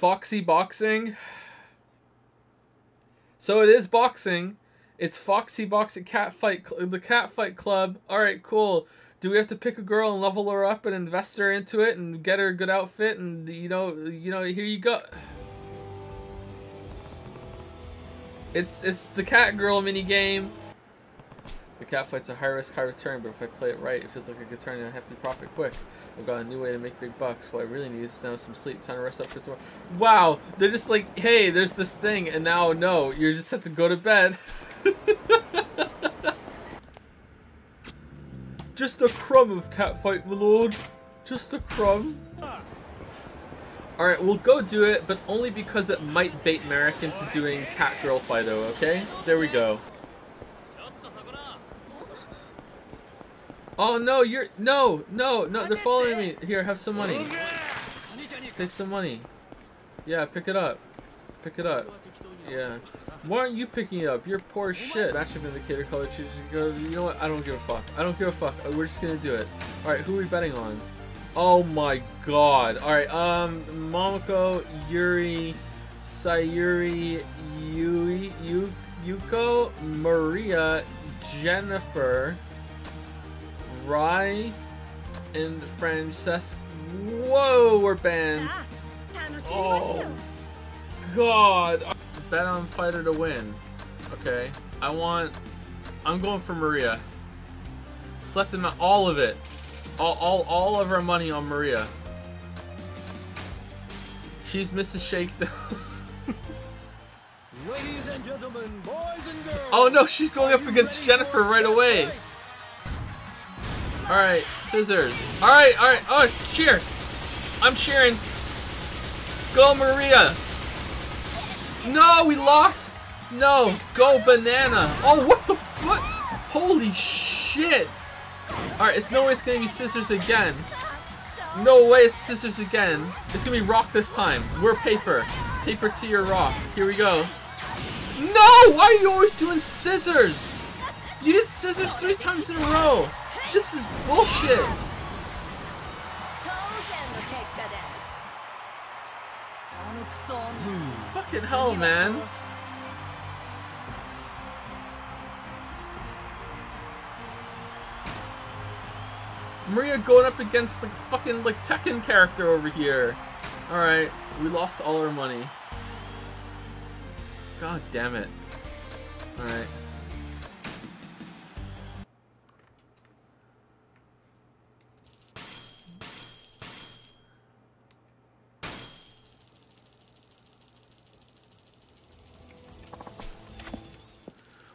Foxy Boxing. So it is boxing. It's Foxy Boxing Cat Fight, Cl- the Cat Fight Club. All right, cool. Do we have to pick a girl and level her up and invest her into it and get her a good outfit and you know, you know, here you go. It's it's the cat girl mini game. The cat fight's a high risk, high return, but if I play it right, it feels like a good turn and I have to profit quick. I've got a new way to make big bucks. What I really need is now some sleep, time to rest up for tomorrow. Wow, they're just like, hey, there's this thing, and now no, you just have to go to bed. just a crumb of cat fight, my lord. Just a crumb. Alright, we'll go do it, but only because it might bait Merrick into doing cat girl fighto, okay? There we go. Oh no, you're no, no, no, they're following me. Here, have some money. Take some money. Yeah, pick it up. Pick it up. Yeah. Why aren't you picking it up? You're poor shit. Matchup indicator color choose. You know what? I don't give a fuck. I don't give a fuck. We're just gonna do it. Alright, who are we betting on? Oh my god. Alright, um, Momoko, Yuri, Sayuri, Yui, Yu, Yuko, Maria, Jennifer, Rai, and Francesca. Whoa, we're banned. Ah, oh, God. Bet on fighter to win. Okay. I want. I'm going for Maria. Select them. All of it. All, all, all of our money on Maria. She's Mrs. Shakedown. Ladies and gentlemen, boys and girls. oh no, she's going up against Jennifer right away. Alright, scissors. Alright, alright. Oh, cheer. I'm cheering. Go, Maria. No, we lost. No, go banana. Oh, what the fuck? Holy shit. Alright, it's no way it's gonna be scissors again. No way it's scissors again. It's gonna be rock this time. We're paper. Paper to your rock. Here we go. No! Why are you always doing scissors? You did scissors three times in a row. This is bullshit. Fucking hell, man. Maria going up against the fucking like Tekken character over here. Alright, we lost all our money. God damn it. Alright.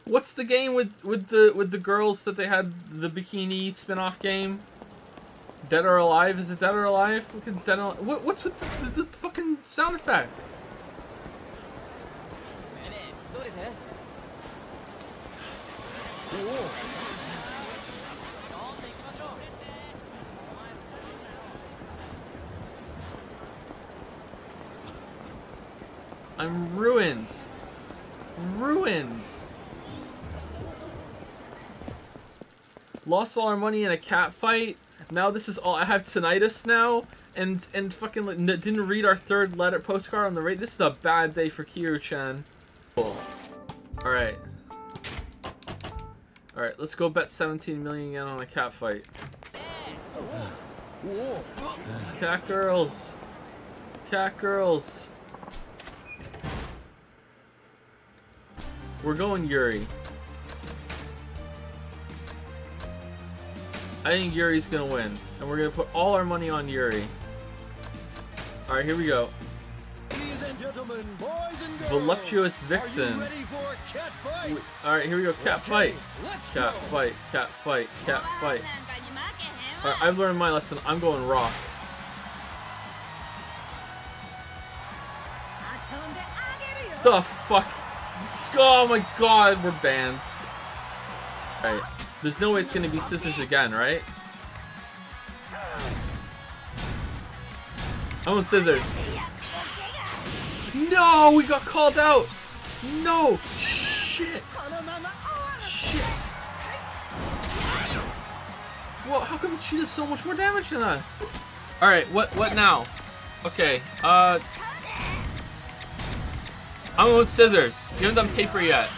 What's the game with with the with the girls that they had the bikini spin-off game? Dead or Alive? Is it Dead or Alive? Look at Dead or what, What's with the, the, the fucking sound effect? I'm ruined. Ruined. Lost all our money in a cat fight. Now this is all. I have tinnitus now, and and fucking like, didn't read our third letter postcard on the rate. This is a bad day for Kiryu-chan. Cool. All right. All right. Let's go bet 17 million yen on a cat fight. Cat girls. Cat girls. We're going Yuri. I think Yuri's gonna win. And we're gonna put all our money on Yuri. Alright, here we go. Voluptuous Vixen. Alright, here we go. Cat fight. Cat fight. Cat fight. Cat fight. Alright, I've learned my lesson. I'm going rock. The fuck? Oh my god, we're banned. Alright. There's no way it's gonna be scissors again, right? I want scissors. No, we got called out. No, shit, shit. Well, how come she does so much more damage than us? All right, what what now? Okay, uh, I'm with scissors. You haven't done paper yet.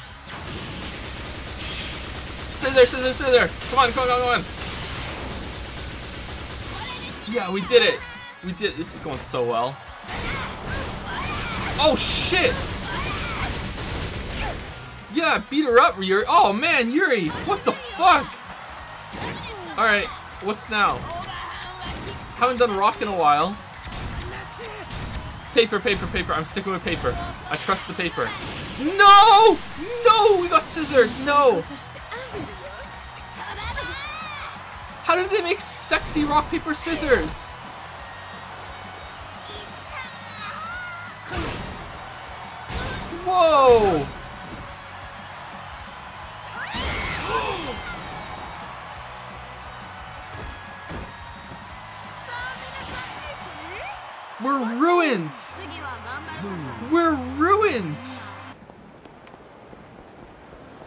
Scissor, scissor, scissor! Come on, come on, come on! Yeah, we did it! We did This is going so well. Oh, shit! Yeah, beat her up, Yuri. Oh, man, Yuri! What the fuck? Alright, what's now? Haven't done rock in a while. Paper, paper, paper. I'm sticking with paper. I trust the paper. No! No! We got scissored! No! How did they make sexy rock, paper, scissors? Whoa! We're ruined! We're ruined!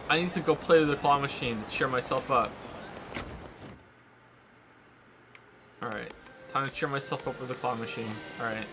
I need to go play with the claw machine to cheer myself up. Alright. Time to cheer myself up with the claw machine. Alright.